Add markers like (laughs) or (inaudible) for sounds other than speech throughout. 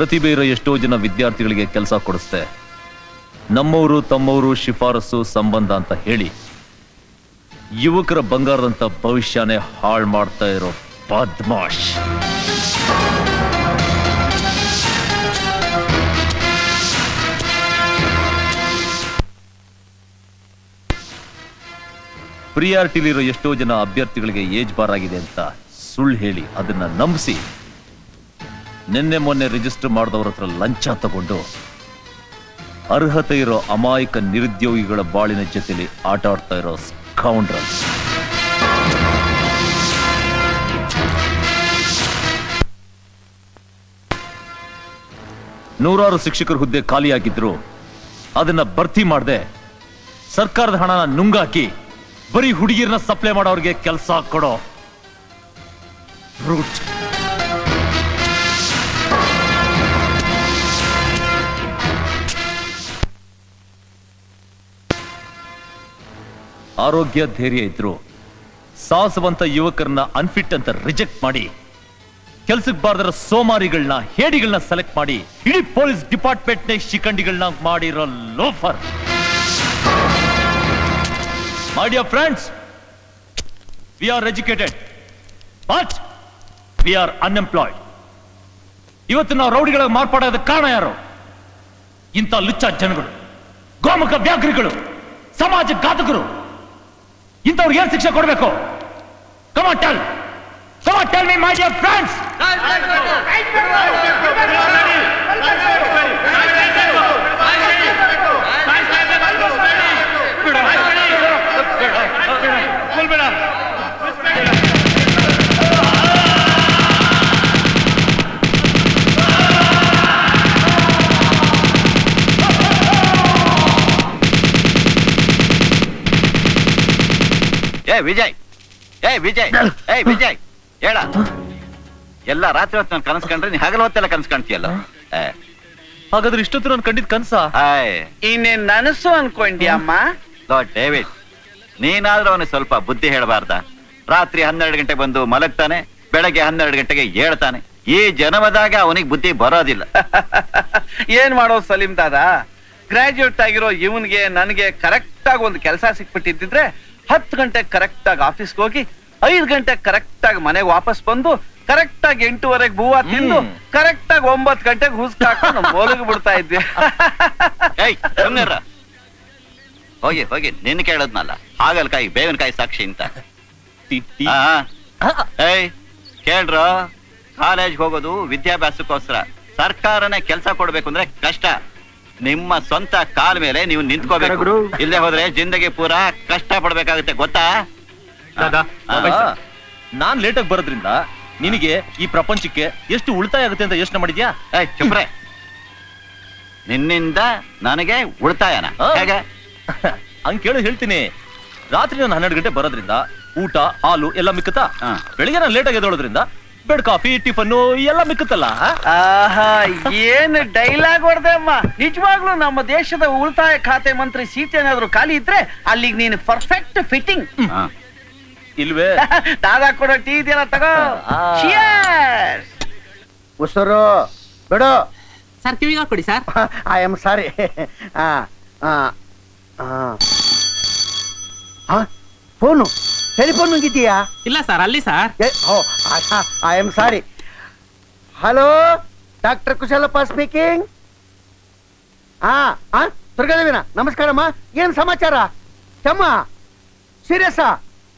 ಪ್ರತಿಭೆ ಇರೋ ಎಷ್ಟೋ ಜನ ವಿದ್ಯಾರ್ಥಿಗಳಿಗೆ ಕೆಲಸ ಕೊಡಿಸ್ತೆ ನಮ್ಮವರು ತಮ್ಮವರು ಶಿಫಾರಸು ಸಂಬಂಧ ಅಂತ ಹೇಳಿ ಯುವಕರ ಬಂಗಾರದಂತ ಭವಿಷ್ಯನೇ ಹಾಳು ಮಾಡ್ತಾ ಇರೋ ಬದ್ಮಾಶ್. ಪ್ರಿಯಾರಿಟಿಲಿರೋ ಎಷ್ಟೋ ಜನ ಅಭ್ಯರ್ಥಿಗಳಿಗೆ ಏಜ್ ಬಾರ್ ಆಗಿದೆ ಅಂತ ಸುಳ್ಳು ಹೇಳಿ ಅದನ್ನ ನಂಬಿಸಿ ನಿನ್ನೆ ಮೊನ್ನೆ ರಿಜಿಸ್ಟರ್ ಮಾಡಿದವ್ರ ಹತ್ರ ಲಂಚ ತಗೊಂಡು ಅರ್ಹತೆ ಇರೋ ಅಮಾಯಕ ನಿರುದ್ಯೋಗಿಗಳ ಬಾಳಿನ ಜೊತೆಲಿ ಆಟ ಆಡ್ತಾ ಇರೋ ಸ್ಕೌಂಡ್ರಲ್ಸ್ ನೂರಾರು ಶಿಕ್ಷಕರ ಹುದ್ದೆ ಖಾಲಿಯಾಗಿದ್ರು. ಅದನ್ನ ಭರ್ತಿ ಮಾಡದೆ. ಸರ್ಕಾರದ ಹಣನ ನುಂಗಾಕಿ ಬರೀ ಹುಡುಗಿರನ್ನ ಸಪ್ಲೈ ಮಾಡೋರಿಗೆ ಕೆಲಸ ಕೊಡೋ ಫ್ರೂಟ್ ಆರೋಗ್ಯ ಧೈರ್ಯ ಇದ್ರು. ಸಾಹಸವಂತ ಯುವಕರನ್ನ ಅನ್ಫಿಟ್ ಅಂತ ರಿಜೆಕ್ಟ್ ಮಾಡಿ. ಕೆಲ್ಸಕ್ ಬಾರದರ ಸೋಮಾರಿಗಳನ್ನ ಹೇಡಿಗಳನ್ನ ಸೆಲೆಕ್ಟ್ ಮಾಡಿ. ಇಡೀ ಪೊಲೀಸ್ ಡಿಪಾರ್ಟ್ಮೆಂಟ್ ಶಿಖಂಡಿಗಳನ್ನ ಮಾಡಿರೋ loafer my dear friends we are educated but we are unemployed ಇವತ್ತು ನಾವು ರೌಡಿಗಳ ಮಾರ್ಪಾಡಾದ ಕಾರಣ ಯಾರು? ಇಂಥ ಲುಚ್ಚ ಜನಗಳು, ಗೋಮುಖ ವ್ಯಾಘ್ರಿಗಳು, ಸಮಾಜ ಘಾತಕರು. ಇಂಥವ್ರಿಗೆ ಏನ್ ಶಿಕ್ಷೆ ಕೊಡಬೇಕು come on tell come on tell me my dear friends ಏ ವಿಜಯ್. ಏ ವಿಜಯ್. ಏ ವಿಜಯ್. ಹೇಳ. ಎಲ್ಲ ರಾತ್ರಿ ಹೊತ್ತು ನಾನು ಕನಸು ಕಂಡ್ರೆ ನೀ ಹಗಲ ಹೊತ್ತೆಲ್ಲ ಕನಸು ಕಾಣ್ತೀಯಲ್ಲ ಏ, ಹಾಗಾದ್ರೆ ಇಷ್ಟೊತ್ತು ನಾನು ಕಂಡಿದ್ ಕನಸ? ಇನ್ನೇ ಇನ್ನೇನ್ ನನಸು ಅನ್ಕೊಂಡ್ಯಮ್ಮ? ಡೇವಿಡ್. ನೀನಾದ್ರೂ ಅವನಿಗೆ ಸ್ವಲ್ಪ ಬುದ್ಧಿ ಹೇಳಬಾರ್ದ. ರಾತ್ರಿ ಹನ್ನೆರಡು ಗಂಟೆಗೆ ಬಂದು ಮಲಗ್ತಾನೆ ಬೆಳಗ್ಗೆ ಹನ್ನೆರಡು ಗಂಟೆಗೆ ಏಳ್ತಾನೆ. ಈ ಜನ್ಮದಾಗ ಅವನಿಗೆ ಬುದ್ಧಿ ಬರೋದಿಲ್ಲ. (laughs) ಏನ್ ಮಾಡೋ ಸಲೀಂ ದಾದ? ಗ್ರಾಜುಯೇಟ್ ಆಗಿರೋ ಇವನ್ಗೆ ನನಗೆ ಕರೆಕ್ಟ್ ಆಗಿ ಒಂದು ಕೆಲಸ ಸಿಕ್ಬಿಟ್ಟಿದ್ರೆ ಹತ್ತು ಗಂಟೆಗೆ ಕರೆಕ್ಟ್ ಆಗಿ ಆಫೀಸ್ಗೆ ಹೋಗಿ ಐದು ಗಂಟೆಗೆ ಕರೆಕ್ಟ್ ಆಗಿ ಮನೆಗೆ ವಾಪಸ್ ಬಂದು ಕರೆಕ್ಟ್ ಆಗಿ ಎಂಟೂವರೆಗೆ ಬೂವ ತಿಂದು. ಕರೆಕ್ಟ್ ಆಗಿ ಒಂಬತ್ತು ಗಂಟೆಗೆ ಹುಸ್ಕ ಹಾಕೊಂಡು ಮೋಲಗ್ ಬಿಡ್ತಾ ಇದ್ವಿ. (laughs) ಹೋಗಿ ಹೋಗಿ ನಿನ್ ಕೇಳದ್ನಲ್ಲ. ಹಾಗಲ್ಕಾಯಿ ಬೇವಿನಕಾಯಿ ಸಾಕ್ಷಿ ಅಂತ ಏಯ್ ಕೇಳ್ರೋ ಕಾಲೇಜ್ ಹೋಗೋದು ವಿದ್ಯಾಭ್ಯಾಸಕ್ಕೋಸ್ಕರ. ಸರ್ಕಾರನೇ ಕೆಲಸ ಕೊಡ್ಬೇಕು ಅಂದ್ರೆ ಕಷ್ಟ. ನಿಮ್ಮ ಸ್ವಂತ ಕಾಲ್ ಮೇಲೆ ನೀವು ನಿಂತ್ಕೋಬೇಕು. ಇಲ್ಲದೆ ಹೋದ್ರೆ ಜಿಂದಗಿ ಪೂರ ಕಷ್ಟ ಪಡ್ಬೇಕಾಗುತ್ತೆ ಗೊತ್ತಾ? ನಾನ್ ಲೇಟಾಗಿ ಬರೋದ್ರಿಂದ ನಿನಗೆ ಈ ಪ್ರಪಂಚಕ್ಕೆ ಎಷ್ಟು ಉಳಿತಾಯ ಆಗುತ್ತೆ ಅಂತ ಯೋಚನೆ ಮಾಡಿದ್ಯಾ? ಚಪ್ರೆ ನಿನ್ನಿಂದ ನನಗೆ ಉಳಿತಾಯನ. ಹೇಗೆ? (laughs) ಹಂಗ್ ಕೇಳಿ ಹೇಳ್ತೀನಿ. ರಾತ್ರಿ ನಾನು ಹನ್ನೆರಡು ಗಂಟೆ ಬರೋದ್ರಿಂದ ಊಟ ಹಾಲು ಎಲ್ಲ ಮಿಕ್ಕುತ್ತಾ. ಬೆಳಿಗ್ಗೆ ನಾನು ಲೇಟಾಗಿ ಎದ್ದೋಳೋದ್ರಿಂದ ಬೆಡ್ ಕಾಫಿ ಟಿಫನ್ ಎಲ್ಲ ಮಿಕ್ಕುತ್ತಲ್ಲ? ಆಹಾ ಏನ್ ಡೈಲಾಗ್ ಹೊಡೆದೆ ಅಮ್ಮ? ನಿಜವಾಗ್ಲೂ ನಮ್ಮ ದೇಶದ ಉಳಿತಾಯ ಖಾತೆ ಮಂತ್ರಿ ಸೀಟ್ ಏನಾದ್ರು ಖಾಲಿ ಇದ್ರೆ ಅಲ್ಲಿಗೆ ನೀನು ಪರ್ಫೆಕ್ಟ್ ಫಿಟ್ಟಿಂಗ್ ಇಲ್ವೇ? ದಾದಾ ಕೊಡೋ ಟೀ ಇದೆಯಲ್ಲ ತಗೋ. ಉಸಿರು ಬಿಡು. ಸರ್ ಕಿವಿ ಕೊಡಿ sir I am sorry phone telephone ನುಂಗಿದ್ದೀಯಾ? ಇಲ್ಲ ಸರ್ ಅಲ್ಲಿ sir. I am sorry hello doctor Kushalappa speaking ಹಾ ಹಾ ದುರ್ಗಾದೇವಿನ ನಮಸ್ಕಾರಮ್ಮ. ಏನ್ ಸಮಾಚಾರ? ಚಮ್ಮ ಸೀರಿಯಸ್ಸಾ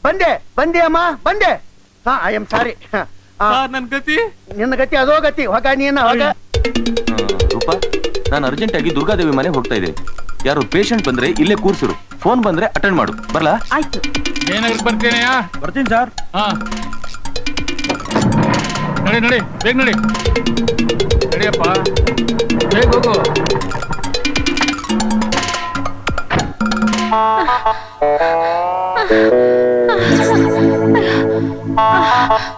ಬಂದೆ ಬಂದೆ ಅಮ್ಮ ಬಂದೆ. ಹಾ ಐ ಆಮ್ ಸಾರಿ ಸರ್ ನನ್ ಗತಿ? ನಿನ್ನ ಗತಿ ಅದೋ ಗತಿ. ಹೊಗ ನೀನ ಹೊಗ. ರೂಪ? ನಾನು ಅರ್ಜೆಂಟ್ ಆಗಿ ದುರ್ಗಾದೇವಿ ಮನೆ ಹೋಗ್ತಾ ಇದ್ದೆ. ಯಾರು ಪೇಷಂಟ್ ಬಂದ್ರೆ ಇಲ್ಲೇ ಕೂರ್ಸಿರು. ಫೋನ್ ಬಂದ್ರೆ ಅಟೆಂಡ್ ಮಾಡು. ಬರ್ಲಾ? ಆಯ್ತು. ಏನಾಗಿ ಬರ್ತೀನಯ್ಯ ಬರ್ತೀನಿ ಸರ್. ಹಾ. ನಡಿ ನಡಿ. ಬೇಗ ನಡಿ. ನಡಿಯಪ್ಪ. ಬೇಗ ಹೋಗು.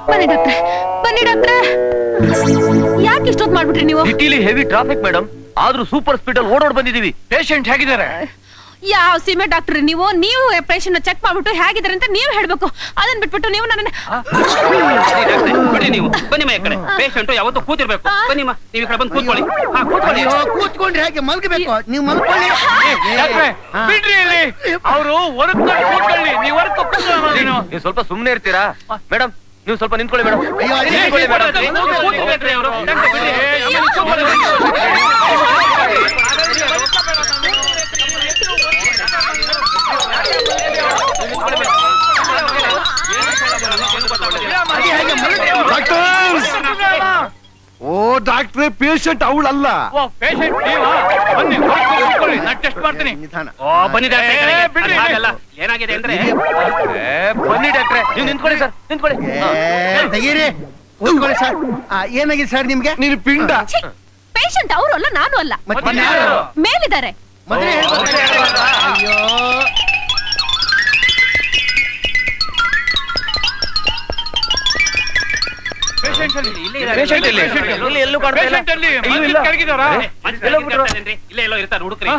ಬನ್ನಿ ಡಾಕ್ಟ್ರೆ. ಬನ್ನಿ ಡಾಕ್ಟ್ರೆ. ಯಾಕೆ ಇಷ್ಟೊತ್ತು ಮಾಡ್ಬಿಟ್ರಿ ನೀವು? ಸಿಟಿಲಿ ಹೆವಿ ಟ್ರಾಫಿಕ್ ಮೇಡಮ್ ಆದ್ರೂ ಸೂಪರ್ ಸ್ಪೀಡ್ ಅಲ್ಲಿ ಓಡೋಡ್ ಬಂದಿದೀವಿ ಪೇಷಂಟ್ ಹೇಗಿದ್ದಾರೆ? ಯಾವ ಸೀಮೆ ಡಾಕ್ಟರ್ ನೀವು? ನೀವು ಪೇಷಂಟ್ ಚೆಕ್ ಮಾಡ್ಬಿಟ್ಟು ಹೇಗಿದ್ದಾರೆ ಅಂತ ನೀವು ಹೇಳ್ಬೇಕು. ಅದನ್ನ ಬಿಟ್ಬಿಟ್ಟು ನೀವು ನನ್ನ ಬಿಡಿ ನೀವು. ಬನ್ನಿ ಕಡೆ. ಪೇಷಂಟ್ ಯಾವತ್ತೂ ಕೂತಿರ್ಬೇಕು. ಬನ್ನಿಮ್ಮ ನೀವು ಈ ಕಡೆ ಬಂದು ಕೂತ್ಕೊಳ್ಳಿ. ಹಾ ಕೂತ್ಕೊಳ್ಳಿ. ಕೂತ್ಕೊಂಡ್ರೆ ಹೇಗೆ ಮಲ್ಗಬೇಕು? ನೀವು ಮಲ್ಕೊಳ್ಳಿ. ಬಿಡ್ರಿ ಇಲ್ಲಿ. ಅವರು ಕೂತ್ಕೊಳ್ಳಿ. ನೀವು ಹೊರಗೆ ಕೂತ್ಕೊಳ್ಳಿ. ನೀನು ನೀವು ಸ್ವಲ್ಪ ಸುಮ್ಮನೆ ಇರ್ತೀರಾ? ಮೇಡಮ್ ನೀವು ಸ್ವಲ್ಪ ನಿಂತ್ಕೊಳ್ಳಿ ಮೇಡಮ್ ಅಯ್ಯೋ, ಅದೇ ನಿಂತ್ಕೊಳ್ಳಿ ಮೇಡಮ್ ಕೂತ್ಕೊಬೇಕ್ರಿ ಅವ್ರು. ಡಾಕ್ಟ್ರೆ, ಓ ಡಾಕ್ಟ್ರೇ ಪೇಷಂಟ್ ಅವಳಲ್ಲ. ಓ ಪೇಷಂಟ್ ನೀವಾ? ಬನ್ನಿ ಕೂತ್ಕೊಳ್ಳಿ ನಾನು ಟೆಸ್ಟ್ ಮಾಡ್ತೀನಿ. ನಿಧಾನ. ಓ ಬನ್ನಿ ಡಾಕ್ಟ್ರೆ, ಹಾಗಲ್ಲ. ಏನಾಗಿದೆ ಅಂದ್ರೆ? ಏ, ಬನ್ನಿ ಡಾಕ್ಟ್ರೆ ನೀವು ನಿಂತ್ಕೊಳ್ಳಿ ಸರ್ ನಿಂತ್ಕೊಳ್ಳಿ. ತೆಗೀರಿ. ಕೂತ್ಕೊಳ್ಳಿ ಸರ್ ಆ, ಏನಾಗಿದೆ ಸರ್ ನಿಮ್ಗೆ? ನೀನು ಪಿಂಡ. ಪೇಷಂಟ್ ಅವರು ಅಲ್ಲ ನಾನು ಅಲ್ಲ. ಮತ್ತೆ ಮೇಲಿದ್ದಾರೆ. ಅಯ್ಯೋ. ಎಲ್ಲೋ? ಎಲ್ಲೋ ಇರ್ತಾರೆ ಹುಡುಕ್ರಿ.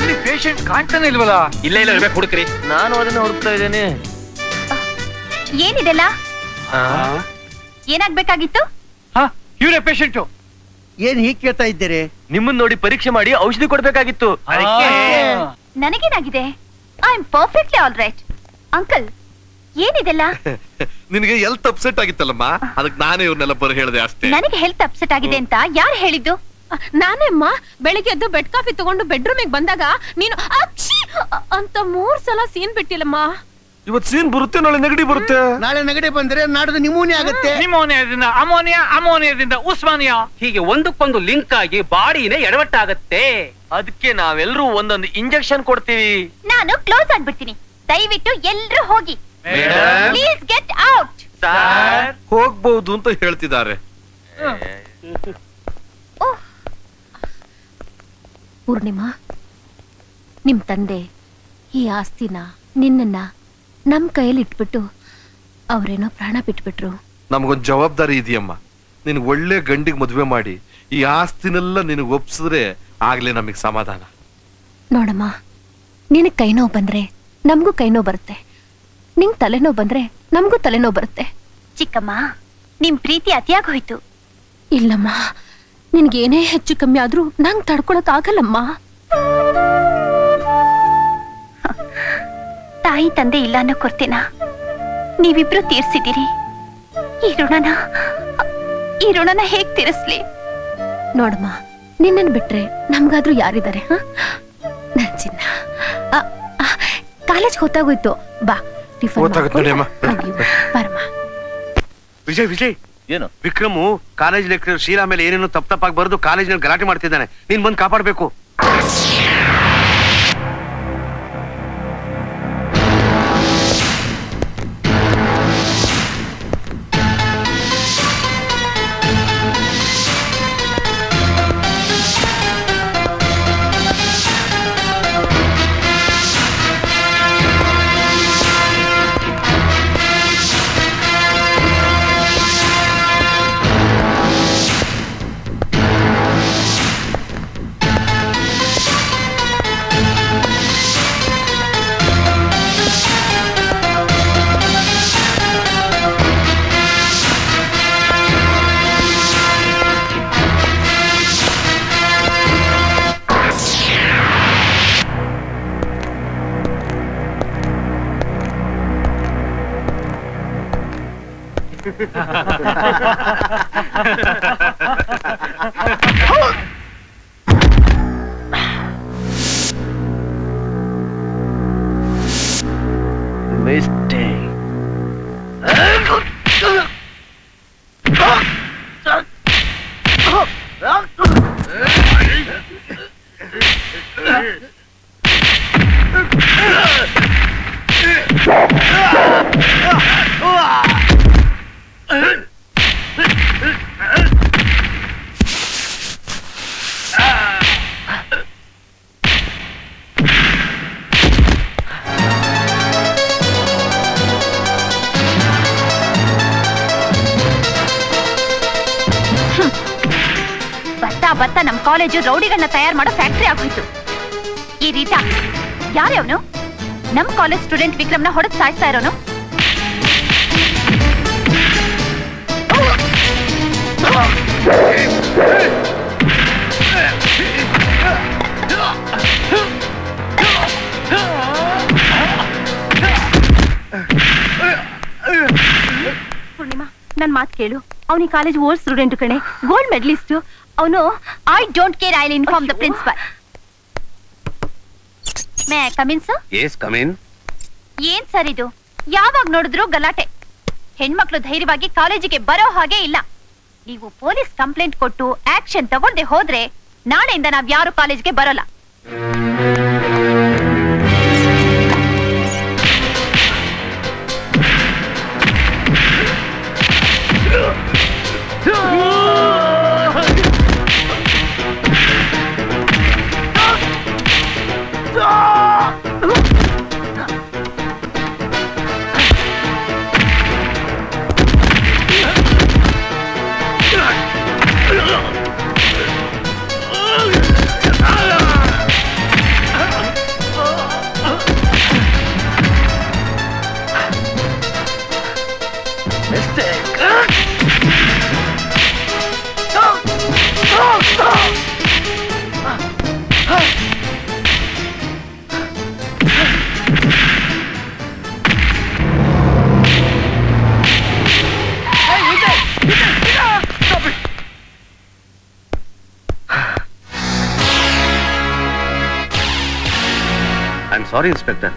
ಇಲ್ಲಿ ಪೇಷಂಟ್ ಕಾಣ್ತಾನೆ ಇಲ್ವಲ್ಲ? ಇಲ್ಲೇ ಇಲ್ಲ ಇರ್ಬೇಕು ಹುಡುಕ್ರಿ. ನಾನು ಅದನ್ನ ಹುಡುಕ್ತಾ ಇದ್ದೇನೆ. ಏನಿದೆಲ್ಲ? ಏನಾಗ್ಬೇಕಾಗಿತ್ತು? ಹಾ ಇವರೇ ಪೇಷಂಟು ಏನ್ ಹೀಗ್ ಕೇಳ್ತಾ ಇದ್ದೀರಿ? ನಿಮ್ಮನ್ನ ನೋಡಿ ಪರೀಕ್ಷೆ ಮಾಡಿ ಔಷಧಿ ಕೊಡ್ಬೇಕಾಗಿತ್ತು. ನನಗೇನಾಗಿದೆ? I am perfectly all right uncle ಏನಿದೆಲ್ಲ? (laughs) ನಿನಗೆ ಎಲ್ತ್ ಅಪ್ಸೆಟ್ ಆಗಿತ್ತಲ್ಲಮ್ಮ? ಅದಕ್ಕೆ ನಾನೇ ಇವ್ರನ್ನೆಲ್ಲ ಬರ ಹೇಳಿದೆ ಅಷ್ಟೇ. ನನಗೆ ಹೆಲ್ತ್ ಅಪ್ಸೆಟ್ ಆಗಿದೆ ಅಂತ ಯಾರು ಹೇಳಿದ್ದು? ನಾನೇಮ್ಮ ಬೆಳಿಗ್ಗೆ ಎದ್ದು ಬೆಡ್ ಕಾಫಿ ತಗೊಂಡು ಬೆಡ್ರೂಮಿಗೆ ಬಂದಾಗ ನೀನು ಅಕ್ಷಿ ಅಂತ ಮೂರ್ ಸಲ ಸೀನ್ ಬಿಟ್ಟಿಲ್ಲಮ್ಮ. ಇವತ್ ಸೀನ್ ಬರುತ್ತೆ ನಾಳೆ ನೆಗಡಿ ಬರುತ್ತೆ. ನಾಳೆ ನೆಗಡಿ ಬಂದ್ರೆ ನಾಡ್ದು ನಿಮೋನಿಯಾ ಆಗುತ್ತೆ. ನಿಮೋನಿಯಾದಿಂದ ಅಮೋನಿಯಾ ಅಮೋನಿಯಾದಿಂದ ಉಸ್ಮಾನಿಯಾ. ಹೀಗೆ ಒಂದಕ್ಕೊಂದು ಲಿಂಕ್ ಆಗಿ ಬಾಡಿನೇ ಎಡವಟ್ಟಾಗತ್ತೆ. ಅದಕ್ಕೆ ನಾವೆಲ್ಲರೂ ಒಂದೊಂದು ಇಂಜೆಕ್ಷನ್ ಕೊಡ್ತೀವಿ. ನಾನು ಕ್ಲೋಸ್ ಆಗ್ಬಿಡ್ತೀನಿ. ದಯವಿಟ್ಟು ಎಲ್ರು ಹೋಗಿ. ಪ್ಲೀಸ್ ಗೆಟ್ ಔಟ್ ಸರ್ ಹೋಗ್ಬಹುದು ಅಂತ ಹೇಳ್ತಿದ್ದಾರೆ. ಪೂರ್ಣಿಮಾ ನಿಮ್ ತಂದೆ ಈ ಆಸ್ತಿನ ನಿನ್ನನ್ನ ನಮ್ ಕೈಯಲ್ಲಿ ಇಟ್ಬಿಟ್ಟು ಅವ್ರೇನೋ ಪ್ರಾಣ ಬಿಟ್ಬಿಟ್ರು. ನಮಗೊಂದ್ ಜವಾಬ್ದಾರಿ ಇದೆಯಮ್ಮ. ನಿನ್ ಒಳ್ಳೆ ಗಂಡಿಗೆ ಮದ್ವೆ ಮಾಡಿ ಈ ಆಸ್ತಿನೆಲ್ಲ ನಿನ್ ಒಪ್ಸಿದ್ರೆ ಆಗ್ಲೇ ನಮಗ್ ಸಮಾಧಾನ. ನೋಡಮ್ಮ ನಿನಗ್ ಕೈ ನೋವು ಬಂದ್ರೆ ನಮಗೂ ಕೈ ನೋವು ಬರುತ್ತೆ. ನಿಂಗ್ ತಲೆನೋ ಬಂದ್ರೆ ನಮಗೂ ತಲೆನೋ ಬರುತ್ತೆ. ಚಿಕ್ಕಮ್ಮ ನಿಮ್ ಪ್ರೀತಿ ಅತಿಯಾಗಿ ಹೋಯ್ತು. ಇಲ್ಲಮ್ಮ ನಿನ್ಗೇನೇ ಹೆಚ್ಚು ಕಮ್ಮಿ ಆದ್ರೂ ನಂಗ್ ತಡ್ಕೊಳಕ್ ಆಗಲ್ಲಮ್ಮ. ತಾಯಿ ತಂದೆ ಇಲ್ಲ ಅನ್ನೋ ಕೊರ್ತಿನ. ನೀವಿಬ್ರು ತೀರ್ಸಿದ್ದೀರಿ. ಈ ಋಣನ ಈ ಋಣನ ಹೇಗ್ ತೀರಿಸ್ಲಿ? ನೋಡಮ್ಮ ನಿನ್ನನ್ ಬಿಟ್ರೆ ನಮ್ಗಾದ್ರೂ ಯಾರಿದ್ದಾರೆ ಹ? ನನ್ ಚಿನ್ನ. ಕಾಲೇಜ್ ಗೊತ್ತಾಗೋಯ್ತು ಬಾ ವಿಜಯ್ ವಿಜಯ್. ಏನು? ವಿಕ್ರಮು ಕಾಲೇಜ್ ಲೆಕ್ಚರ್ ಶೀಲಾ ಮೇಲೆ ಏನೇನು ತಪ್ಪ ತಪ್ಪಾಗಿ ಬರೆದು ಕಾಲೇಜ್ನಲ್ಲಿ ಗಲಾಟೆ ಮಾಡ್ತಿದ್ದಾನೆ. ನೀನ್ ಬಂದು ಕಾಪಾಡ್ಬೇಕು. ಸಾಯಿಸ್ತಾ ಇರೋನು ಪೂರ್ಣಿಮಾ ನನ್ ಮಾತ್ ಕೇಳು ಅವನಿ ಕಾಲೇಜ್ ಓಲ್ಡ್ ಸ್ಟೂಡೆಂಟ್ ಕಣೆ ಗೋಲ್ಡ್ ಮೆಡಲಿಸ್ಟ್ ಅವನು I don't care I inform the principal may come in sir yes come in ಏನ್ ಸರ್ ಇದು? ಯಾವಾಗ ನೋಡಿದ್ರು ಗಲಾಟೆ. ಹೆಣ್ಮಕ್ಳು ಧೈರ್ಯವಾಗಿ ಕಾಲೇಜಿಗೆ ಬರೋ ಹಾಗೆ ಇಲ್ಲ. ನೀವು ಪೊಲೀಸ್ ಕಂಪ್ಲೇಂಟ್ ಕೊಟ್ಟು ಆಕ್ಷನ್ ತಗೊಂಡೆ ಹೋದ್ರೆ ನಾಳೆಯಿಂದ ನಾವ್ ಯಾರು ಕಾಲೇಜ್ಗೆ ಬರೋಲ್ಲ. ಸಾರಿ ಇನ್ಸ್ಪೆಕ್ಟರ್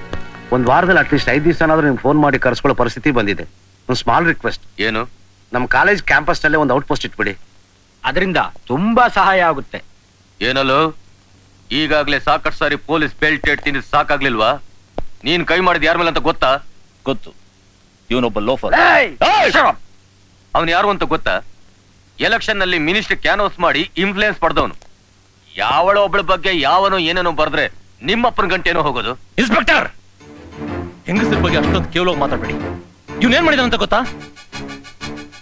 ಒಂದ್ ವಾರದಲ್ಲಿ ಅಟ್ಲೀಸ್ಟ್ ಐದು ಆದ್ರೂ ನಿಮ್ಗೆ ಫೋನ್ ಮಾಡಿ ಕರ್ಸ್ಕೊಳ್ಳೋ ಪರಿಸ್ಥಿತಿ ಬಂದಿದೆ. ಒಂದು ಸ್ಮಾಲ್ ರಿಕ್ವೆಸ್ಟ್ ಏನು? ನಮ್ಮ ಕಾಲೇಜ್ ಕ್ಯಾಂಪಸ್ ನಲ್ಲೇ ಒಂದು ಔಟ್ ಪೋಸ್ಟ್ ಇಟ್ಬಿಡಿ. ಅದರಿಂದ ತುಂಬಾ ಸಹಾಯ ಆಗುತ್ತೆ. ಏನಲ್ಲೋ? ಈಗಾಗ್ಲೇ ಸಾಕಷ್ಟು ಸಾರಿ ಪೊಲೀಸ್ ಬೆಲ್ಟ್ ತಿಂದು ಸಾಕಾಗ್ಲಿಲ್ವಾ? ನೀನ್ ಕೈ ಮಾಡಿದ ಯಾರ ಮೇಲೆ ಅಂತ ಗೊತ್ತಾ? ಗೊತ್ತು. ಇವನೊಬ್ಬ ಲೋಫರ್. ಅವನ್ ಯಾರು ಅಂತ ಗೊತ್ತಾ? ಎಲೆಕ್ಷನ್ನಲ್ಲಿ ಮಿನಿಸ್ಟರ್ ಕ್ಯಾನ್ವಸ್ ಮಾಡಿ ಇನ್ಫ್ಲೂಯೆನ್ಸ್ ಪಡೆದವನು. ಯಾವಳ ಒಬ್ಬಳ ಬಗ್ಗೆ ಯಾವನು ಏನೇನೋ ಬರ್ದ್ರೆ ನಿಮ್ಮಪ್ಪನ ಗಂಟೇನೋ ಹೋಗೋದು? ಇನ್ಸ್ಪೆಕ್ಟರ್! ಹೆಂಗಸರ ಬಗ್ಗೆ ಅಷ್ಟೊಂದು ಕೇವಲ ಮಾತಾಡ್ಬೇಡಿ. ಏನ್ ಮಾಡಿದ ಅಂತ ಗೊತ್ತಾ?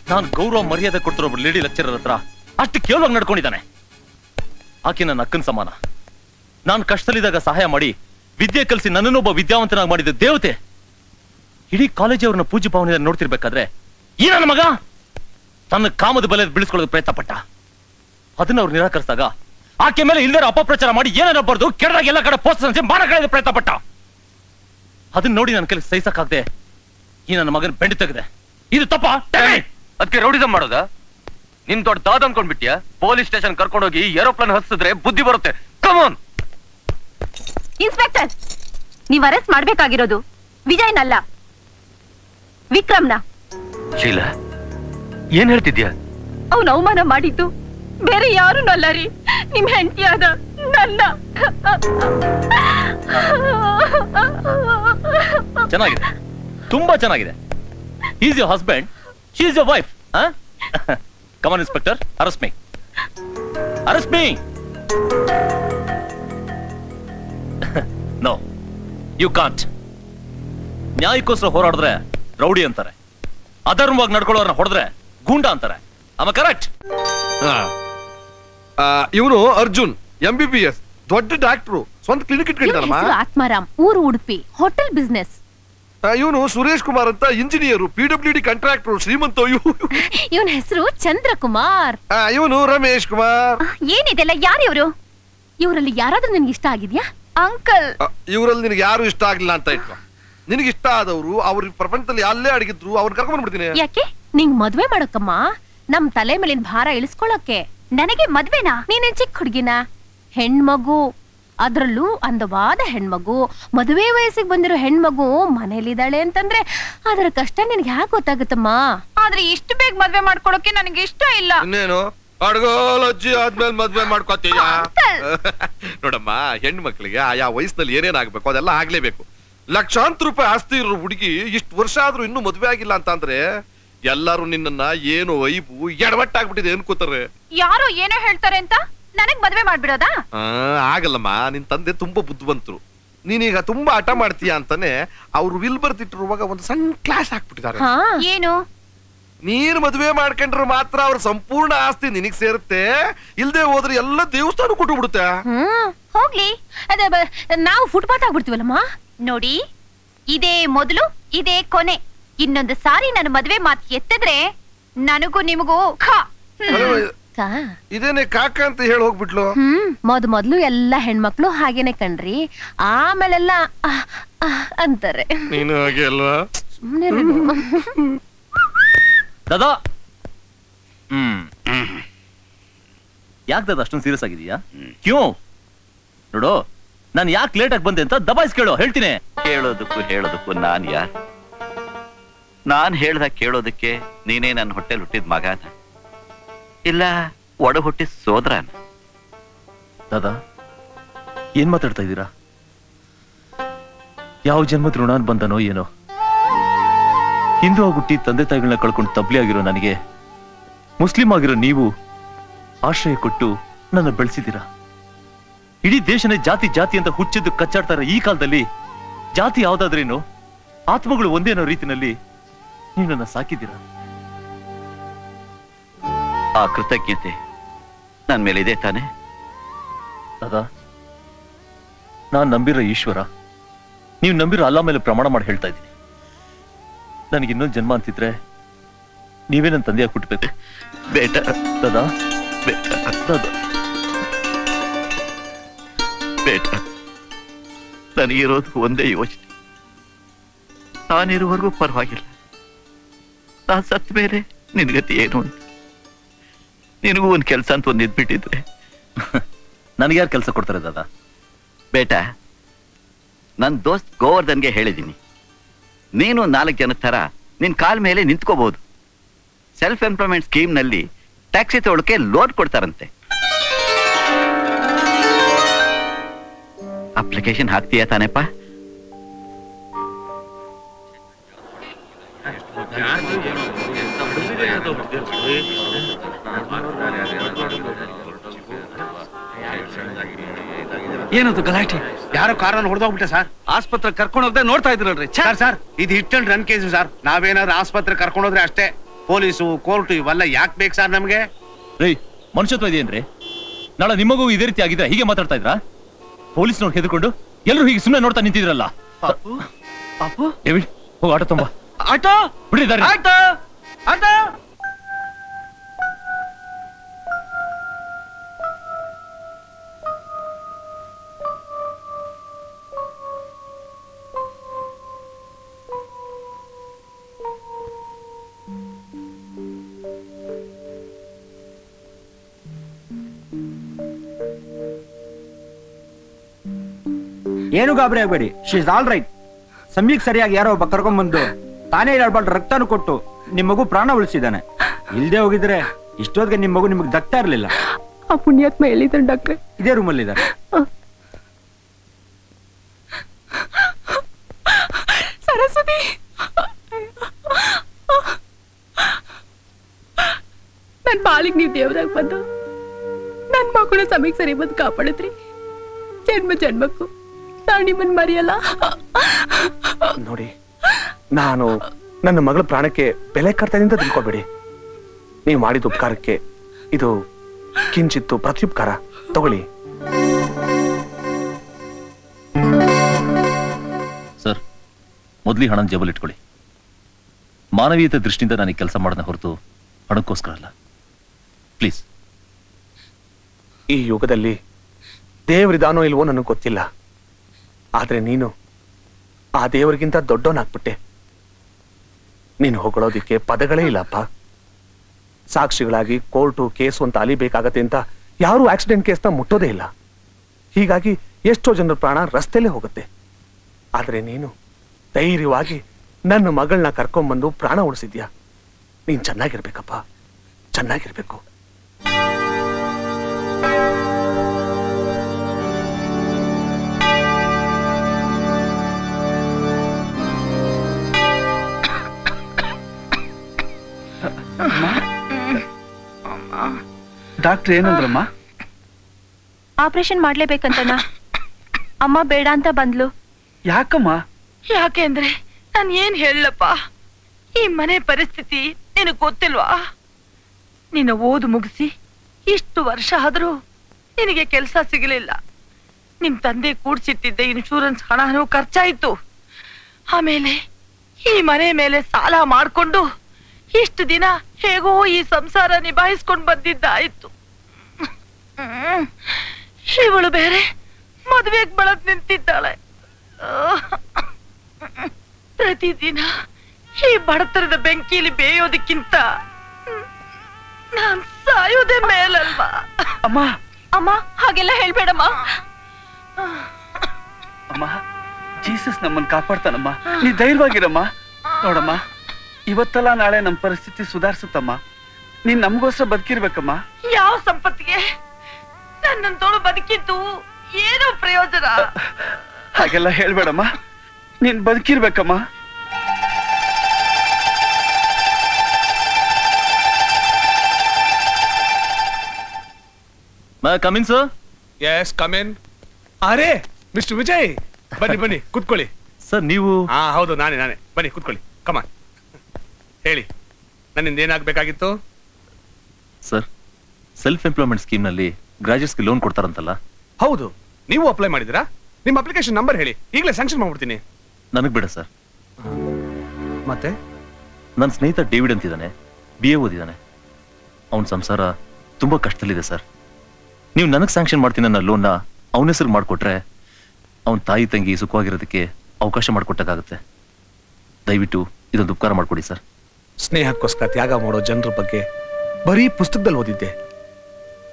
ನಾನು ಗೌರವ, ಮರ್ಯಾದೆ ಕೊಡ್ತಿರೋ ಒಬ್ಬ ಲೇಡಿ ಲೆಕ್ಚರರ್ ಹತ್ರ ಅಷ್ಟು ಕೇವಲವಾಗಿ ನಡ್ಕೊಂಡಿದ್ದಾನೆ. ಆಕೆ ನನ್ನ ಅಕ್ಕನ ಸಮಾನ. ನಾನು ಕಷ್ಟದಲ್ಲಿದ್ದಾಗ ಸಹಾಯ ಮಾಡಿ, ವಿದ್ಯೆ ಕಲಿಸಿ ನನ್ನನ್ನೊಬ್ಬ ವಿದ್ಯಾವಂತನಾಗಿ ಮಾಡಿದ ದೇವತೆ. ಇಡೀ ಕಾಲೇಜ್ ಅವ್ರನ್ನ ಪೂಜ್ಯ ಭಾವನೆಯಿಂದ ನೋಡ್ತಿರ್ಬೇಕಾದ್ರೆ, ಈ ನನ್ನ ಮಗ ತನ್ನ ಕಾಮದ ಬಲೆ ಬೀಳಿಸ್ಕೊಳ್ಳೋಕೆ ಪ್ರಯತ್ನ ಪಟ್ಟ ಅದನ್ನ ಅವ್ರು ನಿರಾಕರಿಸಿದಾಗ ಆಕೆ ಮೇಲೆ ಇಲ್ಲದ ಅಪಪ್ರಚಾರ ಮಾಡಿ ಏನೇನೋ ಬರ್ದು ಕೆಳದಾಗ ಎಲ್ಲ ಕಡೆ ಪೋಸ್ಟರ್ ಹಂಚಿ ಮಾರ ಕಳೆದ ಪ್ರಯತ್ನ ಪಟ್ಟ ಅದನ್ನ ನೋಡಿ ನನ್ನ ಕೈಲಿ ಸಹಿಸಕ್ಕಾಗದೆ ಈ ನನ್ನ ಮಗನ ಬೆಂಡಿ ತೆಗೆದೆ. ಇದು ತಪ್ಪ? ಅದಕ್ಕೆ ರೌಡಿಸಂ ಮಾಡೋದ? ನಿನ್ ದೊಡ್ಡ ದಾದ ಅನ್ಕೊಂಡ್ಬಿಟ್ಟಿಯ ಪೊಲೀಸ್ ಸ್ಟೇಷನ್ ಕರ್ಕೊಂಡೋಗಿ ಏರೋಪ್ಲೇನ್ ಹತ್ತಿದ್ರೆ ಬುದ್ಧಿ ಬರುತ್ತೆ. ಕಮಾನ್ ಇನ್ಸ್ಪೆಕ್ಟರ್ ನೀವ್ ಅರೆಸ್ಟ್ ಮಾಡ್ಬೇಕಾಗಿರೋದು ವಿಜಯ್ನಲ್ಲ ವಿಕ್ರಮ್ನ. ಶೀಲಾ ಏನ್ ಹೇಳ್ತಿದ್ಯಾ? ಅವ್ನು ಅವಮಾನ ಮಾಡಿದ್ದು ಬೇರೆ ಯಾರು ಅಲ್ಲ ರೀ. ನಿಮ್ ಹೆಂಡತಿಯಾದ ನನ್ನ. ಚೆನ್ನಾಗಿದೆ. ತುಂಬಾ ಚೆನ್ನಾಗಿದೆ. Is your husband she is your wife come on inspector arrest me arrest me arrest me no you can't ನ್ಯಾಯಕ್ಕೋಸ್ಕರ ಹೋರಾಡಿದ್ರೆ ರೌಡಿ ಅಂತಾರೆ. ಅಧರ್ಮವಾಗಿ ನಡ್ಕೊಳ್ಳೋರ್ನ ಹೊಡೆದ್ರೆ ಗೂಂಡ ಅಂತಾರೆ. ಅಮ್ಮ ಕರೆಕ್ಟ್ ಇವನು Arjun M B B S ದೊಡ್ಡ ಡಾಕ್ಟ್ರು ಸ್ವಂತ ಕ್ಲಿನಿಕ್ ಇಟ್ಕೊಂಡಿದ್ದಾನಮ್ಮ. ಆತ್ಮಾರಾಮ್ ಊರು ಉಡುಪಿ ಹೋಟೆಲ್ ಬಿಸ್ನೆಸ್ ಇವನು ಸುರೇಶ್ ಕುಮಾರ್ ಅಂತ engineer P W D contractor ಶ್ರೀಮಂತ ಇವನ ಹೆಸರು ಚಂದ್ರಕುಮಾರ್. ಇವನು ರಮೇಶ್ ಕುಮಾರ್. ಏನಿದೆಲ್ಲ ಯಾರು ಇವರು ಇವರಲ್ಲಿ ಯಾರಾದ್ರೂ ನಿನ್ಗೆ ಇಷ್ಟ ಆಗಿದ್ಯಾ? ಅಂಕಲ್. ಇವರಲ್ಲಿ ನಿನಗೆ ಯಾರು ಇಷ್ಟ ಆಗಿಲ್ಲ ಅಂತ ಇಟ್ಕೊ. ನಿನಗೆ ಇಷ್ಟ ಆದವರು ಅವ್ರ ಪ್ರಪಂಚದಲ್ಲಿ ಅಲ್ಲೇ ಅಡಗಿದ್ರು ಅವ್ರು ಕರ್ಕೊಂಡ್ಬಿಡ್ತೀನಿ ಯಾಕೆ? ನಿಂಗ್ ಮದ್ವೆ ಮಾಡಕ್ಕಮ್ಮ? ನಮ್ ತಲೆ ಮೇಲಿನ ಭಾರ ಇಳಿಸ್ಕೊಳಕ್ಕೆ. ನನಗೆ ಮದ್ವೆನಾ? ನೀನೇ ಚಿಕ್ಕ ಹುಡುಗಿನ? ಹೆಣ್ಮಗು ಅದ್ರಲ್ಲೂ ಅಂದವಾದ ಹೆಣ್ಮಗು ಮದುವೆ ವಯಸ್ಸಿಗೆ ಬಂದಿರೋ ಹೆಣ್ಮಗು ಮನೇಲಿದ್ದಾಳೆ ಅಂತಂದ್ರೆ ಅದರ ಕಷ್ಟ ನಿನ್ಗೆ ಯಾಕೆ ಗೊತ್ತಾಗುತ್ತಮ್ಮ? ಆದ್ರೆ ಇಷ್ಟು ಬೇಗ ಮದ್ವೆ ಮಾಡ್ಕೊಳಕ್ಕೆ ನನಗೆ ಇಷ್ಟ ಇಲ್ಲ. ಇನ್ನೇನು? ಅಡ್ಗೋಲಜ್ಜಿ ಆದ್ಮೇಲೆ ಮದ್ವೆ ಮಾಡ್ಕೊತೀಯ? (laughs) ನೋಡಮ್ಮ ಹೆಣ್ಣು ಮಕ್ಕಳಿಗೆ ಆಯಾ ವಯಸ್ಸಿನಲ್ಲಿ ಏನೇನ್ ಆಗ್ಬೇಕು ಅದೆಲ್ಲ ಆಗ್ಲೇಬೇಕು. ಲಕ್ಷಾಂತರ ರೂಪಾಯಿ ಆಸ್ತಿ ಇರೋ ಹುಡುಗಿ ಇಷ್ಟು ವರ್ಷ ಆದ್ರೂ ಇನ್ನೂ ಮದ್ವೆ ಆಗಿಲ್ಲ ಅಂತ ಅಂದ್ರೆ ಎಲ್ಲಾರು ನಿನ್ನನ್ನ ಏನು ವೈಪು ಎಡವಟ್ಟಾಗ್ಬಿಟ್ಟಿದೆ ಅನ್ಕೋತಾರೆ ಯಾರು ಏನೋ ಹೇಳ್ತಾರೆ ಅಂತ ನನಗ್ ಮದ್ವೆ ಮಾಡ್ಬಿಡೋದಾ? ಆಗಲ್ಲಮ್ಮ ನಿನ್ ತಂದೆ ತುಂಬಾ ಬುದ್ಧಿವಂತರು. ನೀನೀಗ ತುಂಬಾ ಹಠ ಮಾಡ್ತೀಯ ಅಂತಾನೆ ಅವ್ರು ವಿಲ್ ಬರ್ತಿಟ್ಟಿರುವಾಗ ಒಂದು ಸಣ್ಣ ಕ್ಲಾಸ್ ಹಾಕ್ಬಿಟ್ಟಿದ್ದಾರೆ ಏನು? ನೀನ್ ಮದ್ವೆ ಮಾಡ್ಕೊಂಡ್ರೆ ಮಾತ್ರ ಅವ್ರ ಸಂಪೂರ್ಣ ಆಸ್ತಿ ನಿನಗ್ ಸೇರುತ್ತೆ. ಇಲ್ದೆ ಹೋದ್ರೆ ಎಲ್ಲ ದೇವಸ್ಥಾನ ಕೊಟ್ಟು ಬಿಡುತ್ತೆ? ಹೋಗ್ಲಿ. ಅದೇ ನಾವು ಫುಟ್ಪಾತ್ ಆಗ್ಬಿಡ್ತೀವಲ್ಲಮ್ಮ? ನೋಡಿ ಇದೇ ಮೊದಲು ಇದೇ ಕೊನೆ. ಇನ್ನೊಂದು ಸಾರಿ ನನ್ನ ಮದ್ವೆ ಮಾತು ಎತ್ತಿದ್ರೆ ನನಗೂ ನಿಮಗೂ. ಇದೇನೆ ಕಾಕ ಅಂತ ಹೇಳಿ ಹೋಗ್ಬಿಟ್ಲು? ಹ್ಮ್ ಮೊದ್ ಮೊದ್ಲು ಎಲ್ಲಾ ಹೆಣ್ಮಕ್ಳು ಹಾಗೇನೆ ಕಣ್ರಿ. ಆಮೇಲೆಲ್ಲ ಅಂತಾರೆ. ನೀನು ಹಾಗೆ ಅಲ್ವಾ. ದಾದಾ! ಹ್ಮ್. ಯಾಕೆ ದಾದಾ ಅಷ್ಟೊಂದು ಸೀರಿಯಸ್ ಆಗಿದೀಯಾ? ಕ್ಯೂ? ನೋಡು ನಾನು ಯಾಕೆ ಲೇಟ್ ಆಗಿ ಬಂದೆ ಅಂತ ದಬಾಯಿಸ್ ಕೇಳು ಹೇಳ್ತೀನಿ. ಹೇಳೋದಕ್ಕೂ ಹೇಳೋದಕ್ಕೂ ನಾನು ಯಾರ್ ನಾನ್ ಹೇಳ್ದ ಕೇಳೋದಕ್ಕೆ ನೀನೇ ನನ್ನ ಹೊಟ್ಟೆಲ್ ಹುಟ್ಟಿದ ಮಗನ ಇಲ್ಲ, ಒಡ ಹುಟ್ಟಿ ಸೋದರನ ದಾದಾ, ಏನ್ ಮಾತಾಡ್ತಾ ಇದ್ದೀರಾ? ಯಾವ ಜನ್ಮದ ಋಣ ಬಂದನೋ ಏನೋ. ಹಿಂದೂ ಹುಟ್ಟಿ ತಂದೆ ತಾಯಿಗಳನ್ನ ಕಳ್ಕೊಂಡು ತಬ್ಲಿ ಆಗಿರೋ ನನಗೆ, ಮುಸ್ಲಿಂ ಆಗಿರೋ ನೀವು ಆಶ್ರಯ ಕೊಟ್ಟು ನನ್ನ ಬೆಳೆಸಿದ್ದೀರಾ? ಇಡೀ ದೇಶನೇ ಜಾತಿ ಜಾತಿ ಅಂತ ಹುಚ್ಚಿದ್ದು ಕಚ್ಚಾಡ್ತಾರೆ ಈ ಕಾಲದಲ್ಲಿ. ಜಾತಿ ಯಾವ್ದಾದ್ರೇನು? ಆತ್ಮಗಳು ಒಂದೇನೋ ರೀತಿನಲ್ಲಿ ನೀವು ನನ್ನ ಸಾಕಿದ್ದೀರಾ? ಆ ಕೃತಜ್ಞತೆ ನನ್ನ ಮೇಲೆ ಇದೆ ತಾನೆ? ದಾದಾ ನಾನ್ ನಂಬಿರೋ ಈಶ್ವರ ನೀವು ನಂಬಿರೋ ಅಲ್ಲ ಮೇಲೆ ಪ್ರಮಾಣ ಮಾಡಿ ಹೇಳ್ತಾ ಇದ್ದೀನಿ. ನನಗೆ ಇನ್ನೊಂದು ಜನ್ಮ ಅಂತಿದ್ರೆ ನೀವೇ ನನ್ನ ತಂದೆಯಾಗಿ ಹುಟ್ಟಬೇಕು ಬೇಟ ದಾದಾ. ಬೇಟ ದಾದಾ. ಬೇಟ ನನಗಿರೋದು ಒಂದೇ ಯೋಚನೆ. ನಾನಿರುವವರೆಗೂ ಪರವಾಗಿಲ್ಲ. ನಾನ್ ಸತ್ತ ಮೇಲೆ ನಿನ್ಗತಿ ಏನು ಅಂತ. ನಿನಗೂ ಒಂದ್ ಕೆಲ್ಸ ಅಂತ ಒಂದ್ ಇದ್ಬಿಟ್ಟಿದ್ರೆ. ನನಗೆ ಯಾರು ಕೆಲಸ ಕೊಡ್ತಾರೆ ದಾದಾ? ಬೇಟ ನನ್ ದೋಸ್ತ್ ಗೋವರ್ಧನ್ಗೆ ಹೇಳಿದ್ದೀನಿ ನೀನು ನಾಲ್ಕು ಜನ ತರ ನಿನ್ ಕಾಲ್ ಮೇಲೆ ನಿಂತ್ಕೋಬಹುದು ಸೆಲ್ಫ್ ಎಂಪ್ಲಾಯ್ಮೆಂಟ್ ಸ್ಕೀಮ್ನಲ್ಲಿ ಟ್ಯಾಕ್ಸಿ ತೊಳಕೆ ಲೋನ್ ಕೊಡ್ತಾರಂತೆ. ಅಪ್ಲಿಕೇಶನ್ ಹಾಕ್ತೀಯಾ ತಾನೇಪ್ಪ? ಏನದು ಗಲಾಟೆ? ಯಾರೋ ಕಾರನ್ನು ಹೊಡೆದೋಗ್ಬಿಟ್ಟೆ ಸರ್. ಆಸ್ಪತ್ರೆ ಕರ್ಕೊಂಡು ಹೋಗದೆ ನೋಡ್ತಾ ಇದ್ರಲ್ರಿ. ಸರ್ ಸರ್ ಇದು hit and run case sir. ನಾವೇನಾದ್ರೂ ಆಸ್ಪತ್ರೆ ಕರ್ಕೊಂಡೋದ್ರೆ ಅಷ್ಟೇ. ಪೊಲೀಸು ಕೋರ್ಟ್ ಇವೆಲ್ಲ ಯಾಕೆ ಬೇಕು ಸರ್ ನಮ್ಗೆ? ರೀ ಮನುಷ್ಯತ್ವ ಇದೇನ್ರಿ? ನಾಳೆ ನಿಮಗೂ ಇದೇ ರೀತಿ ಆಗಿದ್ರೆ ಹೀಗೆ ಮಾತಾಡ್ತಾ ಇದ್ರಾ? ಪೊಲೀಸ್ನವ್ರು ಹೆದರ್ಕೊಂಡು ಎಲ್ಲರೂ ಹೀಗೆ ಸುಮ್ಮನೆ ನೋಡ್ತಾ ನಿಂತಿದ್ರಲ್ಲ? ಡೇವಿಡ್ ಹೋಗಿ ಆಟೋ ತುಂಬ ಆಟೋ? ಬಿಡ್ರಿ ದಾರಿ. ಆಟೋ? ಆಟೋ? ಏನು ಗಾಬರಿ ಆಗ್ಬೇಡಿ. ಶೀಸ್ ಆಲ್ ರೈಟ್ ಸಮೀಕ್ ಸರಿಯಾಗಿ ಯಾರೋ ಒಬ್ಬ ಕರ್ಕೊಂಡ್ಬಂದು ತಾನೇ ಎರಡು ರಕ್ತನು ಕೊಟ್ಟು ನಿಮ್ ಮಗು ಪ್ರಾಣ ಉಳಿಸಿದಾನೆ ಇಲ್ದೇ ಹೋಗಿದ್ರೆ ಇಷ್ಟೊತ್ತಿಗೆ ನಿಮ್ ಮಗು ನಿಮಗೆ ದಕ್ತಾ ಇರ್ಲಿಲ್ಲ. ಆ ಪುಣ್ಯಾತ್ಮ ಎಲ್ಲಿದ್ದಾನೆ ಡಾಕ್ಟ್ರೆ? ಇದೇ ರೂಮಲ್ಲಿ ಇದ್ದಾರೆ ಸರಸ್ವತಿ! ನನ್ ಬಾಳಿಗೆ ನೀವು ದೇವ್ರಾಗ ಬಂದು ನನ್ ಮಕ್ಕಳ ಸಮಯಕ್ಕೆ ಸರಿ ಬಂದು ಕಾಪಾಡಿದ್ರಿ. ಜನ್ಮ ಜನ್ಮಕ್ಕೂ. ನಾನು ನಿಮ್ಮನ್ ಮರೆಯಲ್ಲ? ನೋಡಿ ನಾನು ನನ್ನ ಮಗಳ ಪ್ರಾಣಕ್ಕೆ ಬೆಲೆ ಕಟ್ತಾ ಅಂತ ತಿಳ್ಕೊಬೇಡಿ. ನೀವು ಮಾಡಿದ ಉಪಕಾರಕ್ಕೆ ಇದು ಕಿಂಚಿತ್ತು ಪ್ರತ್ಯುಪಕಾರ. ತಗೊಳ್ಳಿ. ಸರ್ ಮೊದಲಿ ಹಣನ ಜೇಬಲ್ ಇಟ್ಕೊಳ್ಳಿ. ಮಾನವೀಯತೆ ದೃಷ್ಟಿಯಿಂದ ನಾನು ಕೆಲಸ ಮಾಡೋದನ್ನ ಹೊರತು ಹಣಕ್ಕೋಸ್ಕರ ಅಲ್ಲ. ಪ್ಲೀಸ್. ಈ ಯುಗದಲ್ಲಿ ದೇವರಿದಾನೋ ಇಲ್ವೋ ನನಗೆ ಗೊತ್ತಿಲ್ಲ. ಆದ್ರೆ ನೀನು ಆ ದೇವರಿಗಿಂತ ದೊಡ್ಡವನಾಗ್ಬಿಟ್ಟೆ. ನೀನು ಹೊಗಳೋದಿಕ್ಕೆ ಪದಗಳೇ ಇಲ್ಲಪ್ಪ. ಸಾಕ್ಷಿಗಳಾಗಿ ಕೋರ್ಟು ಕೇಸು ಅಂತ ಅಲಿಬೇಕಾಗತ್ತೆ ಅಂತ ಯಾರು ಆಕ್ಸಿಡೆಂಟ್ ಕೇಸ್ನ ಮುಟ್ಟೋದೇ ಇಲ್ಲ. ಹೀಗಾಗಿ ಎಷ್ಟೋ ಜನರ ಪ್ರಾಣ ರಸ್ತೆಯಲ್ಲೇ ಹೋಗುತ್ತೆ. ಆದ್ರೆ ನೀನು ಧೈರ್ಯವಾಗಿ ನನ್ನ ಮಗಳನ್ನ ಕರ್ಕೊಂಡ್ಬಂದು ಪ್ರಾಣ ಉಳಿಸಿದ್ಯಾ? ನೀನ್ ಚೆನ್ನಾಗಿರ್ಬೇಕಪ್ಪ. ಚೆನ್ನಾಗಿರ್ಬೇಕು. ಡಾಕ್ಟರ್ ಏನಂದ್ರಮ್ಮ? ಆಪರೇಷನ್ ಮಾಡ್ಲೇಬೇಕಂತಣ್ಣ. ಅಮ್ಮ ಬೇಡ ಅಂತ ಬಂದ್ಲು. ಯಾಕಮ್ಮ? ಯಾಕೆಂದ್ರೆ ನಾನು ಏನ್ ಹೇಳಪ್ಪ ಈ ಮನೆ ಪರಿಸ್ಥಿತಿ ನಿನಗ್ ಗೊತ್ತಿಲ್ವಾ? ನಿನ್ನ ಓದು ಮುಗಿಸಿ ಇಷ್ಟು ವರ್ಷ ಆದ್ರೂ ನಿನಗೆ ಕೆಲಸ ಸಿಗಲಿಲ್ಲ. ನಿಮ್ ತಂದೆ ಕೂಡ್ಸಿಟ್ಟಿದ್ದ ಇನ್ಶೂರೆನ್ಸ್ ಹಣನೂ ಖರ್ಚಾಯ್ತು. ಆಮೇಲೆ ಈ ಮನೆ ಮೇಲೆ ಸಾಲ ಮಾಡ್ಕೊಂಡು ಇಷ್ಟು ದಿನ ಹೇಗೋ ಈ ಸಂಸಾರ ನಿಭಾಯಿಸ್ಕೊಂಡು ಬಂದಿದ್ದಾಯ್ತು. ಇವಳು ಬೇರೆ ಮದ್ವೆಗ್ ಬಳದ್ ನಿಂತಿದ್ದಾಳೆ. ಪ್ರತಿದಿನ ಈ ಬಡತನದ ಬೆಂಕಿಲಿ ಬೇಯೋದಕ್ಕಿಂತ ನಾನ್ ಸಾಯೋದೇ ಮೇಲಲ್ವಾ? ಅಮ್ಮ. ಅಮ್ಮ ಹಾಗೆಲ್ಲ ಹೇಳ್ಬೇಡಮ್ಮ. ಅಮ್ಮ ಜೀಸಸ್ ನಮ್ಮನ್ ಕಾಪಾಡ್ತಾನಮ್ಮ. ನೀ ಧೈರ್ಯವಾಗಿರಮ್ಮ. ನೋಡಮ್ಮ. ಇವತ್ತಲ್ಲ ನಾಳೆ ನಮ್ಮ ಪರಿಸ್ಥಿತಿ ಸುಧಾರಿಸುತ್ತಮ್ಮ. ನೀನ್ ನಮ್ಗೋಸ್ಕರ ಬದುಕಿರ್ಬೇಕಮ್ಮ. ಯಾವ ಸಂಪತ್ತಿಗೆ? ನನ್ನಂತೋಳು ಬದುಕಿದ್ದು ಏನೋ ಪ್ರಯೋಜನ. ಹಾಗೆಲ್ಲ ಹೇಳ್ಬೇಡಮ್ಮ. ನೀನ್ ಬದುಕಿರ್ಬೇಕಮ್ಮ. Come in sir yes come in ಅರೆ ಮಿಸ್ಟರ್ ವಿಜಯ್ ಬನ್ನಿ ಬನ್ನಿ ಕುತ್ಕೊಳ್ಳಿ. ಸರ್ ನೀವು ಹಾ ಹೌದು ನಾನೇ ನಾನೇ. ಬನ್ನಿ ಕುತ್ಕೊಳ್ಳಿ. ಕಮಾನ್ ಹೇಳಿ. ನನ್ನಿಂದ ಏನಾಗಬೇಕಾಗಿತ್ತು? ಸರ್ ಸೆಲ್ಫ್ ಎಂಪ್ಲಾಯ್ಮೆಂಟ್ ಸ್ಕೀಮ್ನಲ್ಲಿ ಗ್ರಾಜುಯೇಟ್ಸ್ಗೆ ಲೋನ್ ಕೊಡ್ತಾರಂತಲ್ಲ? ಹೌದು. ನೀವು ಅಪ್ಲೈ ಮಾಡಿದಿರಾ ನಿಮ್ಮ ಅಪ್ಲಿಕೇಶನ್ ನಂಬರ್ ಹೇಳಿ. ಈಗಲೇ ಸ್ಯಾಂಕ್ಷನ್ ಮಾಡ್ಬಿಡ್ತೀನಿ. ನನಗೆ ಬಿಡ ಸರ್. ಮತ್ತೆ? ನನ್ನ ಸ್ನೇಹಿತ ಡೇವಿಡ್ ಅಂತಿದ್ದಾನೆ. ಬಿ ಎ ಓದಿದ್ದಾನೆ. ಅವನ ಸಂಸಾರ ತುಂಬ ಕಷ್ಟದಲ್ಲಿದೆ ಸರ್. ನೀವು ನನಗೆ ಸ್ಯಾಂಕ್ಷನ್ ಮಾಡ್ತೀನಿ ನನ್ನ ಲೋನ್ನ ಅವನ ಹೆಸರು ಮಾಡಿಕೊಟ್ರೆ ಅವನ ತಾಯಿ ತಂಗಿ ಸುಖವಾಗಿರೋದಕ್ಕೆ ಅವಕಾಶ ಮಾಡಿಕೊಟ್ಟಾಗುತ್ತೆ ದಯವಿಟ್ಟು ಇದೊಂದು ಉಪಕಾರ ಮಾಡಿಕೊಡಿ ಸರ್. ಸ್ನೇಹಕ್ಕೋಸ್ಕರ ತ್ಯಾಗ ಮಾಡೋ ಜನರ ಬಗ್ಗೆ ಬರೀ ಪುಸ್ತಕದಲ್ಲಿ ಓದಿದ್ದೆ.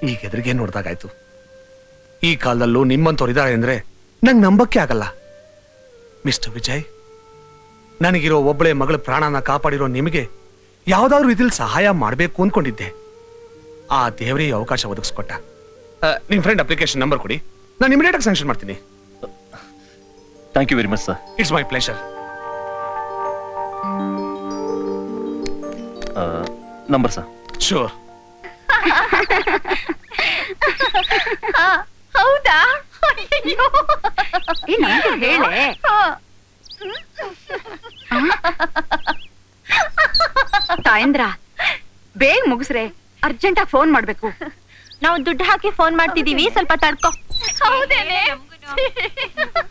ಈಗ ಎದುರಿಗೆ ನೋಡ್ದಾಗಾಯ್ತು? ಈ ಕಾಲದಲ್ಲೂ ನಿಮ್ಮಂತವ್ರು ಇದ್ದಾರೆ ಅಂದ್ರೆ ನಂಗೆ ನಂಬಕ್ಕೆ ಆಗಲ್ಲ. ಮಿಸ್ಟರ್ ವಿಜಯ್ ನನಗಿರೋ ಒಬ್ಬಳೆ ಮಗಳ ಪ್ರಾಣನ ಕಾಪಾಡಿರೋ ನಿಮಗೆ ಯಾವ್ದಾದ್ರು ಇದ್ರಲ್ಲಿ ಸಹಾಯ ಮಾಡಬೇಕು ಅಂದ್ಕೊಂಡಿದ್ದೆ ಆ ದೇವರೇ ಅವಕಾಶ ಒದಗಿಸ್ಕೊಟ್ಟ. ಆ, ನಿಮ್ ಫ್ರೆಂಡ್ ಅಪ್ಲಿಕೇಶನ್ ನಂಬರ್ ಕೊಡಿ. ನಾನು ಇಮಿಡಿಯೇಟ್ ಆಗಿ ಸ್ಯಾಂಕ್ಷನ್ ಮಾಡ್ತೀನಿ. Thank you very much sir it's my pleasure number sir. Sure ಹೌದಾ. ಹೇಳೆ? ತಾಯಂದ್ರ ಬೇಗ ಮುಗಿಸ್ರೆ ಅರ್ಜೆಂಟ್ ಆಗಿ ಫೋನ್ ಮಾಡ್ಬೇಕು. ನಾವು ದುಡ್ಡು ಹಾಕಿ ಫೋನ್ ಮಾಡ್ತಿದೀವಿ ಸ್ವಲ್ಪ ತಡ್ಕೋ. ಹೌದೇನೆ?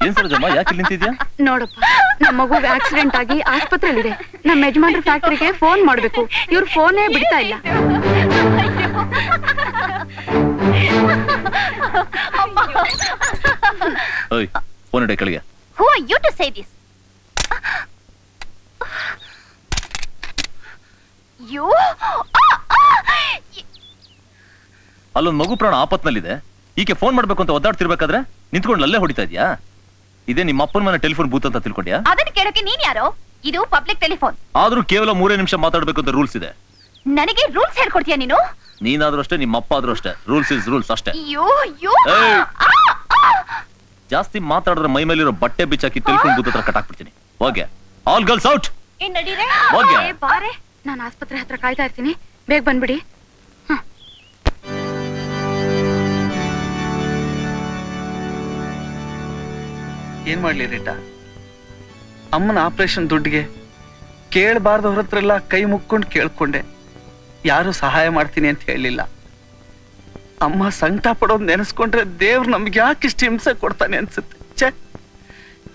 ಏನ್ ಸರೋಜಮ್ಮ ಯಾಕೆ ಇಲ್ಲಿ ನಿಂತಿದ್ಯಾ? ನೋಡಪ್ಪ ನಮ್ಮ ಆಕ್ಸಿಡೆಂಟ್ ಆಗಿ ಆಸ್ಪತ್ರೆಯಲ್ಲಿದೆ. ನಮ್ಮ ಯಜಮಾನ್ರ ಫ್ಯಾಕ್ಟರಿಗೆ ಫೋನ್ ಮಾಡ್ಬೇಕು. ಇವ್ರ ಫೋನೇ ಬಿಡ್ತಾ ಇಲ್ಲ. ಓಯ್ ಫೋನ್ ಇಡೆ ಕೆಳಗೆ. You to say this? You? ಅಲ್ಲೊಂದು ಮಗು ಪ್ರಾಣ ಆಪತ್ನಲ್ಲಿದೆ. ಈಕೆ ಫೋನ್ ಮಾಡ್ಬೇಕು ಅಂತ ಒದ್ದಾಡ್ತಿರ್ಬೇಕಾದ್ರೆ ನಿಂತ್ಕೊಂಡು ಅಲ್ಲೇ ಹೊಡಿತಾ ಇದೆಯಾ? ಇದೇ ನಿಮ್ಮ ಅಪ್ಪನ ಮನೆ ಟೆಲಿಫೋನ್ ಬೂತ್ ಅಂತ ತಿಳ್ಕೊಂಡ್ಯಾ? ಅದನ್ನ ಕೇಳೋಕೆ ನೀನ್ ಯಾರೋ? ಇದು ಪಬ್ಲಿಕ್ ಟೆಲಿಫೋನ್ ಆದ್ರೂ ಕೇವಲ ಮೂರೇ ನಿಮಿಷ ಮಾತಾಡ್ಬೇಕು ಅಂತ ರೂಲ್ಸ್ ಇದೆ. ನನಗೆ ರೂಲ್ಸ್ ಹೇಳ್ಕೊಡ್ತೀಯಾ ನೀನು? ನೀನಾದ್ರೂ ಅಷ್ಟೇ ನಿಮ್ಮ ಅಪ್ಪ ಆದ್ರೂ ಅಷ್ಟೇ. ರೂಲ್ಸ್ ಇಸ್ ರೂಲ್ಸ್ ಅಷ್ಟೇ. ಅಯ್ಯೋ ಅಯ್ಯೋ! ಏಯ್! ಜಾಸ್ತಿ ಮಾತಾಡಿದ್ರೆ ಮೈ ಮೇಲಿರೋ ಬಟ್ಟೆ ಬಿಚ್ಚಾಕಿ ಟೆಲಿಫೋನ್ ಬೂತ್ ಹತ್ರ ಕಟ್ಟಾಕ್ಬಿಡ್ತೀನಿ ಓಕೆ ಆಲ್ ಗರ್ಲ್ಸ್ ಔಟ್ ಏನ್ ನಡೀರೆ? ಹೋಗ್ಯಾ? ಏ, ಬಾರೆ. ನಾನು ಆಸ್ಪತ್ರೆ ಹತ್ರ ಕಾಯ್ತಾ ಇರ್ತೀನಿ. ಬೇಗ ಬಂದ್ಬಿಡಿ. ಏನ್ ಮಾಡ್ಲಿ ರೀಟಾ ಅಮ್ಮನ ಆಪರೇಷನ್ ದುಡ್ಡಿಗೆ ಕೇಳಬಾರ್ದು ಹೊರತ್ರ ಎಲ್ಲ ಕೈ ಮುಕ್ಕೊಂಡು ಕೇಳ್ಕೊಂಡೆ. ಯಾರು ಸಹಾಯ ಮಾಡ್ತೀನಿ ಅಂತ ಹೇಳಿಲ್ಲ. ಅಮ್ಮ ಸಂಕಟ ಪಡೋದ್ ನೆನೆಸ್ಕೊಂಡ್ರೆ ದೇವ್ರು ನಮ್ಗೆ ಯಾಕೆ ಇಷ್ಟು ಹಿಂಸೆ ಕೊಡ್ತಾನೆ ಅನ್ಸುತ್ತೆ? ಛೆ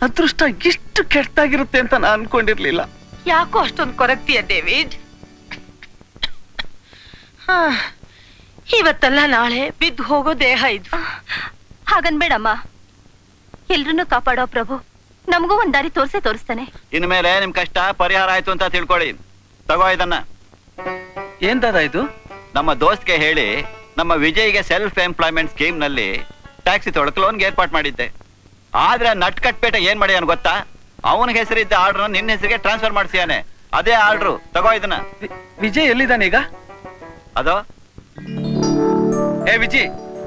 ಅದೃಷ್ಟ ಇಷ್ಟು ಕೆಟ್ಟಾಗಿರುತ್ತೆ ಅಂತ ನಾನು ಅನ್ಕೊಂಡಿರ್ಲಿಲ್ಲ. ಯಾಕೋ ಅಷ್ಟೊಂದು ಕೊರಗ್ತೀಯ ಡೇವಿಡ್? ಹಾ, ಇವತ್ತಲ್ಲ ನಾಳೆ ಬಿದ್ದು ಹೋಗೋ ದೇಹ ಇದು. ಹಾಗನ್ಬೇಡಮ್ಮ. ಎಲ್ರನ್ನೂ ಕಾಪಾಡೋ ಪ್ರಭು. ನಮಗೂ ಒಂದ್ ದಾರಿ ತೋರಿಸಿ ತೋರಿಸ್ತಾನೆ. ಇನ್ಮೇಲೆ ನಿಮ್ ಕಷ್ಟ ಪರಿಹಾರ ಆಯ್ತು ಅಂತ ತಿಳ್ಕೊಳ್ಳಿ. ತಗೋ ಇದನ್ನ. ಏನ್ ದಾದ ಇದು? ನಮ್ಮ ದೋಸ್ತ್ಗೆ ಹೇಳಿ ನಮ್ಮ ವಿಜಯ್ಗೆ ಸೆಲ್ಫ್ ಎಂಪ್ಲಾಯ್ಮೆಂಟ್ ಸ್ಕೀಮ್ನಲ್ಲಿ ಟ್ಯಾಕ್ಸಿ ತೊಳಕ್ ಲೋನ್ಗೆ ಏರ್ಪಾಟ್ ಮಾಡಿದ್ದೆ. ಆದ್ರೆ ನಟ್ಕಟ್ಪೇಟೆ ಏನ್ ಮಾಡ್ಯಾನ ಗೊತ್ತಾ? ಅವನ ಹೆಸರಿದ್ದ ಆರ್ಡರ್ ನಿನ್ನ ಹೆಸರಿಗೆ ಟ್ರಾನ್ಸ್ಫರ್ ಮಾಡ್ಸಿಯಾನೆ. ಅದೇ ಆರ್ಡ್ರು ತಗೋ ಇದನ್ನ. ವಿಜಯ್ ಎಲ್ಲಿದ್ದಾನೆ ಈಗ? ಅದೋ? ಏ ವಿಜಿ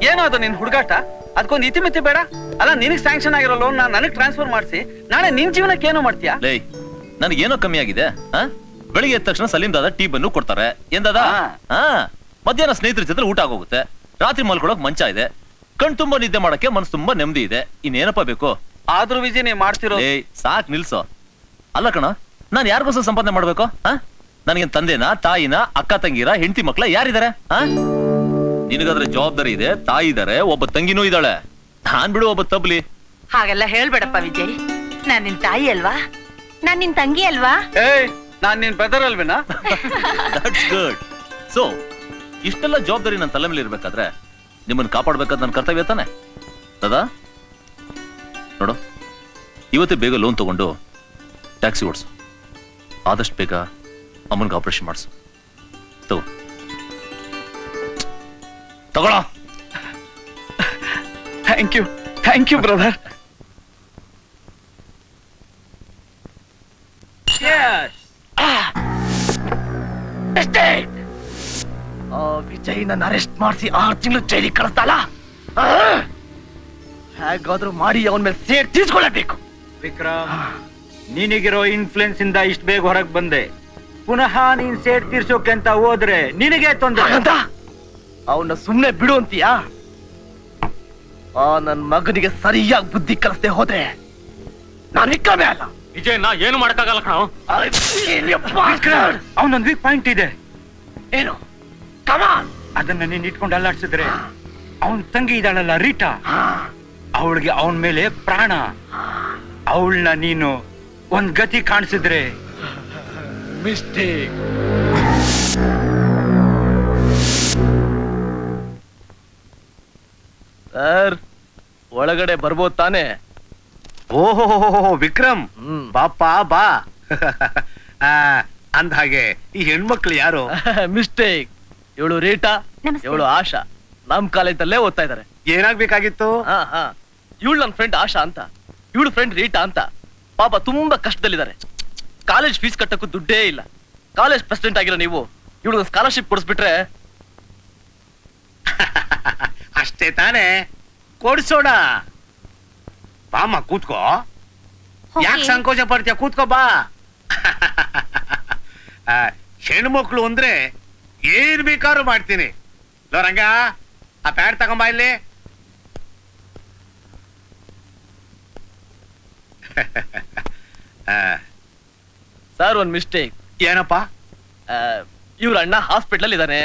ಏನೋ ಅದು ನಿನ್ ಹುಡುಗಾಟ? ಅದಕ್ಕೊಂದು ಇತಿಮಿತಿ ಬೇಡ? ಅಲ್ಲ ನಿನಗೆ ಸ್ಯಾಂಕ್ಷನ್ ಆಗಿರೋ ಲೋನ್ ನನಗೆ ಟ್ರಾನ್ಸ್ಫರ್ ಮಾಡಿಸಿ ನಾಳೆ ನಿನ್ ಜೀವನಕ್ಕೆ ಏನೋ ಮಾಡ್ತೀಯಾ? ಲೇ ನನಗೇನೋ ಕಮ್ಮಿ ಆಗಿದೆ? ಬೆಳಿಗ್ಗೆ ಎದ್ದ ತಕ್ಷಣ ಸಲೀಂ ದಾದ ಟೀ ಬನ್ನು ಕೊಡ್ತಾರೆ. ಏನ್ ದಾದಾ ಹಾ ಮಧ್ಯಾಹ್ನ ಸ್ನೇಹಿತರ ಜೊತೆ ಊಟ ಆಗೋಗುತ್ತೆ. ರಾತ್ರಿ ಮಲ್ಕೊಳಕ್ ಮಂಚ ಇದೆ. ಕಣ್ ತುಂಬಾ ನಿದ್ದೆ ಮಾಡಕ್ಕೆ ಮನ್ಸು ತುಂಬಾ ನೆಮ್ಮದಿ ಇದೆ. ಇನ್ನೇನಪ್ಪ ಬೇಕು? ಆದ್ರೂ ವಿಜಯ್ ನೀ ಮಾಡ್ತಿರೋ ಸಾಕ್ ನಿಲ್ಸೋ. ಅಲ್ಲ ಕಣ ನಾನ್ ಯಾರಿಗೋಸ್ಕರ ಸಂಪಾದನೆ ಮಾಡ್ಬೇಕು ಹಾ ನನಗೆ ತಂದೆನ ತಾಯಿನ ಅಕ್ಕ ತಂಗಿರ ಹೆಂಡತಿ ಮಕ್ಳ ಯಾರಿದ್ದಾರೆ ನಿನಗದ್ರ ಜವಾಬ್ದಾರಿ ಇದೆ ತಾಯಿ ಇದಾರೆ ಒಬ್ಬ ತಂಗಿನೂ ಇದ್ದಾಳೆ. ನಾನ್ ಬಿಡು ಒಬ್ಬ ತಬ್ಲಿ. ಹಾಗೆಲ್ಲ ಹೇಳ್ಬೇಡಪ್ಪ ವಿಜಯ್. ನಾನ್ ನಿನ್ ತಾಯಿ ಅಲ್ವಾ? ನಾನ್ ನಿನ್ ತಂಗಿ ಅಲ್ವಾ? ಏಯ್ ನಾನ್ ನಿನ್ ಬ್ರದರ್ ಅಲ್ವೇನಾ? ದಟ್ಸ್ ಗುಡ್ ಸೊ ಇಷ್ಟೆಲ್ಲ ಜವಾಬ್ದಾರಿ ನನ್ನ ತಲೆ ಮೇಲೆ ಇರ್ಬೇಕಾದ್ರೆ ನಿಮ್ಮನ್ನ ಕಾಪಾಡ್ಬೇಕಾದ ನನ್ನ ಕರ್ತವ್ಯ ತಾನೆ? ಸದಾ ನೋಡು ಇವತ್ತೇ ಬೇಗ ಲೋನ್ ತಗೊಂಡು ಟ್ಯಾಕ್ಸಿ ಓಡಿಸು. ಆದಷ್ಟು ಬೇಗ ಅಮ್ಮನ್ಗೆ ಆಪರೇಷನ್ ಮಾಡಿಸು. ತಗೋ. ತಗೊಳ. Thank you thank you brother Vijay ನನ್ನ ಅರೆಸ್ಟ್ ಮಾಡಿಸಿ ಆರು ತಿಂಗಳು ಜೈಲಿಗೆ ಕಳಿಸ್ತಾಲ ಹೇಗಾದ್ರೂ ಮಾಡಿ ಅವನ ಮೇಲೆ ಸೇರ್ ತೀರ್ಸ್ಕೊಳ್ಳಬೇಕು. ವಿಕ್ರಮ್ ನಿನಗಿರೋ ಇನ್ಫ್ಲೂಯೆನ್ಸ್ ಇಂದ ಇಷ್ಟ ಬೇಗ ಹೊರಗೆ ಬಂದೆ. ಪುನಃ ನೀನ್ ಸೇಡ್ ತೀರ್ಸೋಕೆ ಅಂತ ಹೋದ್ರೆ ನಿನಗೆ ತೊಂದರೆ. ಅವನ್ನ ಸುಮ್ನೆ ಬಿಡು ಅಂತೀಯಾ? ಆ ನನ್ನ ಮಗನಿಗೆ ಸರಿಯಾಗಿ ಬುದ್ಧಿ ಕಲಿಸದೆ ಹೋದ್ರೆ ನಾನು ಇಕ್ಕಮೇ ಅಲ್ಲ. ವಿಜಯ್ ನಾ ಏನು ಮಾಡಕ್ಕಾಗಲ್ಲ ಕಣ? ಅವನೊಂದು ವೀಕ್ ಪಾಯಿಂಟ್ ಇದೆ. ಏನು? ಕಮಾನ್ ಅದನ್ನ ನೀನ್ ಇಟ್ಕೊಂಡು ಅಲ್ಲಾಡ್ಸಿದ್ರೆ ಅವನ್ ತಂಗಿ ಇದ್ದಾಳಲ್ಲ ರೀಟಾ? ಅವಳಿಗೆ ಅವನ್ ಮೇಲೆ ಪ್ರಾಣ. ಅವಳನ್ನ ನೀನು ಒಂದ್ ಗತಿ ಕಾಣಿಸಿದ್ರೆ ಮಿಸ್ಟೇಕ್ ಸರ್ ಒಳಗಡೆ ಬರ್ಬೋದ್ ತಾನೆ? ಓಹೋ ವಿಕ್ರಮ್. ಬಾಪ ಬಾ. ಆ, ಅಂದ ಹಾಗೆ ಈ ಹೆಣ್ಮಕ್ಳು ಯಾರು? (laughs) ಮಿಸ್ಟೇಕ್. ಇವಳು ರೀಟಾ ಇವಳು ಆಶಾ. ನಮ್ ಕಾಲೇಜಲ್ಲೇ ಓದ್ತಾ ಇದಾರೆ ಏನಾಗ್ಬೇಕಾಗಿತ್ತು? ಹಾ ಹಾ. ಇವಳು ನನ್ ಫ್ರೆಂಡ್ ಆಶಾ ಅಂತ. ಇವಳು ಫ್ರೆಂಡ್ ರೀಟಾ ಅಂತ. ಪಾಪ ತುಂಬಾ ಕಷ್ಟದಲ್ಲಿದ್ದಾರೆ. ಕಾಲೇಜ್ ಫೀಸ್ ಕಟ್ಟಕ್ಕೂ ದುಡ್ಡೇ ಇಲ್ಲ. ಕಾಲೇಜ್ ಪ್ರೆಸಿಡೆಂಟ್ ಆಗಿರೋ ನೀವು ಇವಳು ಸ್ಕಾಲರ್ಶಿಪ್ ಕೊಡಿಸ್ಬಿಟ್ರೆ ಅಷ್ಟೇ ತಾನೇ. ಕೊಡ್ಸೋಣ ಬಾಮ್ಮ ಕೂತ್ಕೋ. ಯಾಕೆ ಸಂಕೋಚ ಪಡ್ತೀಯ? ಕೂತ್ಕೋ ಬಾ. ಹೆಣ್ಮಕ್ಳು ಅಂದ್ರೆ ಏನ್ ಬೇಕಾದ್ರೂ ಮಾಡ್ತೀನಿ. ರಂಗ ಆ ಪ್ಯಾಡ್ ತಗೊಂಬ ಇಲ್ಲಿ. (laughs) ಆ, ಸರ್ ಒಂದ್ ಮಿಸ್ಟೇಕ್ ಏನಪ್ಪ ಇವ್ರ ಅಣ್ಣ ಹಾಸ್ಪಿಟಲ್ ಇದಾನೆ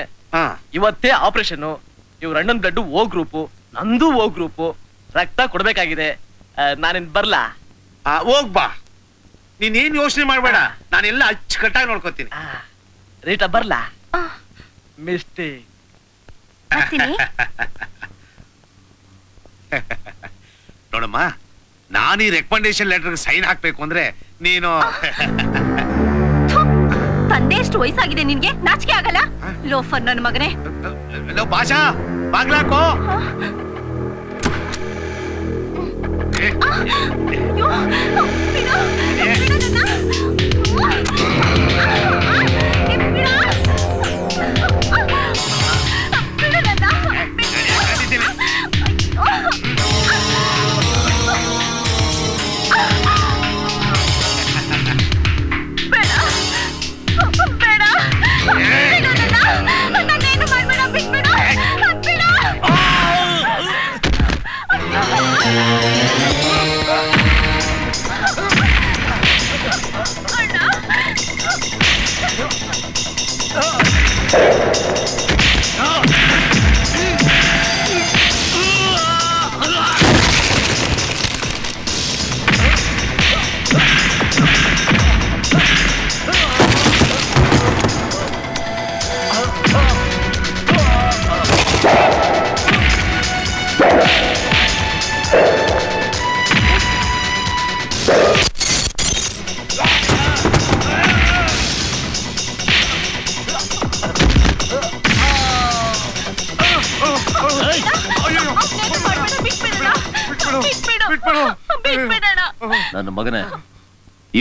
ಇವತ್ತೇ ಆಪರೇಷನ್ ಇವ್ರ ಅಣ್ಣನ್ ಬ್ಲಡ್ ಓ ಗ್ರೂಪು ನಂದು ಓ ಗ್ರೂಪು ರಕ್ತ ಕೊಡ್ಬೇಕಾಗಿದೆ. ನಾನೇನ್ ಬರ್ಲಾ? ಹೋಗ್ಬಾ ಹೋಗ್ ಬಾ. ನೀನ್ ಏನ್ ಯೋಚನೆ ಮಾಡ್ಬೇಡ. ನಾನೆಲ್ಲ ಅಚ್ಚುಕಟ್ಟಾಗಿ ನೋಡ್ಕೋತೀನಿ. ರೀಟಾ ಬರ್ಲಾ? ಮಿಸ್ಟೇಕ್ ನೋಡಮ್ಮ ನಾನು ಈ ರೆಕಮೆಂಡೇಶನ್ ಲೆಟರ್ ಸೈನ್ ಹಾಕ್ಬೇಕು ಅಂದ್ರೆ ನೀನು (laughs) ತಂದೆ ಎಷ್ಟು ವಯಸ್ಸಾಗಿದೆ ನಿನ್ಗೆ ನಾಚಿಕೆ ಆಗಲ್ಲ ಲೋಫರ್ ನನ್ನ ಮಗನೇ ಭಾಷಾ ಬಾಗ್ಲಾಕೋ ಬೇಡ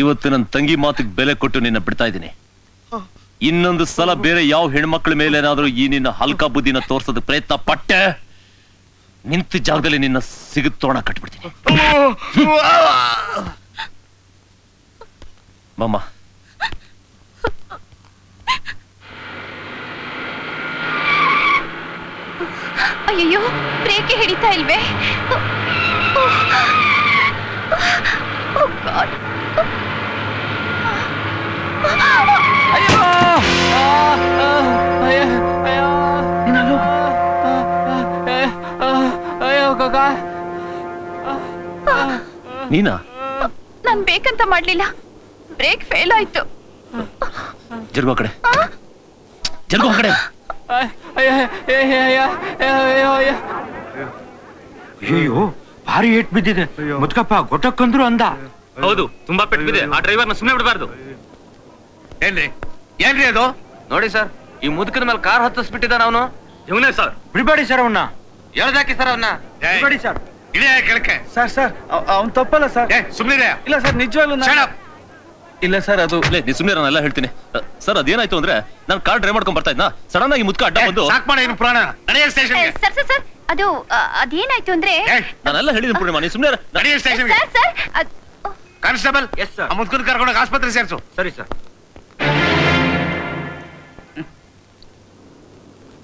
ಇವತ್ತು ನನ್ನ ತಂಗಿ ಮಾತಿಗೆ ಬೆಲೆ ಕೊಟ್ಟು ನಿನ್ನ ಬಿಡ್ತಾ ಇದ್ದೀನಿ. ಇನ್ನೊಂದು ಸಲ ಬೇರೆ ಯಾವ ಹೆಣ್ಮಕ್ಳ ಮೇಲೇನಾದ್ರೂ ಈ ನಿನ್ನ ಹಲ್ಕ ಬುದ್ಧಿನ ತೋರ್ಸೋದಕ್ಕೆ ಪ್ರಯತ್ನ ಪಟ್ಟೆ ನಿಂತ ಜಾಗದಲ್ಲಿ ನಿನ್ನ ಸಿಗುತ್ತೋಣ ಕಟ್ಬಿಡ್ತೀನಿ. ಮಮ್ಮ ಅಯ್ಯೋ ಬ್ರೇಕ್ ಹಿಡಿತಾ ಇಲ್ವೇ? Oh God. ನೀನಾ? ನಾನು ಬೇಕಂತ ಮಾಡ್ಲಿಲ್ಲ. ಬ್ರೇಕ್ ಫೇಲ್ ಆಯ್ತು. ಜರ್ಗೋ ಕಡೆ. ಜರ್ಗೋ ಕಡೆ. ಅಯ್ಯೋ ಭಾರಿ ಹೆಟ್ ಬಿದ್ದಿದೆ. ಮುದ್ಕಪ್ಪ ಗೊಟ್ಟಕ್ಕಂದ್ರು ಅಂದ. ಹೌದು ತುಂಬಾ ಪೆಟ್ ಬಿದ್ದೆ ಆ ಡ್ರೈವರ್ನ ಸುಮ್ಮನೆ ಬಿಡಬಾರ್ದು. ಏನ್ರಿ? ಏನ್ರಿ ಅದು? ನೋಡಿ ಸರ್ ಈ ಮುದುಕನ ಮೇಲೆ ಕಾರ್ ಹತ್ತಿಸ್ಬಿಟ್ಟಿದ್ದಾನ ಅವನು. ಇವನೇ ಸರ್. ಬಿಡ್ಬೇಡಿ ಸರ್ ಅವನ್ನ ಹೇಳ್ದಾಕಿ ಸರ್ ಅವನ್ನ ಬಿಡಿ ಸರ್. ಇಳಿಯ ಕೆಳಕ್ಕೆ. ಸರ್ ಸರ್ ಅವ್ನ್ ತಪ್ಪಲ್ಲ ಸರ್. ಸುಮ್ಮನೆ ಇಲ್ಲ ಸರ್ ನಿಜವಾಗ್ಲೂ ಇಲ್ಲ ಸರ್ ಅದು ನೀ ಸುಮ್ಮನೆ ನಾನೆಲ್ಲ ಹೇಳ್ತೀನಿ. ಸರ್ ಅದೇನಾಯ್ತು ಅಂದ್ರೆ ನಾನು ಕಾರ್ ಡ್ರೈವ್ ಮಾಡ್ಕೊಂಡ್ ಬರ್ತಾ ಇದ್ನಾ. ಸಡನ್ ಆಗಿ ಮುದ್ಕ ಅಡ್ಡ ಬಂದು ಸಾಕ್ ಮಾಡ ಏನು ಪುರಾಣ. ನಡೆಯ ಸ್ಟೇಷನ್ಗೆ ಸರ್ ಸರ್ ಸರ್ ಅದು ಆ, ಅದೇನಾಯ್ತು ಅಂದ್ರೆ ನಾನೆಲ್ಲ ಹೇಳಿದ್ದೀನಿ ಪೂರ್ಣಿಮಾ ನೀ ಸುಮ್ಮನೆ ನಡೆಯ ಸ್ಟೇಷನ್ಗೆ ಸರ್ ಸರ್ ಕಾನ್ಸ್ಟೇಬಲ್ ಆ ಮುದ್ಕನ್ ಕರ್ಕೊಂಡು ಆಸ್ಪತ್ರೆ ಸೇರಿಸು. ಸರಿ ಸರ್.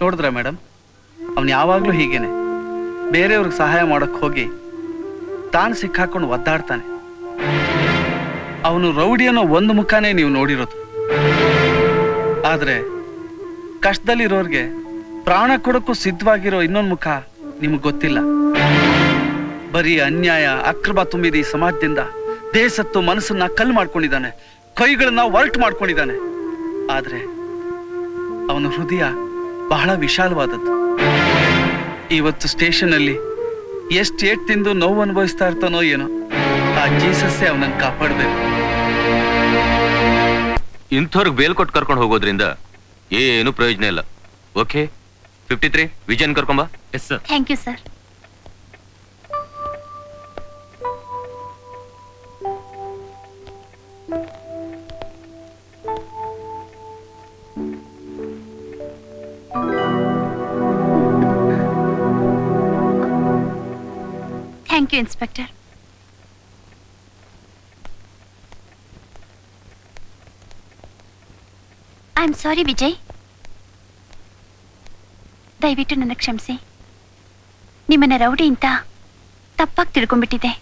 ನೋಡಿದ್ರ ಮೇಡಮ್? ಅವನು ಯಾವಾಗ್ಲೂ ಹೀಗೇನೆ. ಬೇರೆಯವ್ರಿಗೆ ಸಹಾಯ ಮಾಡಕ್ ಹೋಗಿ ತಾನು ಸಿಕ್ಕಾಕೊಂಡು ಒದ್ದಾಡ್ತಾನೆ. ಅವನು ರೌಡಿ ಅನ್ನೋ ಒಂದು ಮುಖಾನೇ ನೀವು ನೋಡಿರೋದು. ಆದ್ರೆ ಕಷ್ಟದಲ್ಲಿರೋರ್ಗೆ ಪ್ರಾಣ ಕೊಡಕ್ಕೂ ಸಿದ್ಧವಾಗಿರೋ ಇನ್ನೊಂದು ಮುಖ ನಿಮಗೆ ಗೊತ್ತಿಲ್ಲ. ಬರೀ ಅನ್ಯಾಯ, ಅಕ್ರಮ ತುಂಬಿದ ಈ ಸಮಾಜದಿಂದ ದೇಸತ್ತು ಮನಸ್ಸನ್ನ ಕಲ್ಲು ಮಾಡ್ಕೊಂಡಿದ್ದಾನೆ. ಕೈಗಳನ್ನ ವರ್ಟ್ ಮಾಡ್ಕೊಂಡಿದ್ದಾನೆ. ಆದ್ರೆ ಅವನ ಹೃದಯ ಬಹಳ ವಿಶಾಲವಾದದ್ದು. ಇವತ್ತು ಸ್ಟೇಷನ್ ಅಲ್ಲಿ ಎಷ್ಟು ಏಟ್ ತಿಂದು ನೋವು ಅನುಭವಿಸ್ತಾ ಇರ್ತಾನೋ ಏನೋ ಆ ಜೀಸಸ್ಸೇ ಅವನನ್ನು ಕಾಪಾಡಬೇಕು. ಇಂಥವ್ರಿಗೆ ಬೇಲ್ ಕೊಟ್ಟು ಕರ್ಕೊಂಡು ಹೋಗೋದ್ರಿಂದ ಏನು ಪ್ರಯೋಜನ ಇಲ್ಲ. ಓಕೆ? ಫಿಫ್ಟಿ ತ್ರೀ ವಿಜಯನ್ ಕರ್ಕೊಂಬ yes sir thank you sir you inspector I am sorry Vijay ದಯವಿಟ್ಟು ನನ್ನ ಕ್ಷಮಿಸಿ. ನಿಮ್ಮನ್ನ ರೌಡಿ ಅಂತ ತಪ್ಪಾಗಿ ತಿಳ್ಕೊಂಡ್ಬಿಟ್ಟಿದೆ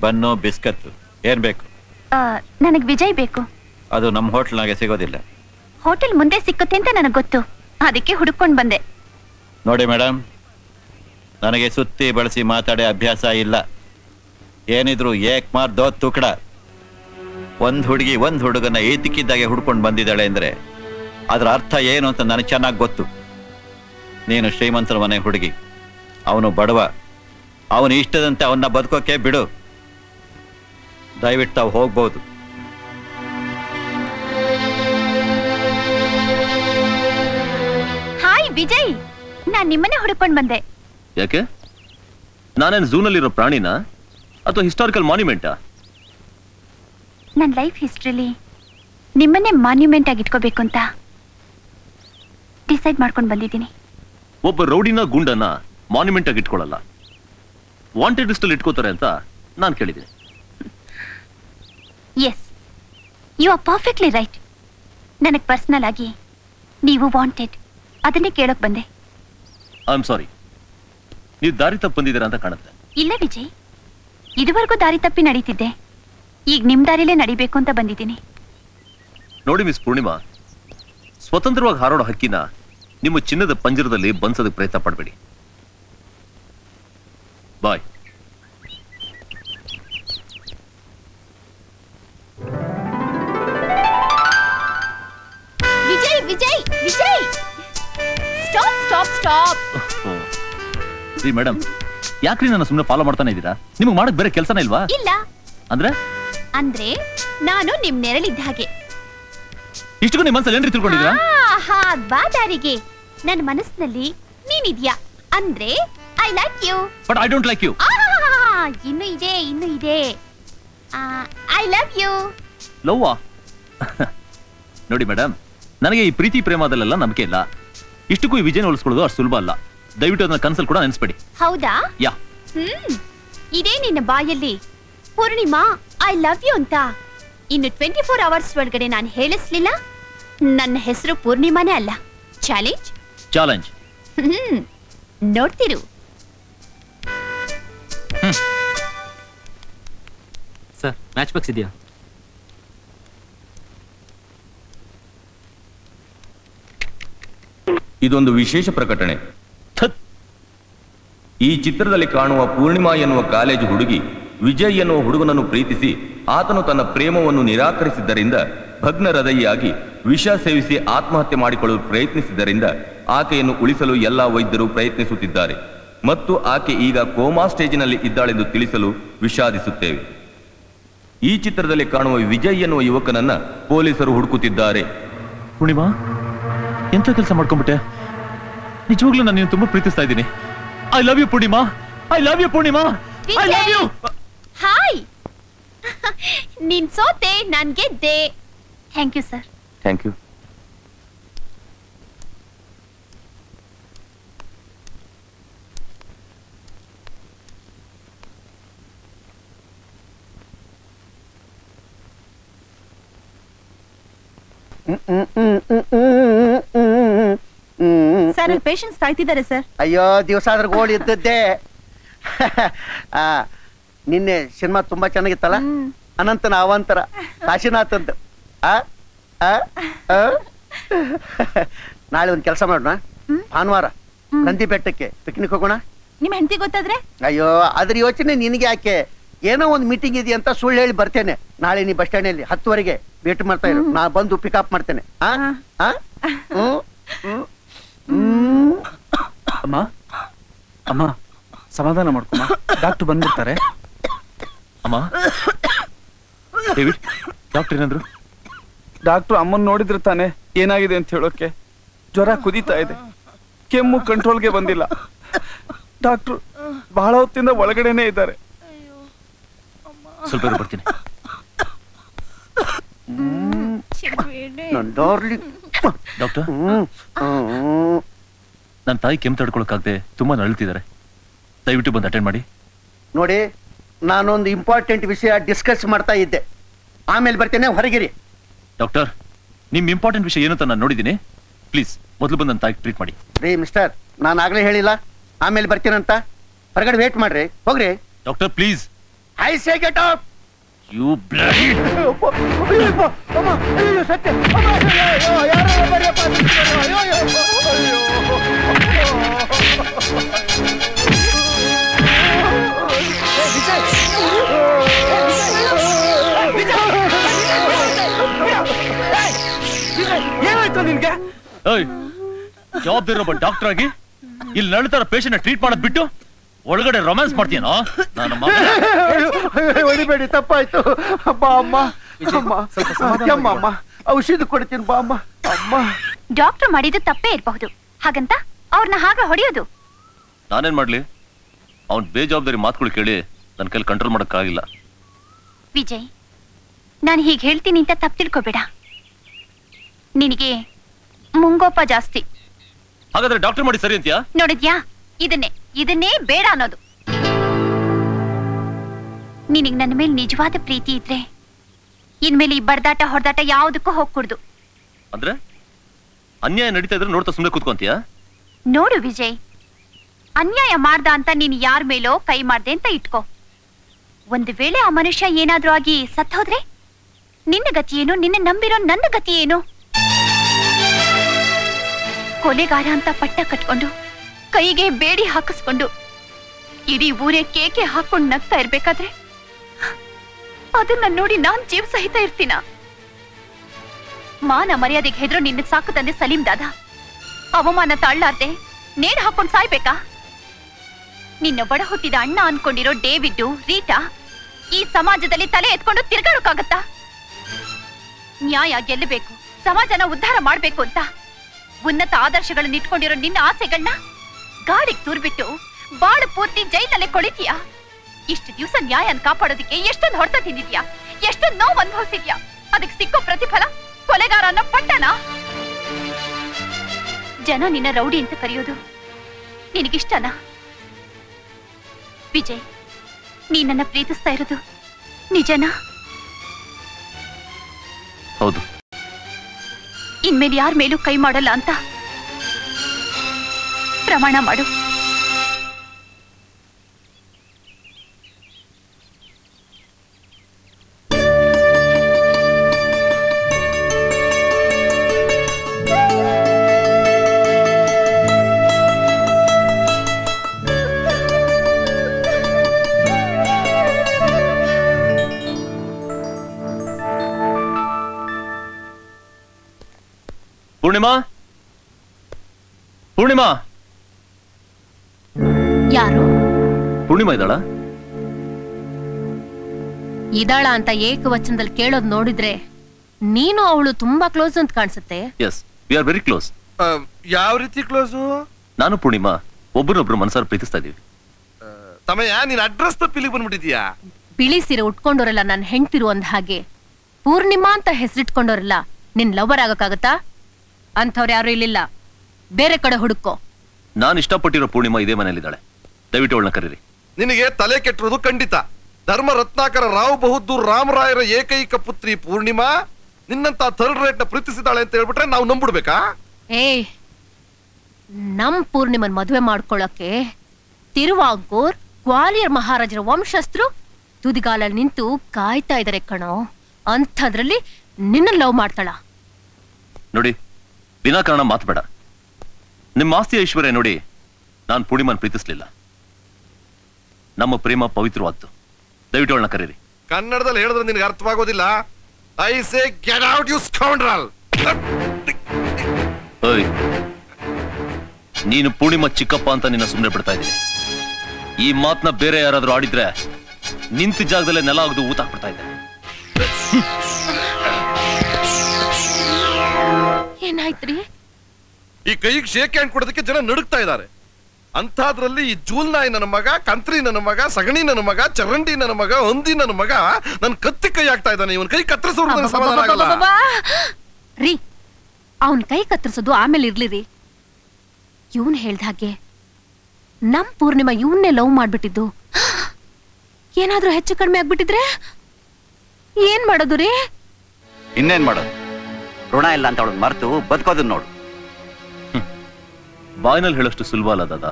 ಬನ್ನು ಬಿಸ್ಕತ್ ಏನ್ ಬೇಕು? ನನಗೆ ವಿಜಯ್ ಬೇಕು. ಅದು ನಮ್ಮ ಹೋಟ್ಲ್ನಾಗೆ ಸಿಗೋದಿಲ್ಲ. ಹೋಟೆಲ್ ಮುಂದೆ ಸಿಕ್ಕುತ್ತೆ ಅಂತ ನನಗೆ ಗೊತ್ತು. ಅದಕ್ಕೆ ಹುಡುಕೊಂಡು ಬಂದೆ. ನೋಡಿ ಮೇಡಮ್ ನನಗೆ ಸುತ್ತಿ ಬಳಸಿ ಮಾತಾಡೋ ಅಭ್ಯಾಸ ಇಲ್ಲ. ಏನಿದ್ರು ಏಕ್ ಮಾರ್ ದೋ ತುಕಡ. ಒಂದು ಹುಡುಗಿ ಒಂದು ಹುಡುಗನ ಏತಿಕ್ಕಿದ್ದಾಗೆ ಹುಡ್ಕೊಂಡು ಬಂದಿದ್ದಾಳೆ ಅಂದ್ರೆ ಅದರ ಅರ್ಥ ಏನು ಅಂತ ನನಗೆ ಚೆನ್ನಾಗಿ ಗೊತ್ತು. ನೀನು ಶ್ರೀಮಂತರ ಮನೆ ಹುಡುಗಿ. ಅವನು ಬಡವ. ಅವನು ಇಷ್ಟದಂತೆ ಅವನ್ನ ಬದುಕೋಕೆ ಬಿಡು. ದಯವಿಟ್ಟು ತಾವು ಹೋಗ್ಬೋದು. ಹಾಯ್ ವಿಜಯ್. ನಾನ್ ನಿಮ್ಮನ್ನೇ ಹುಡುಕೊಂಡ್ ಬಂದೆ. ಯಾಕೆ? ನಾನೇನ್ ಝೂನಲ್ಲಿರೋ ಪ್ರಾಣಿನಾ? ಅಥವಾ ಹಿಸ್ಟಾರಿಕಲ್ ಮಾನ್ಯುಮೆಂಟಾ? ನನ್ನ ಲೈಫ್ ಹಿಸ್ಟ್ರಿಲಿ ನಿಮ್ಮನ್ನೇ ಮಾನ್ಯುಮೆಂಟ್ ಆಗಿ ಇಟ್ಕೋಬೇಕು ಅಂತ ಡಿಸೈಡ್ ಮಾಡ್ಕೊಂಡು ಬಂದಿದ್ದೀನಿ. ಒಬ್ಬ ರೌಡಿನ ಗುಂಡನ್ನ ಮಾನ್ಯುಮೆಂಟ್ ಆಗಿ ಇಟ್ಕೊಳ್ಳಲ್ಲ. ವಾಂಟೆಡ್ ಲಿಸ್ಟ್ ಅಲ್ಲಿ ಇಟ್ಕೋತಾರೆ ಅಂತ ನಾನು ಕೇಳಿದ್ದೀನಿ. Yes you are perfectly right ನನಗೆ ಪರ್ಸನಲ್ ಆಗಿ ನೀವು ವಾಂಟೆಡ್ ಅದನ್ನೇ ಕೇಳಕ್ ಬಂದೆ. ಐ ಆಮ್ ಸಾರಿ ನೀವು ದಾರಿ ತಪ್ಪು ಬಂದಿದ್ದೀರಾ ಅಂತ ಕಾಣುತ್ತೆ. ಇಲ್ಲ ವಿಜಯ್. ಇದುವರೆಗೂ ದಾರಿ ತಪ್ಪಿ ನಡೀತಿದ್ದೆ. ಈಗ ನಿಮ್ ದಾರಿಲೇ ನಡಿಬೇಕು ಅಂತ ಬಂದಿದ್ದೀನಿ. ನೋಡಿ ಮಿಸ್ ಪೂರ್ಣಿಮಾ ಸ್ವತಂತ್ರವಾಗಿ ಹಾರಾಡೋ ಹಕ್ಕಿನ ನಿಮ್ಮ ಚಿನ್ನದ ಪಂಜರದಲ್ಲಿ ಬಂದ್ಸೋದಕ್ಕೆ ಪ್ರಯತ್ನ ಪಡಬೇಡಿ. Bye Vijay Vijay Vijay! Stop stop stop ರೀ ಮೇಡಮ್ ಯಾಕ್ರಿ ನನ್ನ ಸುಮ್ಮನೆ ಫಾಲೋ ಮಾಡ್ತಾನೆ ಇದ್ದೀರಾ? ನಿಮಗೆ ಮಾಡಕ್ ಬೇರೆ ಕೆಲಸನೇ ಇಲ್ವಾ? ಇಲ್ಲ. ಅಂದ್ರೆ? ಅಂದ್ರೆ ನಾನು ನಿಮ್ ನೆರಳಿದ್ದ ಹಾಗೆ. ಇಷ್ಟಕ್ಕೂ ನಿಮ್ಮ ಮನಸ್ಸಲ್ಲಿ ಏನ್ರಿ ತಿಳ್ಕೊಂಡಿದ್ದೀರಾ? ಆಹಾ, ಬಾ ದಾರಿಗೆ. ನನ್ನ ಮನಸ್ಸಿನಲ್ಲಿ ನೀನಿದ್ಯಾ? ಅಂದ್ರೆ I like you but I don't like you ಇನ್ನು ಇದೆ ಇನ್ನು ಇದೆ. ಐ ಲವ್ ಯು ಲವ್ವಾ? ನೋಡಿ ಮೇಡಮ್ ನನಗೆ ಈ ಪ್ರೀತಿ ಪ್ರೇಮದಲ್ಲೆಲ್ಲ ನಂಬಿಕೆ ಇಲ್ಲ. ಇಷ್ಟಕ್ಕೂ ಈ ವಿಜಯನ ಉಳಿಸ್ಕೊಳ್ಳೋದು ಅಷ್ಟು ಸುಲಭ ಅಲ್ಲ. ದಯವಿಟ್ಟು ಅದನ್ನ ಕನ್ಸಲ್ ಕೂಡ ನೆನೆಸ್ಬೇಡಿ. ಹೌದಾ? ಯಾ. ಹ್ಮ್. ಇದೇ ನಿನ್ನ ಬಾಯಲ್ಲಿ ಪೂರ್ಣಿಮಾ ಐ ಲವ್ ಯು ಅಂತ. ಇನ್ನು ಟ್ವೆಂಟಿ ಫೋರ್ ಅವರ್ಸ್ ಒಳಗಡೆ ನಾನು ಹೇಳಿಸ್ಲಿಲ್ಲ. ನನ್ನ ಹೆಸರು ಪೂರ್ಣಿಮಾನೇ ಅಲ್ಲ. Challenge challenge hmm. ನೋಡ್ತಿರು. Sir match box ಇದೆಯಾ? ಇದೊಂದು ವಿಶೇಷ ಪ್ರಕಟಣೆ. ಈ ಚಿತ್ರದಲ್ಲಿ ಕಾಣುವ ಪೂರ್ಣಿಮಾ ಎನ್ನುವ ಕಾಲೇಜು ಹುಡುಗಿ ವಿಜಯ್ ಎನ್ನುವ ಹುಡುಗನನ್ನು ಪ್ರೀತಿಸಿ ಆತನು ತನ್ನ ಪ್ರೇಮವನ್ನು ನಿರಾಕರಿಸಿದ್ದರಿಂದ ಭಗ್ನ ಹೃದಯಿಯಾಗಿ ವಿಷ ಸೇವಿಸಿ ಆತ್ಮಹತ್ಯೆ ಮಾಡಿಕೊಳ್ಳಲು ಪ್ರಯತ್ನಿಸಿದ್ದರಿಂದ ಆಕೆಯನ್ನು ಉಳಿಸಲು ಎಲ್ಲ ವೈದ್ಯರು ಪ್ರಯತ್ನಿಸುತ್ತಿದ್ದಾರೆ. ಮತ್ತು ಆಕೆ ಈಗ ಕೋಮಾ ಸ್ಟೇಜಿನಲ್ಲಿ ಇದ್ದಾಳೆಂದು ತಿಳಿಸಲು ವಿಷಾದಿಸುತ್ತೇವೆ. ಈ ಚಿತ್ರದಲ್ಲಿ ಕಾಣುವ ವಿಜಯ್ ಎನ್ನುವ ಯುವಕನನ್ನ ಪೊಲೀಸರು ಹುಡುಕುತ್ತಿದ್ದಾರೆ. ಪೂರ್ಣಿಮಾ ಎಂತ ಕೆಲಸ ಮಾಡ್ಕೊಂಡ್ಬಿಟ್ಟೆ ನಿಜವಾಗ್ಲೂ ನಾನು ನೀನು ತುಂಬಾ ಪ್ರೀತಿಸ್ತಾ ಇದ್ದೀನಿ. I love you Poornima. I love you Poornima. I love you hi ನೀನ್ ಸೋತೆ ನಾನು ಗೆದ್ದೆ thank you sir thank you sir patients ಕಾಯ್ತಿದ್ದಾರೆ sir ಅಯ್ಯೋ ದಿವಸ ಅದ್ರ ಗೋಳಿ ಇದ್ದದ್ದೇ. ಆ, ನಿನ್ನೆ ಸಿನಿಮಾ ತುಂಬಾ ಚೆನ್ನಾಗಿತ್ತಲ್ಲ? ಅನಂತನ ಅವಂತರ ಕಾಶಿನಾಥಂದು. ಆ ಆ? ಆ? ನಾಳೆ ಒಂದ್ ಕೆಲಸ ಮಾಡೋಣ. ಭಾನುವಾರ ನಂದಿ ಬೆಟ್ಟಕ್ಕೆ ಪಿಕ್ನಿಕ್ ಹೋಗೋಣ? ನಿಮ್ ಹೆಂಡತಿ ಗೊತ್ತಾದ್ರೆ? ಅಯ್ಯೋ ಅದ್ರ ಯೋಚನೆ ನಿನಗೆ ಯಾಕೆ? ಏನೋ ಒಂದು ಮೀಟಿಂಗ್ ಇದೆ ಅಂತ ಸುಳ್ಳು ಹೇಳಿ ಬರ್ತೇನೆ. ನಾಳೆ ನೀ ಬಸ್ ಸ್ಟ್ಯಾಂಡ್ ಅಲ್ಲಿ ಹತ್ತುವರೆಗೆ ಭೇಟಿ ಮಾಡ್ತಾ ಇರು. ನಾ ಬಂದು ಪಿಕಪ್ ಮಾಡ್ತೇನೆ. ಅಮ್ಮ? ಅಮ್ಮ ಸಮಾಧಾನ ಮಾಡ್ಕೊಮ್ಮ. ಡಾಕ್ಟರ್ ಬಂದಿರ್ತಾರೆ ಅಮ್ಮ? ಡೇವಿಡ್ ಡಾಕ್ಟರ್ ಏನಂದ್ರು? ಡಾಕ್ಟರ್ ಅಮ್ಮನ್ ನೋಡಿದ್ರೆ ತಾನೆ ಏನಾಗಿದೆ ಅಂತ ಹೇಳೋಕೆ. ಜ್ವರ ಕುದೀತಾ ಇದೆ. ಕೆಮ್ಮು ಕಂಟ್ರೋಲ್ಗೆ ಬಂದಿಲ್ಲ. ಡಾಕ್ಟರ್ ಬಹಳ ಹೊತ್ತಿಂದ ಒಳಗಡೆನೆ ಇದ್ದಾರೆ. ಸ್ವಲ್ಪ ಬರ್ತೀನಿ. ಡಾಕ್ಟರ್? ನನ್ನ ತಾಯಿ ಕೆಮ್ಮು ತಡ್ಕೊಳಕ್ಕಾಗದೆ ತುಂಬಾ ನಳ್ತಿದ್ದಾರೆ ದಯವಿಟ್ಟು ಬಂದು ಅಟೆಂಡ್ ಮಾಡಿ. ನೋಡಿ ನಾನೊಂದು ಇಂಪಾರ್ಟೆಂಟ್ ವಿಷಯ ಡಿಸ್ಕಸ್ ಮಾಡ್ತಾ ಇದ್ದೆ. ಆಮೇಲೆ ಬರ್ತೇನೆ ಹೊರಗಿರಿ. ಡಾಕ್ಟರ್ ನಿಮ್ ಇಂಪಾರ್ಟೆಂಟ್ ವಿಷಯ ಏನು ಅಂತ ನಾನು ನೋಡಿದ್ದೀನಿ. ಪ್ಲೀಸ್ ಮೊದಲು ಬಂದು ನನ್ನ ತಾಯಿ ಟ್ರೀಟ್ ಮಾಡಿ. ರೀ ಮಿಸ್ಟರ್ ನಾನು ಆಗ್ಲೇ ಹೇಳಿಲ್ಲ. ಆಮೇಲೆ ಬರ್ತೀನಂತ. ಹೊರಗಡೆ ವೇಟ್ ಮಾಡ್ರಿ. ಹೋಗ್ರಿ. Doctor please. I say get out you bloody ಏನಾಯ್ತು ನಿನ್ಗೆ ಏಯ್ ಜವಾಬ್ದಾರಿ ಒಬ್ಬ ಡಾಕ್ಟರ್ ಆಗಿ ಇಲ್ಲಿ ನಳ್ತಾರ ಪೇಷಂಟ್ ಟ್ರೀಟ್ ಮಾಡೋದ್ ಬಿಟ್ಟು ಒಳಗಡೆ ರೊಮ್ಯಾನ್ಸ್ ಮಾಡ್ತೀನೋ ಹೊಡಿಬೇಡಿ ತಪ್ಪಾಯ್ತು. ಬಾ ಅಮ್ಮ ಅಮ್ಮ. ಅಮ್ಮ ಅಮ್ಮ ಔಷಧಿ ಕೊಡ್ತೀನಿ ಬಾ ಅಮ್ಮ ಅಮ್ಮ. ಡಾಕ್ಟರ್ ಮಾಡಿದ್ದು ತಪ್ಪೇ ಇರಬಹುದು. ಹಾಗಂತ? ಅವ್ರನ್ನ ಹಾಗೆ ಹೊಡೆಯೋದು? ನಾನೇನ್ ಮಾಡ್ಲಿ? ಅವನ್ ಬೇಜವಾಬ್ದಾರಿ ಮಾತುಗಳು ಕೇಳಿ ನನ್ನ ಕೈಲಿ ಕಂಟ್ರೋಲ್ ಮಾಡಕ್ಕಾಗಿಲ್ಲ. ವಿಜಯ್ ನಾನು ಹೀಗೆ ಹೇಳ್ತೀನಿ ಅಂತ ತಪ್ಪು ತಿಳ್ಕೊಬೇಡ. ನಿನಗೆ ಮುಂಗೋಪ ಜಾಸ್ತಿ. ಹಾಗಾದ್ರೆ ಡಾಕ್ಟರ್ ಮಾಡಿ ಸರಿ ಅಂತೀಯಾ? ನೋಡಿದ್ಯಾ? ಇದನ್ನೇ ಇದನ್ನೇ ಬೇಡ ಅನ್ನೋದು. ನಿನಗ್ ನನ್ನ ಮೇಲೆ ನಿಜವಾದ ಪ್ರೀತಿ ಇದ್ರೆ ಇನ್ಮೇಲೆ ಈ ಬಡ್ದಾಟ ಹೊಡೆದಾಟ ಯಾವುದಕ್ಕೂ ಹೋಗ್ಕೂಡ್ದು. ಅಂದ್ರೆ ಅನ್ಯಾಯ ನಡೀತಾ ಇದ್ರೆ ನೋಡ್ತಾ ಸುಮ್ಮನೆ ಕೂತ್ಕೊಂತೀಯ? ನೋಡು ವಿಜಯ್ ಅನ್ಯಾಯ ಮಾಡ್ದ ಅಂತ ನೀನ್ ಯಾರ ಮೇಲೋ ಕೈ ಮಾಡ್ದೆ ಅಂತ ಇಟ್ಕೋ. ಒಂದು ವೇಳೆ ಆ ಮನುಷ್ಯ ಏನಾದ್ರೂ ಆಗಿ ಸತ್ ಹೋದ್ರೆ ನಿನ್ನ ಗತಿ ಏನು ನಿನ್ನ ನಂಬಿರೋ ನನ್ನ ಗತಿ ಏನು? ಕೊಲೆಗಾರ ಅಂತ ಪಟ್ಟ ಕಟ್ಕೊಂಡು ಕೈಗೆ ಬೇಡಿ ಹಾಕಿಸ್ಕೊಂಡು, ಇಡೀ ಊರೇ ಕೇಕೆ ಹಾಕೊಂಡು ನಗ್ತಾ ಇರ್ಬೇಕಾದ್ರೆ? ಅದನ್ನ ನೋಡಿ ನಾನ್ ಜೀವ ಸಹಿತ ಇರ್ತೀನ? ಮಾನ ಮರ್ಯಾದೆಗೆ ಹೆದ್ರು ನಿನ್ನ ಸಾಕು ತಂದೆ ಸಲೀಂ ದಾದ. ಅವಮಾನ ತಾಳ್ಲಾರ್ದೆ ನೇಣು ಹಾಕೊಂಡು ಸಾಯ್ಬೇಕಾ? ನಿನ್ನ ಬಡ ಹುಟ್ಟಿದ ಅಣ್ಣ ಅನ್ಕೊಂಡಿರೋ ಡೇವಿಡ್ ರೀಟಾ, ಈ ಸಮಾಜದಲ್ಲಿ ತಲೆ ಎತ್ಕೊಂಡು ತಿರ್ಗಾಡೋಕ್ಕಾಗತ್ತಾ? ನ್ಯಾಯ ಗೆಲ್ಲಬೇಕು, ಸಮಾಜನ ಉದ್ಧಾರ ಮಾಡ್ಬೇಕು ಅಂತ ಉನ್ನತ ಆದರ್ಶಗಳನ್ನ ಇಟ್ಕೊಂಡಿರೋ ನಿನ್ನ ಆಸೆಗಳನ್ನ ಗಾಳಿಗೆ ತೂರ್ಬಿಟ್ಟು ಬಾಳು ಪೂರ್ತಿ ಜೈಲಲ್ಲೇ ಕೊಳಿತೀಯಾ? ಇಷ್ಟು ದಿವಸ ನ್ಯಾಯನ ಕಾಪಾಡೋದಕ್ಕೆ ಎಷ್ಟೊಂದು ಹೊಡೆತ ತಿಂದಿದ್ಯಾ? ಎಷ್ಟೊಂದು ನೋವು ಅನುಭವಿಸಿದ್ಯಾ? ಅದಕ್ಕೆ ಸಿಕ್ಕೋ ಪ್ರತಿಫಲ ಕೊಲೆಗಾರ ಅನ್ನೋ ಪಟ್ಟಣ. ಜನ ನಿನ್ನ ರೌಡಿ ಅಂತ ಕರೆಯೋದು ನಿನಗಿಷ್ಟನಾ? ವಿಜಯ್ ನೀ ನನ್ನ ಪ್ರೀತಿಸ್ತಾ ಇರೋದು ನಿಜನಾ? ಹೌದು. ಇನ್ಮೇಲೆ ಯಾರ ಮೇಲೂ ಕೈ ಮಾಡಲ್ಲ ಅಂತ? ಪ್ರಮಾಣ ಮಾಡು ಪೂರ್ಣಿಮಾ ಪೂರ್ಣಿಮಾ ಯಾರು? ಪೂರ್ಣಿಮಾ ಇದ್ದಾಳ? ಇದಾಳ ಅಂತ ಏಕವಚನದಲ್ಲಿ ಕೇಳೋದ್ ನೋಡಿದ್ರೆ ನೀನು ಅವಳು ತುಂಬಾ ಕ್ಲೋಸ್ ಅಂತ ಕಾಣಿಸುತ್ತೆ. Yes we are very close ಯಾವ ರೀತಿ ಕ್ಲೋಸು ನಾನು ಪೂರ್ಣಿಮಾ ಒಬ್ಬರೊಬ್ರು ಮನಸಾರ ಪ್ರೀತಿಸ್ತಾ ಇದೀವಿ ತಮ್ಮಯ್ಯ ನೀನ್ ಅಡ್ರೆಸ್ ತಪ್ಪಿ ಇಲ್ಲಿಗೆ ಬಂದ್ಬಿಟ್ಟಿದ್ಯಾ ಬಿಳಿ ಸೀರೆ ಉಟ್ಕೊಂಡೋರೆಲ್ಲ ನನ್ ಹೆಂಡ್ತಿರು ಅಂದ ಹಾಗೆ. ಪೂರ್ಣಿಮಾ ಅಂತ ಹೆಸರಿಟ್ಕೊಂಡೋರೆಲ್ಲ ನಿನ್ ಲವರ್ ಆಗಕ್ಕಾಗತ್ತಾ? ಅಂಥವ್ರು ಯಾರು ಇಲ್ಲಿಲ್ಲ. ಬೇರೆ ಕಡೆ ಹುಡುಕೋ. ನಾನು ಇಷ್ಟಪಟ್ಟಿರೋ ಪೂರ್ಣಿಮಾ ಇದೇ ಮನೇಲಿದ್ದಾಳೆ ದಯವಿಟ್ಟು ಅವಳನ್ನ ಕರೀರಿ. ನಿನಗೆ ತಲೆ ಕೆಟ್ಟಿರೋದು ಖಂಡಿತ. ಧರ್ಮ ರತ್ನಾಕರ ರಾವ್ ಬಹದ್ದೂರ್ ರಾಮರಾಯರ ಏಕೈಕ ಪುತ್ರಿ ಪೂರ್ಣಿಮಾ ನಿನ್ನಂತ ಥರ್ಡ್ ರೇಟ್ನ ಪ್ರೀತಿಸಿದಾಳೆ ಅಂತ ಹೇಳ್ಬಿಟ್ರೆ ನಾವು ನಂಬಿಡ್ಬೇಕಾ? ಏಯ್ ನಮ್ ಪೂರ್ಣಿಮನ್ ಮದುವೆ ಮಾಡ್ಕೊಳ್ಳಕ್ಕೆ ತಿರುವಾಂಕೂರ್ ಗ್ವಾಲಿಯರ್ ಮಹಾರಾಜರ ವಂಶಸ್ಥರು ತುದಿಗಾಲಲ್ಲಿ ನಿಂತು ಕಾಯ್ತಾ ಇದಾರೆ ಕಣೋ. ಅಂಥದ್ರಲ್ಲಿ ನಿನ್ನ ಲವ್ ಮಾಡ್ತಾಳ. ನೋಡಿ ವಿನಾಕಾರಣ ಮಾತ್ಬೇಡ. ನಿಮ್ಮ ಆಸ್ತಿ ಐಶ್ವರ್ಯ ನೋಡಿ ನಾನು ಪೂರ್ಣಿಮನ್ ಪ್ರೀತಿಸ್ಲಿಲ್ಲ. ನಮ್ಮ ಪ್ರೇಮ ಪವಿತ್ರವಾದ್ದು ದಯವಿಟ್ಟು ಅವಳನ್ನ ಕರೀರಿ. ಕನ್ನಡದಲ್ಲಿ ಹೇಳಿದ್ರೆ ನಿನಗೆ ಅರ್ಥವಾಗೋದಿಲ್ಲ. I say get out you scoundrel ಓಯ್ ನೀನು ಪೂರ್ಣಿಮಾ ಚಿಕ್ಕಪ್ಪ ಅಂತ ನಿನ್ನ ಸುಮ್ಮನೆ ಬಿಡ್ತಾ ಇದ್ದೀನಿ. ಈ ಮಾತನ್ನ ಬೇರೆ ಯಾರಾದ್ರೂ ಆಡಿದ್ರೆ ನಿಂತ ಜಾಗದಲ್ಲೇ ನೆಲ ಆಗದು ಊತ ಹಾಕ್ಬಿಡ್ತಾ ಇದ್ದೆ. ಏನಾಯ್ತ್ರಿ? ಈ ಕೈಗೆ ಶೇಕ್ ಹ್ಯಾಂಡ್ ಕೊಡೋದಕ್ಕೆ ಜನ ನಡುಕ್ತಾ ಇದ್ದಾರೆ. ಅಂಥದ್ರಲ್ಲಿ ಈ ಜೂಲ್ನಾಯಿ ನನ್ನ ಮಗ ಕಂತ್ರಿ ನನ್ನ ಮಗ ಸಗಣಿ ನನ್ನ ಮಗ ಚರಂಡಿ ನನ್ನ ಮಗ ಹೊಂದಿ ನನ್ನ ಮಗ ನನ್ ಕತ್ತಿ ಕೈ ಆಗ್ತಾ ಇದ್ದಾನೆ. ಇವನ್ ಕೈ ಕತ್ತರಿಸೋದು ರೀ ಅವನ್ ಕೈ ಕತ್ತರಿಸೋದು ಆಮೇಲೆ ಇರ್ಲಿ ರೀ ಇವನ್ ಹೇಳ್ದ ಹಾಗೆ ನಮ್ ಪೂರ್ಣಿಮಾ ಇವನ್ನೇ ಲವ್ ಮಾಡ್ಬಿಟ್ಟಿದ್ದು. ಏನಾದ್ರೂ ಹೆಚ್ಚು ಕಡಿಮೆ ಆಗ್ಬಿಟ್ಟಿದ್ರೆ? ಏನ್ ಮಾಡೋದು ರೀ? ಇನ್ನೇನ್ ಮಾಡೋದು? ಋಣ ಇಲ್ಲ ಅಂತ ಅವಳು ಮರೆತು ಬದುಕೋದನ್ನ ನೋಡು. ಬಾಯ್ನಲ್ಲಿ ಹೇಳೋಷ್ಟು ಸುಲಭ ಅಲ್ಲ ದಾದಾ.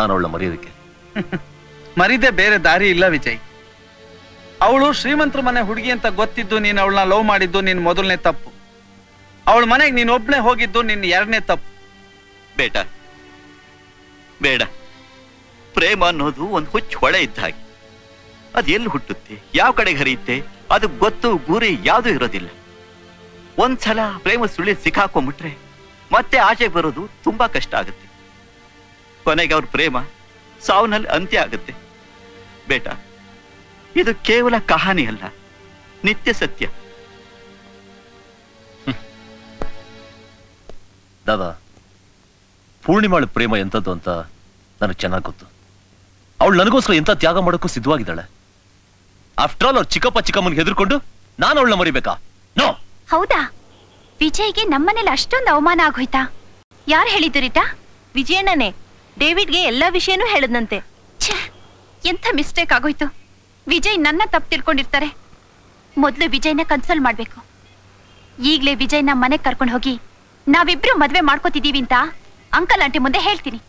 ನಾನು ಅವಳ ಮರೆಯೋದಕ್ಕೆ (laughs) ಮರಿದೆ ಬೇರೆ ದಾರಿ ಇಲ್ಲ ವಿಜಯ್. ಅವಳು ಶ್ರೀಮಂತರ ಮನೆ ಹುಡುಗಿ ಅಂತ ಗೊತ್ತಿದ್ದು ನೀನು ಅವಳನ್ನ ಲವ್ ಮಾಡಿದ್ದು ನಿನ್ ಮೊದಲನೇ ತಪ್ಪು. ಅವಳ ಮನೆಗೆ ನೀನ್ ಒಬ್ನೇ ಹೋಗಿದ್ದು ನಿನ್ ಎರಡನೇ ತಪ್ಪು. ಬೇಟ. ಬೇಡ. ಪ್ರೇಮ ಅನ್ನೋದು ಒಂದು ಹುಚ್ಚು ಹೊಳೆ ಇದ್ದ ಹಾಗೆ. ಅದು ಎಲ್ಲಿ ಹುಟ್ಟುತ್ತೆ? ಯಾವ ಕಡೆಗೆ ಹರಿಯುತ್ತೆ? ಅದು ಗೊತ್ತು ಗುರಿ ಯಾವುದು ಇರೋದಿಲ್ಲ. ಒಂದ್ಸಲ ಪ್ರೇಮ ಸುಳಿ ಸಿಕ್ಕಾಕೊಂಬಿಟ್ರೆ ಮತ್ತೆ ಆಚೆಗೆ ಬರೋದು ತುಂಬಾ ಕಷ್ಟ ಆಗುತ್ತೆ. ಕೊನೆಗೆ ಅವ್ರ ಪ್ರೇಮ ಸಾವನಲ್ಲಿ ಅಂತ್ಯ ಆಗುತ್ತೆ. ಬೇಟ ಇದು ಕೇವಲ ಕಹಾನಿ ಅಲ್ಲ ನಿತ್ಯ ಸತ್ಯ. ದಾದಾ ಪೂರ್ಣಿಮಾಳ ಪ್ರೇಮ ಎಂಥದ್ದು ಅಂತ ನನಗೆ ಚೆನ್ನಾಗಿ ಗೊತ್ತು. ಅವಳು ನನಗೋಸ್ಕರ ಎಂತ ತ್ಯಾಗ ಮಾಡೋಕ್ಕೂ ಸಿದ್ಧವಾಗಿದ್ದಾಳೆ. ಆಫ್ಟರ್ ಆಲ್ ಅವ್ರ ಚಿಕ್ಕಪ್ಪ ಚಿಕ್ಕಮ್ಮನಿಗೆ ಹೆದರ್ಕೊಂಡು ನಾನು ಅವಳನ್ನ ಮರಿಬೇಕಾ? ನೋ ಹೌದಾ? ವಿಜಯ್ಗೆ ನಮ್ಮನೇಲಿ ಅಷ್ಟೊಂದು ಅವಮಾನ ಆಗೋಯ್ತಾ? ಯಾರು ಹೇಳಿದ್ದು ರೀತಾ? ವಿಜಯಣ್ಣನೇ. ಡೇವಿಡ್ಗೆ ಎಲ್ಲಾ ವಿಷಯನೂ ಹೇಳದ್ನಂತೆ. ಛೇ ಎಂಥ ಮಿಸ್ಟೇಕ್ ಆಗೋಯ್ತು. ವಿಜಯ್ ನನ್ನ ತಪ್ಪು ತಿಳ್ಕೊಂಡಿರ್ತಾರೆ. ಮೊದಲು ವಿಜಯ್ನ ಕನ್ಸಲ್ಟ್ ಮಾಡಬೇಕು. ಈಗಲೇ ವಿಜಯ್ನ ಮನೆಗೆ ಕರ್ಕೊಂಡು ಹೋಗಿ ನಾವಿಬ್ರು ಮದುವೆ ಮಾಡ್ಕೋತಿದ್ದೀವಿ ಅಂತ ಅಂಕಲ್ ಆಂಟಿ ಮುಂದೆ ಹೇಳ್ತೀನಿ.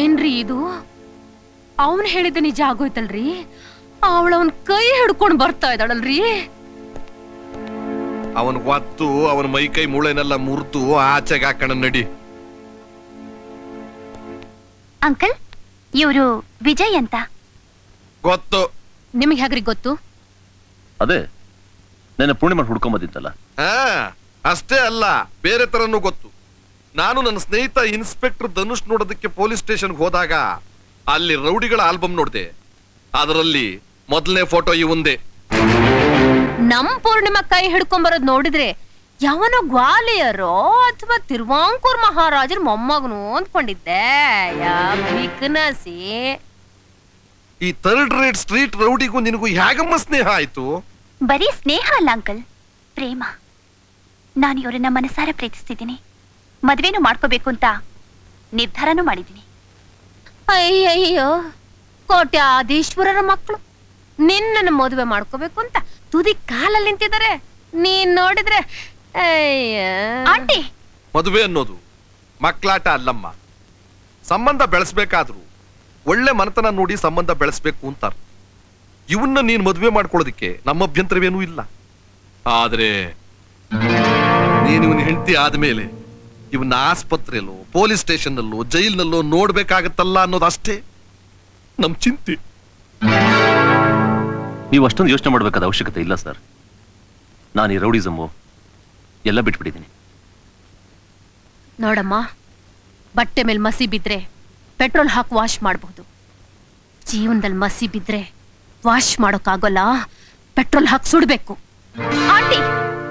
ಏನ್ರಿ ಇದು? ಅವನು ಹೇಳಿದ ನಿಜ ಆಗೋಯ್ತಲ್ರಿ? ಅವಳ ಅವನ್ ಕೈ ಹಿಡ್ಕೊಂಡ್ ಬರ್ತಾ ಇದ್ದಾಳಲ್ರಿ? ಅವನ್ ಗೊತ್ತು ಅವನ ಮೈ ಕೈ ಮೂಳೆನೆಲ್ಲ ಮುರ್ತು ಆಚೆಗೆ ಹಾಕಣ ನಡಿ. ಅಂಕಲ್ ಇವರು ವಿಜಯ್ ಅಂತ? ಗೊತ್ತು. ನಿಮಗೆ ಹೇಗ್ರಿ ಗೊತ್ತು? ಅದೇ ನನ್ನ ಪೂರ್ಣಿಮಾ ಹುಡ್ಕೊಂಬಂದಿತ್ತಲ್ಲ ಹಾ ಅಷ್ಟೇ ಅಲ್ಲ ಬೇರೆ ತರನು ಗೊತ್ತು. ನಾನು ನನ್ನ ಸ್ನೇಹಿತ ಇನ್ಸ್ಪೆಕ್ಟರ್ ಧನುಷ್ ನೋಡೋದಕ್ಕೆ ಪೊಲೀಸ್ ಸ್ಟೇಷನ್ ಹೋದಾಗ ಅಲ್ಲಿ ರೌಡಿಗಳ ಆಲ್ಬಮ್ ನೋಡ್ದೆ. ಅದರಲ್ಲಿ ಮೊದಲನೇ ಫೋಟೋ ಇವಂದೆ ನಮ್ ಪೂರ್ಣಿಮಾ ಕೈ ಹಿಡ್ಕೊಂಡ್ ಬರೋದ್ ನೋಡಿದ್ರೆ ಯಾವನೋ ಗ್ವಾಲಿಯರೋ ಅಥವಾ ತಿರುವಾಂಕೂರ್ ಮಹಾರಾಜರ ಮೊಮ್ಮಗನು ಅಂದ್ಕೊಂಡಿದ್ದೆ. ಬಿಕ್ನಸಿ. ಈ ಥರ್ಡ್ ರೇಟ್ ಸ್ಟ್ರೀಟ್ ರೌಡಿಗೂ ನಿನಗೂ ಹೇಗಮ್ಮ ಸ್ನೇಹ ಆಯ್ತು? ಬರೀ ಸ್ನೇಹ ಅಲ್ಲ ಅಂಕಲ್ ಪ್ರೇಮ. ನಾನು ಇವರನ್ನ ಮನಸಾರ ಪ್ರೀತಿಸ್ತಿದ್ದೀನಿ. ಮದ್ವೆನೂ ಮಾಡ್ಕೋಬೇಕು ಅಂತ ನಿರ್ಧಾರನೂ ಮಾಡಿದ್ದೀನಿ. ಅಯ್ಯಯ್ಯೋ ಕೋಟ್ಯಾಧೀಶ್ವರರ ಮಕ್ಕಳು. ನಿನ್ನನ್ನು ಮದುವೆ ಮಾಡ್ಕೋಬೇಕು ಅಂತ ತುದಿ ಕಾಲಲ್ಲಿ ನಿಂತಿದ್ದಾರೆ. ನೀನ್ ನೋಡಿದ್ರೆ ಅಯ್ಯ. ಆಂಟಿ! ಮದುವೆ ಅನ್ನೋದು ಮಕ್ಕಳಾಟ ಅಲ್ಲಮ್ಮ. ಸಂಬಂಧ ಬೆಳೆಸ್ಬೇಕಾದ್ರು ಒಳ್ಳೆ ಮನತನ ನೋಡಿ ಸಂಬಂಧ ಬೆಳೆಸ್ಬೇಕು ಅಂತಾರೆ ಇವನ್ನ ನೀನ್ ಮದುವೆ ಮಾಡ್ಕೊಳ್ಳೋದಿಕ್ಕೆ ನಮ್ಮ ಅಭ್ಯಂತರವೇನೂ ಇಲ್ಲ. ಆದ್ರೆ ನೀನು ಇವನ್ ಹೆಂಡತಿ ಆದ್ಮೇಲೆ ಇವನ್ನ ಆಸ್ಪತ್ರೆಯಲ್ಲೋ ಪೊಲೀಸ್ ಸ್ಟೇಷನ್ನಲ್ಲೋ ಜೈಲ್ನಲ್ಲೋ ನೋಡ್ಬೇಕಾಗತ್ತಲ್ಲ ಅನ್ನೋದಷ್ಟೇ ನಮ್ ಚಿಂತೆ. ನೀವು ಅಷ್ಟೊಂದು ಯೋಚನೆ ಮಾಡಬೇಕಾದ ಅವಶ್ಯಕತೆ ಇಲ್ಲ, ಸರ್. ನಾನು ಈ ರೌಡಿಸಮ್ಮು ಎಲ್ಲ ಬಿಟ್ಬಿಟ್ಟಿದ್ದೀನಿ. ನೋಡಮ್ಮ, ಬಟ್ಟೆ ಮೇಲೆ ಮಸಿ ಬಿದ್ರೆ ಪೆಟ್ರೋಲ್ ಹಾಕಿ ವಾಶ್ ಮಾಡಬಹುದು ಜೀವನದಲ್ಲಿ ಮಸಿ ಬಿದ್ರೆ ವಾಶ್ ಮಾಡೋಕ್ಕಾಗೋಲ್ಲ? ಪೆಟ್ರೋಲ್ ಹಾಕಿ ಸುಡಬೇಕು. ಆಂಟಿ,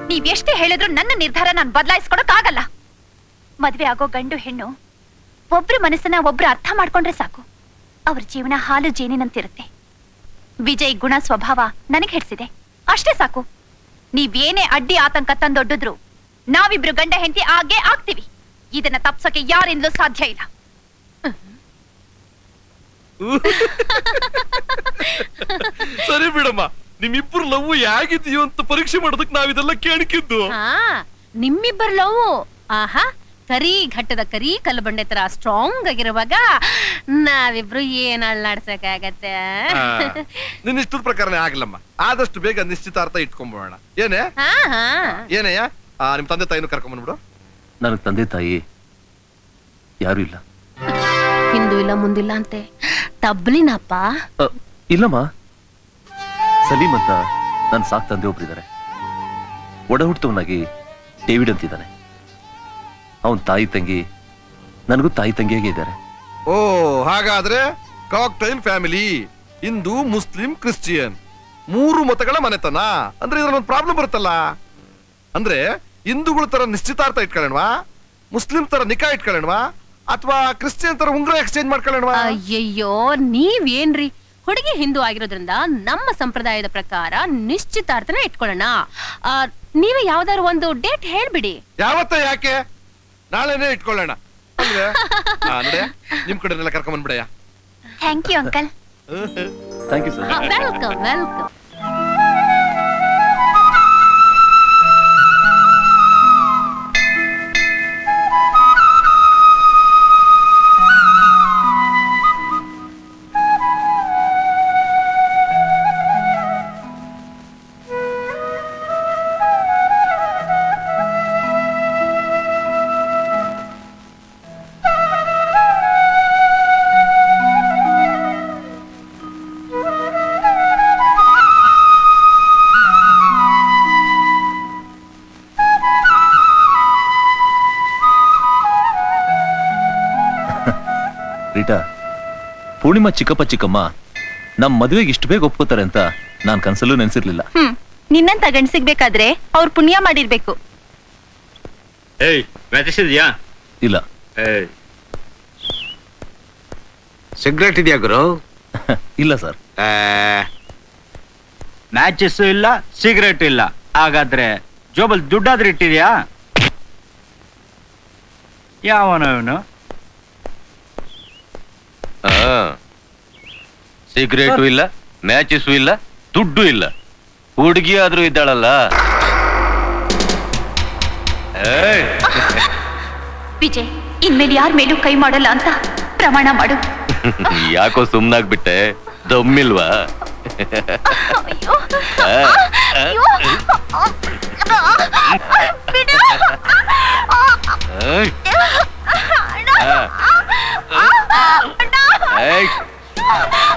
ನೀವ್ ಎಷ್ಟೇ ಹೇಳಿದ್ರು ನನ್ನ ನಿರ್ಧಾರ ನಾನು ಬದಲಾಯಿಸ್ಕೊಡೋಕ್ಕಾಗಲ್ಲ ಮದ್ವೆ ಆಗೋ ಗಂಡು ಹೆಣ್ಣು ಒಬ್ರು ಮನಸ್ಸನ್ನ ಒಬ್ರು ಅರ್ಥ ಮಾಡ್ಕೊಂಡ್ರೆ ಸಾಕು. ಅವ್ರ ಜೀವನ ಹಾಲು ಜೇನಿನಂತಿರುತ್ತೆ. ವಿಜಯ್ ಗುಣ ಸ್ವಭಾವ ನನಗೆ ಹೆಡ್ಸಿದೆ ಅಷ್ಟೇ ಸಾಕು. ನೀವೇನೇ ಅಡ್ಡಿ ಆತಂಕ ತಂದೊಡ್ಡಿದ್ರು ನಾವಿಬ್ರು ಗಂಡ ಹೆಂಡತಿ ಆಗೇ ಆಗ್ತೀವಿ. ಇದನ್ನ ತಪ್ಸಕ್ಕೆ ಯಾರಿಂದಲೂ ಸಾಧ್ಯ ಇಲ್ಲ. (laughs) ಸರಿ ಬಿಡಮ್ಮ. ನಿಮ್ಮಿಬ್ರು ಲವ್ ಹೇಗಿದೆಯೋ ಅಂತ ಪರೀಕ್ಷೆ ಮಾಡೋದಕ್ಕೆ ನಾವಿದೆಲ್ಲ ಕೇಳಿಕಿದ್ದು. ಹಾ ನಿಮ್ಮಿಬ್ಬರ್ ಲವ್. ಆಹಾ ಕರಿ ಘಟ್ಟದ ಕರಿ ಕಲ್ಲು ಬಂಡೆ ತರ ಸ್ಟ್ರಾಂಗ್ ಆಗಿರುವಾಗ ನಾವಿಬ್ರು ಏನ್ ಅಳ್ಳಾಡ್ಸಕ್ಕಾಗತ್ತೆ? ನಿನ್ನ ಇಷ್ಟದ ಪ್ರಕಾರನೇ ಆಗ್ಲಮ್ಮ. ಆದಷ್ಟು ಬೇಗ ನಿಶ್ಚಿತಾರ್ಥ ಇಟ್ಕೊಂಬೋಣ ಏನೇ? ಹಾ ಹಾ. ಏನಯ್ಯ ಆ, ನಿಮ್ ತಂದೆ ತಾಯಿನೂ ಕರ್ಕೊಂಡ್ಬಂದ್ಬಿಡು ನನಗೆ ತಂದೆ ತಾಯಿ ಯಾರು ಇಲ್ಲ. ಹಿಂದೂ ಇಲ್ಲ ಮುಂದಿಲ್ಲ ಅಂತೆ. ತಬ್ಲಿನಪ್ಪ ಇಲ್ಲಮ್ಮ. ಸಲೀಮ್ ಅಂತ ನನ್ನ ಸಾಕ್ ತಂದೆ ಒಬ್ರಿದ್ದಾರೆ ಒಡ ಹುಟ್ಟವನಾಗಿ ಡೇವಿಡ್ ಅಂತಿದ್ದಾನೆ. ಅವನ್ ತಾಯಿ ತಂಗಿ ನನಗೂ ತಾಯಿ ತಂಗಿಯಾಗೆ ಇದ್ದಾರೆ. ಓ ಹಾಗಾದ್ರೆ cocktail family Hindu Muslim Christian ಮೂರು ಮತಗಳ ಮನೆತನ. ಅಂದ್ರೆ ಇದ್ರಲ್ಲಿ ಒಂದು ಪ್ರಾಬ್ಲಮ್ ಬರುತ್ತಲ್ಲ? ಅಂದ್ರೆ ಹಿಂದೂಗಳ ತರ ನಿಶ್ಚಿತಾರ್ಥ ಇಟ್ಕೊಳ್ಳೋಣವಾ? ಮುಸ್ಲಿಂ ತರ ನಿಕಾ ಇಟ್ಕೊಳ್ಳೋಣವಾ? ಅಥವಾ ಕ್ರಿಶ್ಚಿಯನ್ ತರ ಉಂಗ್ರ ಎಕ್ಸ್ಚೇಂಜ್ ಮಾಡ್ಕೊಳ್ಳೋಣವಾ? ಅಯ್ಯಯ್ಯೋ ನೀವೇನ್ರಿ? ಹುಡುಗಿ ಹಿಂದೂ ಆಗಿರೋದ್ರಿಂದ ನಮ್ಮ ಸಂಪ್ರದಾಯದ ಪ್ರಕಾರ ನಿಶ್ಚಿತಾರ್ಥನ ಇಟ್ಕೊಳ್ಳೋಣ. ನೀವೇ ಯಾವ್ದಾದ್ರು ಒಂದು ಡೇಟ್ ಹೇಳ್ಬಿಡಿ. ಯಾವತ್ತ ಯಾಕೆ? ನಾಳೆನೇ ಇಟ್ಕೊಳ್ಳೋಣ ಅಲ್ವೇ ಆ, ನೋಡ್ಯಾ? ನಿಮ್ ಕಡೆನೆಲ್ಲ ಕರ್ಕೊಂಡ್ ಬಂದ್ಬಿಡಯ್ಯ thank you uncle thank you sir welcome welcome Poornima ಚಿಕ್ಕಪ್ಪ ಚಿಕ್ಕಮ್ಮ ನಮ್ ಮದುವೆಗೆ ಇಷ್ಟು ಬೇಗ ಒಪ್ಕೋತಾರೆ ಅಂತ ನಾನ್ ಕನ್ಸಲ್ಲೂ ನೆನ್ಸಿರ್ಲಿಲ್ಲ. ಹ್ಮ್ ನಿನ್ನಂತ ಗಂಡ್ ಸಿಗ್ಬೇಕಾದ್ರೆ ಅವ್ರು ಪುಣ್ಯ ಮಾಡಿರ್ಬೇಕು. ಏಯ್ ಇಲ್ಲ. ಏಯ್. ಸಿಗರೇಟ್ ಇದೆಯಾ ಗುರು? (laughs) ಇಲ್ಲ ಸರ್. ಮ್ಯಾಚಸ್ ಇಲ್ಲ ಸಿಗರೇಟ್ ಇಲ್ಲ. ಹಾಗಾದ್ರೆ ಜೋಬಲ್ ದುಡ್ಡಾದ್ರೂ ಇಟ್ಟಿದ್ಯಾ? ಯಾವನು ಇವನು? ಸಿಗರೇಟು ಇಲ್ಲ ಮ್ಯಾಚಸ್ಸು ಇಲ್ಲ ದುಡ್ಡು ಇಲ್ಲ. ಹುಡುಗಿ ಆದ್ರೂ ಇದ್ದಾಳಲ್ಲ. ವಿಜಯ್ ಇನ್ಮೇಲೆ ಯಾರ ಮೇಲೂ ಕೈ ಮಾಡಲ್ಲ ಅಂತ ಪ್ರಮಾಣ ಮಾಡು. ಯಾಕೋ ಸುಮ್ನಾಗ್ಬಿಟ್ಟೆ? ದಮ್ಮಿಲ್ವಾ? ಆ, ಆ,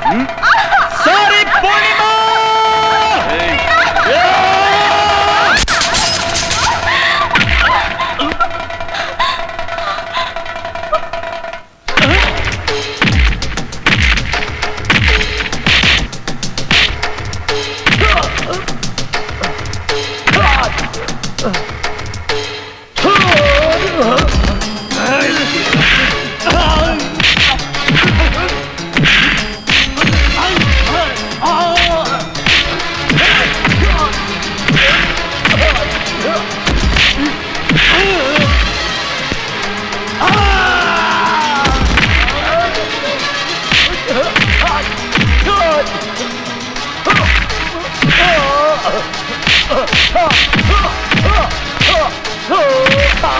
ಏಯ್. ಆ. ಏಯ್. ಹ್ಮ್. ಸಾರಿ ಪೂರ್ಣಿಮಾ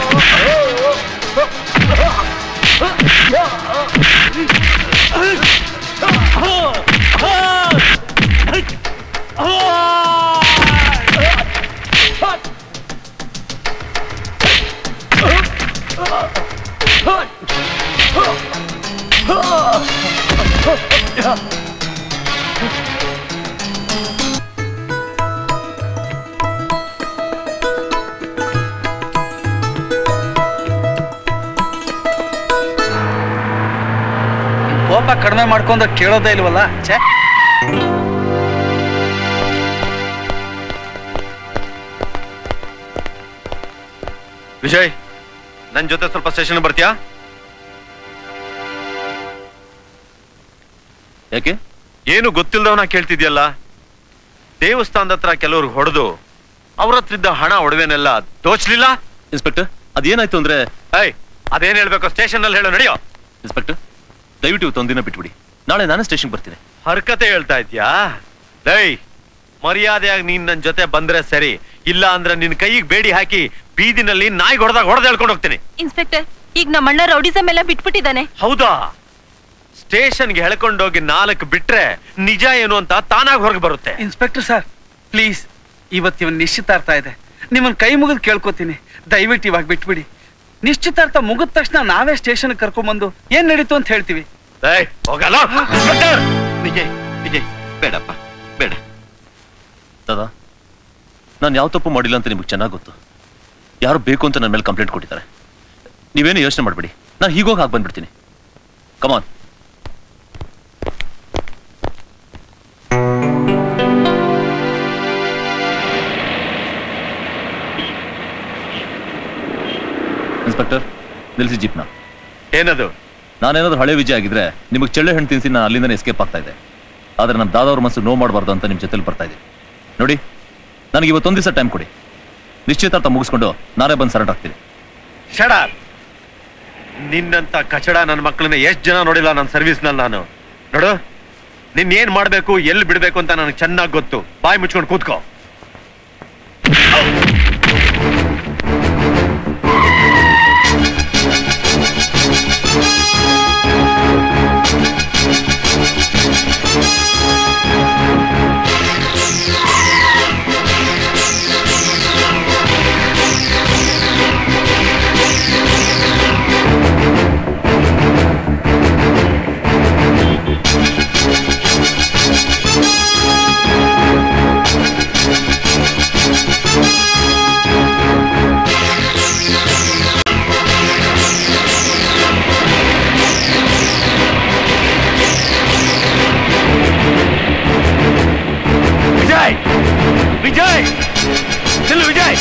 ಕಡಿಮೆ ಮಾಡ್ಕೊಂಡ್ರೆ ಕೇಳೋದೇ ಇಲ್ವಲ್ಲ? ಛೇ. ವಿಜಯ್ ನನ್ ಜೊತೆ ಸ್ವಲ್ಪ ಸ್ಟೇಷನ್ ಬರ್ತೀಯಾ? ಯಾಕೆ? ಏನು ಗೊತ್ತಿಲ್ಲದವನ ಕೇಳ್ತಿದ್ಯಲ್ಲ? ದೇವಸ್ಥಾನದ ಹತ್ರ ಕೆಲವ್ರಿಗೆ ಹೊಡೆದು ಅವ್ರ ಹತ್ರ ಇದ್ದ ಹಣ ಒಡವೆನೆಲ್ಲ ದೋಚ್ಲಿಲ್ಲ? ಇನ್ಸ್ಪೆಕ್ಟರ್ ಅದೇನಾಯ್ತು ಅಂದ್ರೆ ಏಯ್ ಅದೇನ್ ಹೇಳ್ಬೇಕು? ಸ್ಟೇಷನ್ ಅಲ್ಲಿ ಹೇಳೋ ನಡೆಯೋ. ಇನ್ಸ್ಪೆಕ್ಟರ್ ದಯವಿಟ್ಟು ಇವತ್ತು ಒಂದಿನ ಬಿಟ್ಬಿಡಿ. ನಾಳೆ ನಾನು ಸ್ಟೇಷನ್ ಬರ್ತೀನಿ. ಹರ್ಕತೆ ಹೇಳ್ತಾ ಇದ್ಯಾ? ದಯ್ ಮರ್ಯಾದೆಯಾಗಿ ನೀನ್ ನನ್ ಜೊತೆ ಬಂದ್ರೆ ಸರಿ. ಇಲ್ಲ ಅಂದ್ರೆ ನಿನ್ ಕೈಗೆ ಬೇಡಿ ಹಾಕಿ ಬೀದಿನಲ್ಲಿ ನಾಯಿ ಹೊಡೆದಾಗ ಹೊಡೆದ ಹೇಳ್ಕೊಂಡು ಹೋಗ್ತೀನಿ. ಇನ್ಸ್ಪೆಕ್ಟರ್ ಈಗ ನಮ್ಮ ಅಣ್ಣ ರೌಡಿಸಮ್ ಎಲ್ಲ ಬಿಟ್ಬಿಟ್ಟಿದ್ದಾನೆ. ಹೌದಾ? ಸ್ಟೇಷನ್ಗೆ ಹೇಳ್ಕೊಂಡೋಗಿ ನಾಲ್ಕು ಬಿಟ್ರೆ ನಿಜ ಏನು ಅಂತ ತಾನಾಗಿ ಹೊರಗೆ ಬರುತ್ತೆ. ಇನ್ಸ್ಪೆಕ್ಟರ್ ಸರ್ ಪ್ಲೀಸ್ ಇವತ್ತಿವನ್ ನಿಶ್ಚಿತಾರ್ಥ ಇದೆ. ನಿಮ್ಮನ್ ಕೈ ಮುಗಿದು ಕೇಳ್ಕೊತೀನಿ. ದಯವಿಟ್ಟು ಇವಾಗ ಬಿಟ್ಬಿಡಿ. ನಿಶ್ಚಿತಾರ್ಥ ಮುಗಿದ ತಕ್ಷಣ ನಾವೇ ಸ್ಟೇಷನ್ ಕರ್ಕೊಂಡ್ಬಂದು ಏನ್ ನಡೀತು ಅಂತ ಹೇಳ್ತೀವಿ. ಹೋಗಲ್ಲ. ವಿಜಯ್ ವಿಜಯ್ ಬೇಡಪ್ಪ ಬೇಡ. ದಾದಾ ನಾನು ಯಾವ ತಪ್ಪು ಮಾಡಿಲ್ಲ ಅಂತ ನಿಮ್ಗೆ ಚೆನ್ನಾಗಿ ಗೊತ್ತು. ಯಾರು ಬೇಕು ಅಂತ ನನ್ನ ಮೇಲೆ ಕಂಪ್ಲೇಂಟ್ ಕೊಟ್ಟಿದ್ದಾರೆ. ನೀವೇನು ಯೋಚನೆ ಮಾಡಬೇಡಿ. ನಾನು ಹೀಗೋಗಿ ಹಾಕಿ ಬಂದ್ಬಿಡ್ತೀನಿ. Come on inspector? ನಿಲ್ಸಿ ಜೀಪ್ನ. ಏನದು? ನಾನೇನಾದ್ರೂ ಹಳೆ ವಿಜಯ ಆಗಿದ್ರೆ ನಿಮಗೆ ಚೆಳ್ಳೆ ಹಣ್ಣು ತಿನ್ಸಿ ನಾನು ಅಲ್ಲಿಂದ ಎಸ್ಕೇಪ್ ಆಗ್ತಾ ಇದ್ದೆ ಆದ್ರೆ ನಮ್ಮ ದಾದವ್ರ ಮನಸ್ಸು ನೋವು ಮಾಡಬಾರ್ದು ಅಂತ ನಿಮ್ಮ ಜೊತೆಲಿ ಬರ್ತಾ ಇದೆ. ನೋಡಿ ನನಗೆ ಇವತ್ತೊಂದು ದಿವಸ ಟೈಮ್ ಕೊಡಿ. ನಿಶ್ಚಿತಾರ್ಥ ಮುಗಿಸ್ಕೊಂಡು ನಾನೇ ಬಂದು ಸರೆಂಡ್ ಆಗ್ತೀನಿ. ಶಡ ನಿನ್ನಂತ ಕಚಡ ನನ್ನ ಮಕ್ಕಳನ್ನ ಎಷ್ಟು ಜನ ನೋಡಿಲ್ಲ ನನ್ನ ಸರ್ವಿಸ್ನಲ್ಲಿ ನಾನು. ನೋಡು ನಿನ್ ಏನ್ ಮಾಡ್ಬೇಕು ಎಲ್ಲಿ ಬಿಡ್ಬೇಕು ಅಂತ ನನಗೆ ಚೆನ್ನಾಗಿ ಗೊತ್ತು. ಬಾಯಿ ಮುಚ್ಕೊಂಡು ಕೂತ್ಕೋ. விஜய் செல்லு விஜய்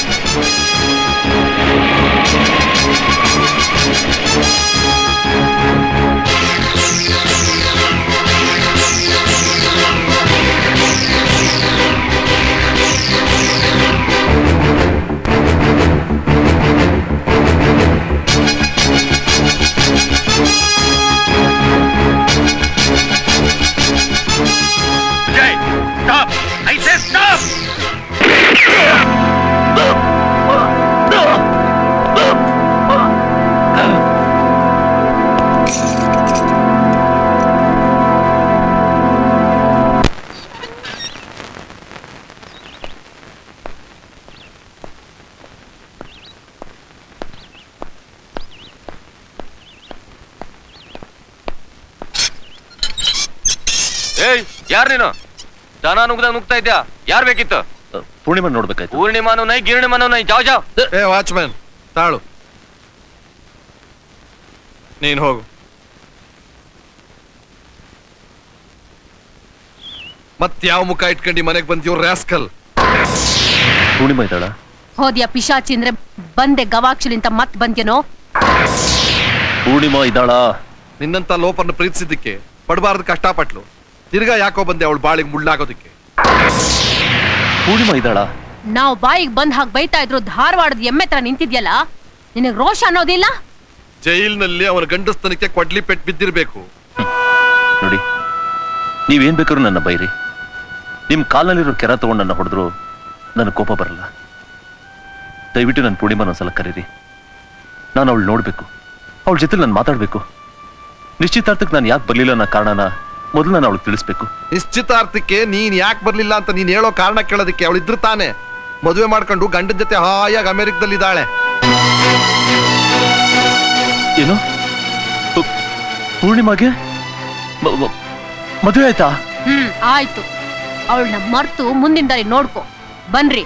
ಯಾರು ನೀನು? ದನ ನುಗ್ದಾಗ ನುಗ್ತಾ ಇದ್ಯಾ? ಯಾರು ಬೇಕಿತ್ತು? ಪೂರ್ಣಿಮಾ ನೋಡ್ಬೇಕಾಯ್ತು. ಪೂರ್ಣಿಮಾನು ನೈ ಗಿರ್ಣಿಮಾನು ನೈ ಜಾವ್ ಜಾವ್. ಏ ವಾಚ್ಮನ್ ತಾಳು. ನೀನ್ ಹೋಗು. ಮತ್ ಯಾವ ಮುಖ ಇಟ್ಕೊಂಡು ಮನೆಗೆ ಬಂದಿವ್ ರಾಸ್ಕಲ್. ಪೂರ್ಣಿಮಾ ಇದ್ದಾಳ? ಹೋದ್ಯಾ ಪಿಶಾಚಿ ಅಂದ್ರೆ ಬಂದೆ ಗವಾಕ್ಷಲಿಂತ ಮತ್ ಬಂದ್ಯನೋ? ಪೂರ್ಣಿಮಾ ಇದ್ದಾಳ? ನಿನ್ನಂತ ಲೋಪರ್ನ ಪ್ರೀತಿಸಿದ್ದಕ್ಕೆ ಪಡಬಾರ್ದು ಕಷ್ಟಪಟ್ಲು. ತಿರ್ಗಾ ಯಾಕೋ ಬಂದೆ ಅವಳು ಬಾಳಿಗೆ ಮುಳ್ಳಾಗೋದಕ್ಕೆ. ಪೂರ್ಣಿಮಾ ಇದ್ದಾಳ? ನಾವು ಬಾಯಿಗೆ ಬಂದ್ ಹಾಗೆ ಬೈತಾ ಇದ್ರು ಧಾರವಾಡದ ಎಮ್ಮೆ ತರ ನಿಂತಿದ್ಯಲ್ಲ? ನಿನಗ್ ರೋಷ ಅನ್ನೋದಿಲ್ಲ? ಜೈಲ್ನಲ್ಲಿ ಅವನ ಗಂಡಸ್ತನಕ್ಕೆ ಕೊಡ್ಲಿ ಪೆಟ್ ಬಿದ್ದಿರ್ಬೇಕು. ನೋಡಿ ನೀವೇನ್ ಬೇಕಾದ್ರು ನನ್ನ ಬೈರಿ. ನಿಮ್ ಕಾಲಲ್ಲಿರೋ ಕೆರ ತಗೊಂಡು ನನ್ನ ಹೊಡೆದ್ರು ನನ್ನ ಕೋಪ ಬರಲ್ಲ. ದಯವಿಟ್ಟು ನನ್ನ ಪೂರ್ಣಿಮಾನ ಒಂದ್ಸಲ ಕರೀರಿ. ನಾನು ಅವಳು ನೋಡ್ಬೇಕು. ಅವಳ ಜೊತೆ ನಾನು ಮಾತಾಡ್ಬೇಕು. ನಿಶ್ಚಿತಾರ್ಥಕ್ಕೆ ನಾನು ಯಾಕೆ ಬರಲಿಲ್ಲ ಅನ್ನೋ ಕಾರಣನ ಮೊದಲು ನಾನು ಅವಳಿಗೆ ತಿಳಿಸ್ಬೇಕು. ನಿಶ್ಚಿತಾರ್ಥಕ್ಕೆ ನೀನ್ ಯಾಕೆ ಬರ್ಲಿಲ್ಲ ಅಂತ ನೀನ್ ಹೇಳೋ ಕಾರಣ ಕೇಳೋದಕ್ಕೆ ಅವಳು ಇದ್ರು ತಾನೆ. ಮದುವೆ ಮಾಡ್ಕೊಂಡು ಗಂಡನ ಜೊತೆ ಹಾಯಾಗಿ ಅಮೆರಿಕದಲ್ಲಿ ಇದ್ದಾಳೆ ಏನು ಪೂರ್ಣಿಮಾಗೆ? ಮದುವೆ ಆಯ್ತಾ? ಹ್ಮ್ ಆಯ್ತು. ಅವಳನ್ನ ಮರ್ತು ಮುಂದಿನ ದಾರಿ ನೋಡ್ಕೊ. ಬನ್ರಿ.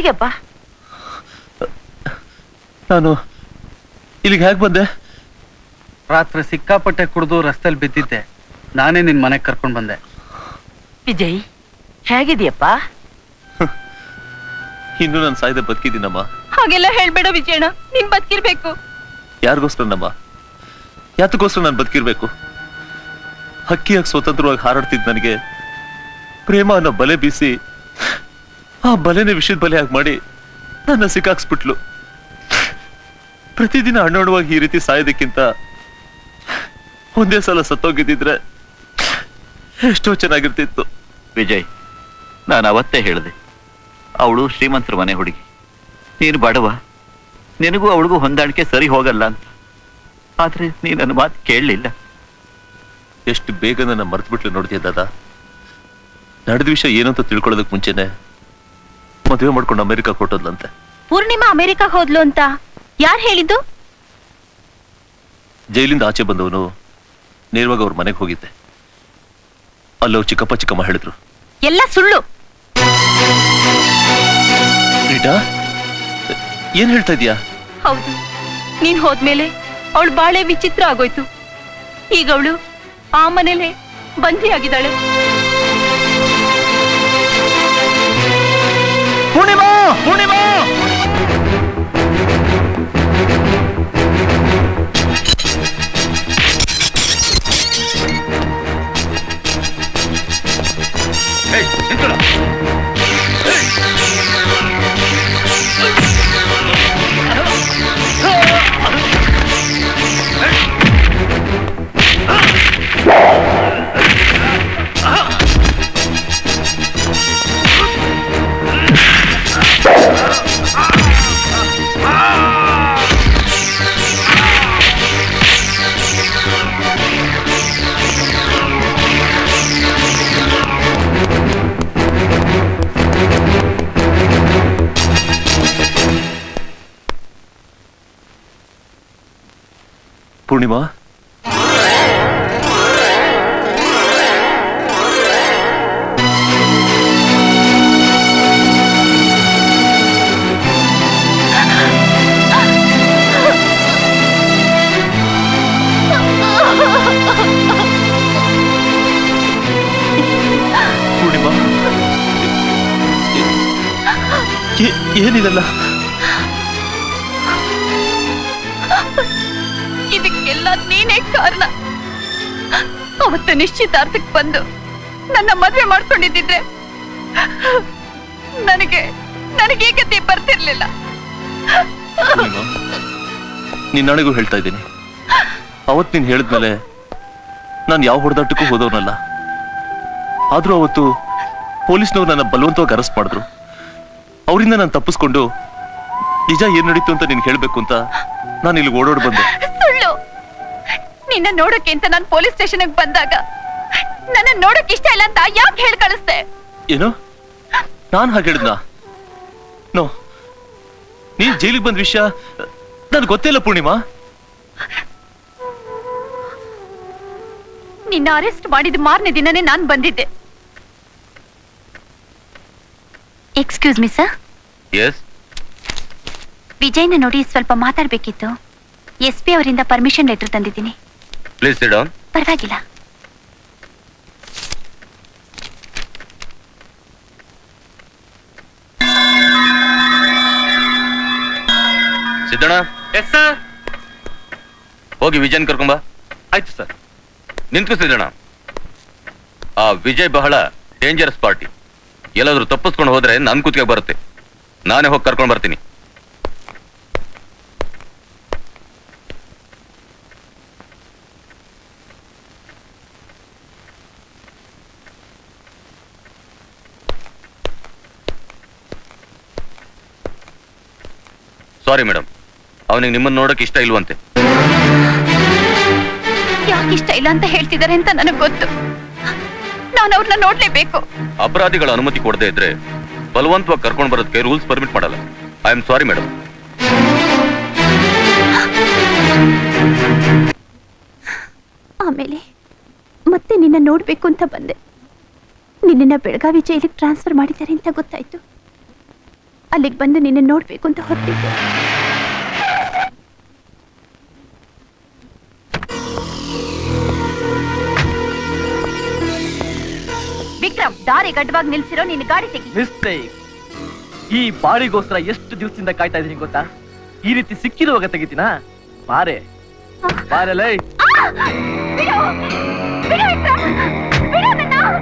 ಮೆತ್ತಿಗೆಪ್ಪ ನಾನು ಇಲ್ಲಿಗೆ ಹೇಗೆ ಬಂದೆ? ರಾತ್ರಿ ಸಿಕ್ಕಾಪಟ್ಟೆ ಕುಡಿದು ರಸ್ತೆಯಲ್ಲಿ ಬಿದ್ದಿದ್ದೆ. ನಾನೇ ನಿನ್ ಮನೆಗೆ ಕರ್ಕೊಂಡು ಬಂದೆ. ವಿಜಯ್ ಹೇಗಿದೆಯಪ್ಪ? (laughs) ಇನ್ನು ನಾನು ಸಾಯ್ದೆ ಬದುಕಿದ್ದೀನಮ್ಮ. ಹಾಗೆಲ್ಲ ಹೇಳ್ಬೇಡ ವಿಜಯಣ್ಣ ನೀನ್ ಬದುಕಿರ್ಬೇಕು. ಯಾರಿಗೋಸ್ಕರನಮ್ಮ? ಯಾತಕ್ಕೋಸ್ಕರ ನಾನು ಬದುಕಿರ್ಬೇಕು? ಹಕ್ಕಿಯಾಗಿ ಸ್ವತಂತ್ರವಾಗಿ ಹಾರಾಡ್ತಿದ್ ನನಗೆ ಪ್ರೇಮ ಅನ್ನೋ ಬಲೆ ಬೀಸಿ ಆ ಬಲೆನೇ ವಿಷದ ಬಲೆಯಾಗಿ ಮಾಡಿ ನನ್ನ ಸಿಕ್ಕಾಕ್ಸ್ಬಿಟ್ಲು ಪ್ರತಿದಿನ ಅಣ್ಣೋಣವಾಗಿ ಈ ರೀತಿ ಸಾಯೋದಕ್ಕಿಂತ ಒಂದೇ ಸಲ ಸತ್ತೋಗಿದ್ದಿದ್ರೆ ಎಷ್ಟೋ ಚೆನ್ನಾಗಿರ್ತಿತ್ತು. ವಿಜಯ್ ನಾನು ಅವತ್ತೇ ಹೇಳಿದೆ ಅವಳು ಶ್ರೀಮಂತರ ಮನೆ ಹುಡುಗಿ. ನೀನು ಬಡವ ನಿನಗೂ ಅವಳಿಗೂ ಹೊಂದಾಣಿಕೆ ಸರಿ ಹೋಗಲ್ಲ ಅಂತ. ಆದ್ರೆ ನೀ ನನ್ನ ಮಾತು ಕೇಳಲಿಲ್ಲ. ಎಷ್ಟು ಬೇಗ ನನ್ನ ಮರ್ತ್ಬಿಟ್ಲು ನೋಡ್ತೀಯ ದಾದಾ? ನಡೆದ ವಿಷಯ ಏನಂತ ತಿಳ್ಕೊಳ್ಳೋದಕ್ಕೆ ಮುಂಚೆನೆ ಮದುವೆ ಮಾಡ್ಕೊಂಡು ಅಮೆರಿಕ ಕೊಟ್ಟದ್ಲಂತೆ. ಪೂರ್ಣಿಮಾ ಅಮೆರಿಕಾಗ್ ಹೋದ್ಲು ಅಂತ ಯಾರು ಹೇಳಿದ್ದು? ಜೈಲಿಂದ ಆಚೆ ಬಂದವನು ನೇರವಾಗಿ ಅವ್ರ ಮನೆಗೆ ಹೋಗಿದ್ದೆ. ಅಲ್ಲೋ ಚಿಕ್ಕಪ್ಪ ಚಿಕ್ಕಮ್ಮ ಹೇಳಿದ್ರು. ಎಲ್ಲ ಸುಳ್ಳು. ಏನ್ ಹೇಳ್ತಾ ಇದೀಯಾ ಹೌದು ನೀನ್ ಹೋದ್ಮೇಲೆ ಅವಳು ಬಾಳೆ ವಿಚಿತ್ರ ಆಗೋಯ್ತು. ಈಗ ಅವಳು ಆ ಮನೇಲೆ ಬಂಧಿಯಾಗಿದ್ದಾಳೆ. ಏನಿದೆಲ್ಲ ಇದಕ್ಕೆಲ್ಲ ನೀನೇ ಕಾರಣ. ಅವತ್ತು ನಿಶ್ಚಿತಾರ್ಥಕ್ಕೆ ಬಂದು ನನ್ನ ಮದುವೆ ಮಾಡ್ಕೊಂಡಿದ್ದಿದ್ರೆ ನನಗೆ ನನಗೆ ಈ ಗತಿ ಬರ್ತಿರ್ಲಿಲ್ಲ. ನೀನ್ ನನಗೂ ಹೇಳ್ತಾ ಇದ್ದೀನಿ. ಅವತ್ ನೀನ್ ಹೇಳಿದ್ಮೇಲೆ ನಾನು ಯಾವ ಹೊಡೆದಾಟಕ್ಕೂ ಹೋದವನಲ್ಲ. ಆದ್ರೂ ಅವತ್ತು ಪೊಲೀಸ್ನವ್ರು ನನ್ನ ಬಲವಂತವಾಗಿ ಅರೆಸ್ಟ್ ಮಾಡಿದ್ರು. ಅವರಿಂದ ನಾನು ತಪ್ಪಿಸ್ಕೊಂಡು ನಿಜ ಏನ್ ನಡೀತು ಅಂತ ನೀನ್ ಹೇಳ್ಬೇಕು ಅಂತ ನಾನು ಇಲ್ಲಿ ಓಡೋಡ್ ಬಂದೆ. ಸುಳ್ಳು. ನಿನ್ನ ನೋಡಕ್ಕೆ ಅಂತ ನಾನು ಪೊಲೀಸ್ ಸ್ಟೇಷನ್ ಬಂದಾಗ ನನ್ನ ನೋಡಕ್ ಇಷ್ಟ ಇಲ್ಲ ಅಂತ ಯಾಕೆ ಹೇಳಿ ಕಳಿಸ್ದೆ? ಏನು? ನಾನ್ ಹಾಗೆ ಹೇಳಿದ್ನ? ನೋ. ನೀನ್ ಜೈಲಿಗೆ ಬಂದ ವಿಷಯ ನನ್ ಗೊತ್ತಿಲ್ಲ ಪೂರ್ಣಿಮಾ. ನಿನ್ನ ಅರೆಸ್ಟ್ ಮಾಡಿದ ಮಾರನೇ ದಿನನೇ ನಾನ್ ಬಂದಿದ್ದೆ. ಎಕ್ಸ್ಕ್ಯೂಸ್ ಮಿ ಸರ್ ಎಸ್ ವಿಜಯ್ನ ನೋಡಿ ಸ್ವಲ್ಪ ಮಾತಾಡ್ಬೇಕಿತ್ತು. ಎಸ್ ಪಿ ಅವರಿಂದ ಪರ್ಮಿಷನ್ ಲೆಟರ್ ತಂದಿದ್ದೀನಿ. ಪ್ಲೀಸ್ ಡೌನ್ ಪರವಾಗಿಲ್ಲ. ಸಿದ್ದಣ್ಣ? ಎಸ್ ಸರ್ ಹೋಗಿ ವಿಜಯನ್ ಕರ್ಕೊಂಬ ಆಯ್ತು ಸರ್ ನಿಂತ್ಕೋ ಸಿದ್ದಣ್ಣ. ಆ ವಿಜಯ್ ಬಹಳ ಡೇಂಜರಸ್ ಪಾರ್ಟಿ ಎಲ್ಲಾದ್ರೂ ತಪ್ಪಿಸ್ಕೊಂಡು ಹೋದ್ರೆ ನನ್ ಕುತ್ತಿಗೆ ಬರುತ್ತೆ. ನಾನೇ ಹೋಗಿ ಕರ್ಕೊಂಡು ಬರ್ತೀನಿ. ಸಾರಿ ಮೇಡಮ್ ಅವನಿಗೆ ನಿಮ್ಮನ್ನ ನೋಡಕ್ ಇಷ್ಟ ಇಲ್ವಂತೆ. ಯಾಕೆ ಇಷ್ಟ ಇಲ್ಲ ಅಂತ ಹೇಳ್ತಿದ್ದಾರೆ ಅಂತ ನನಗೆ ಗೊತ್ತು. ನಾನು ಅವ್ರನ್ನ ನೋಡ್ಲೇಬೇಕು. ಅಪರಾಧಿಗಳ ಅನುಮತಿ ಕೊಡದೇ ಇದ್ರೆ ಬಲವಂತವಾಗಿ ಕರ್ಕೊಂಡು ಬರೋದಕ್ಕೆ ರೂಲ್ಸ್ ಪರ್ಮಿಟ್ ಮಾಡಲ್ಲ. ಐ ಆಮ್ ಸಾರಿ ಮೇಡಮ್ ಆಮೇಲೆ ಮತ್ತೆ ನಿನ್ನ ನೋಡ್ಬೇಕು ಅಂತ ಬಂದೆ. ನಿನ್ನ ಬೆಳಗಾವಿ ಜೈಲಿಗೆ ಟ್ರಾನ್ಸ್ಫರ್ ಮಾಡಿದ್ದಾರೆ ಅಂತ ಗೊತ್ತಾಯ್ತು. ಅಲ್ಲಿಗೆ ಬಂದು ನಿನ್ನ ನೋಡ್ಬೇಕು ಅಂತ ಹೊರಟಿದ್ದೆ. ವಿಕ್ರಮ್ ದಾರಿ ಗಡ್ಡವಾಗಿ ನಿಲ್ಸಿರೋ ನಿನ್ನ ಗಾಡಿ ತೆಗಿ. ಮಿಸ್ಟೇಕ್ ಈ ಬಾಡಿಗೋಸ್ಕರ ಎಷ್ಟು ದಿವಸದಿಂದ ಕಾಯ್ತಾ ಇದೀನಿ ಗೊತ್ತಾ? ಈ ರೀತಿ ಸಿಕ್ಕಿರುವಾಗ ತೆಗಿತೀನಾ? ಬಾರೆ. ಬಾರೆ ಲೈ. ಬಿಟ್ಬಿಡು ವಿಕ್ರಮ್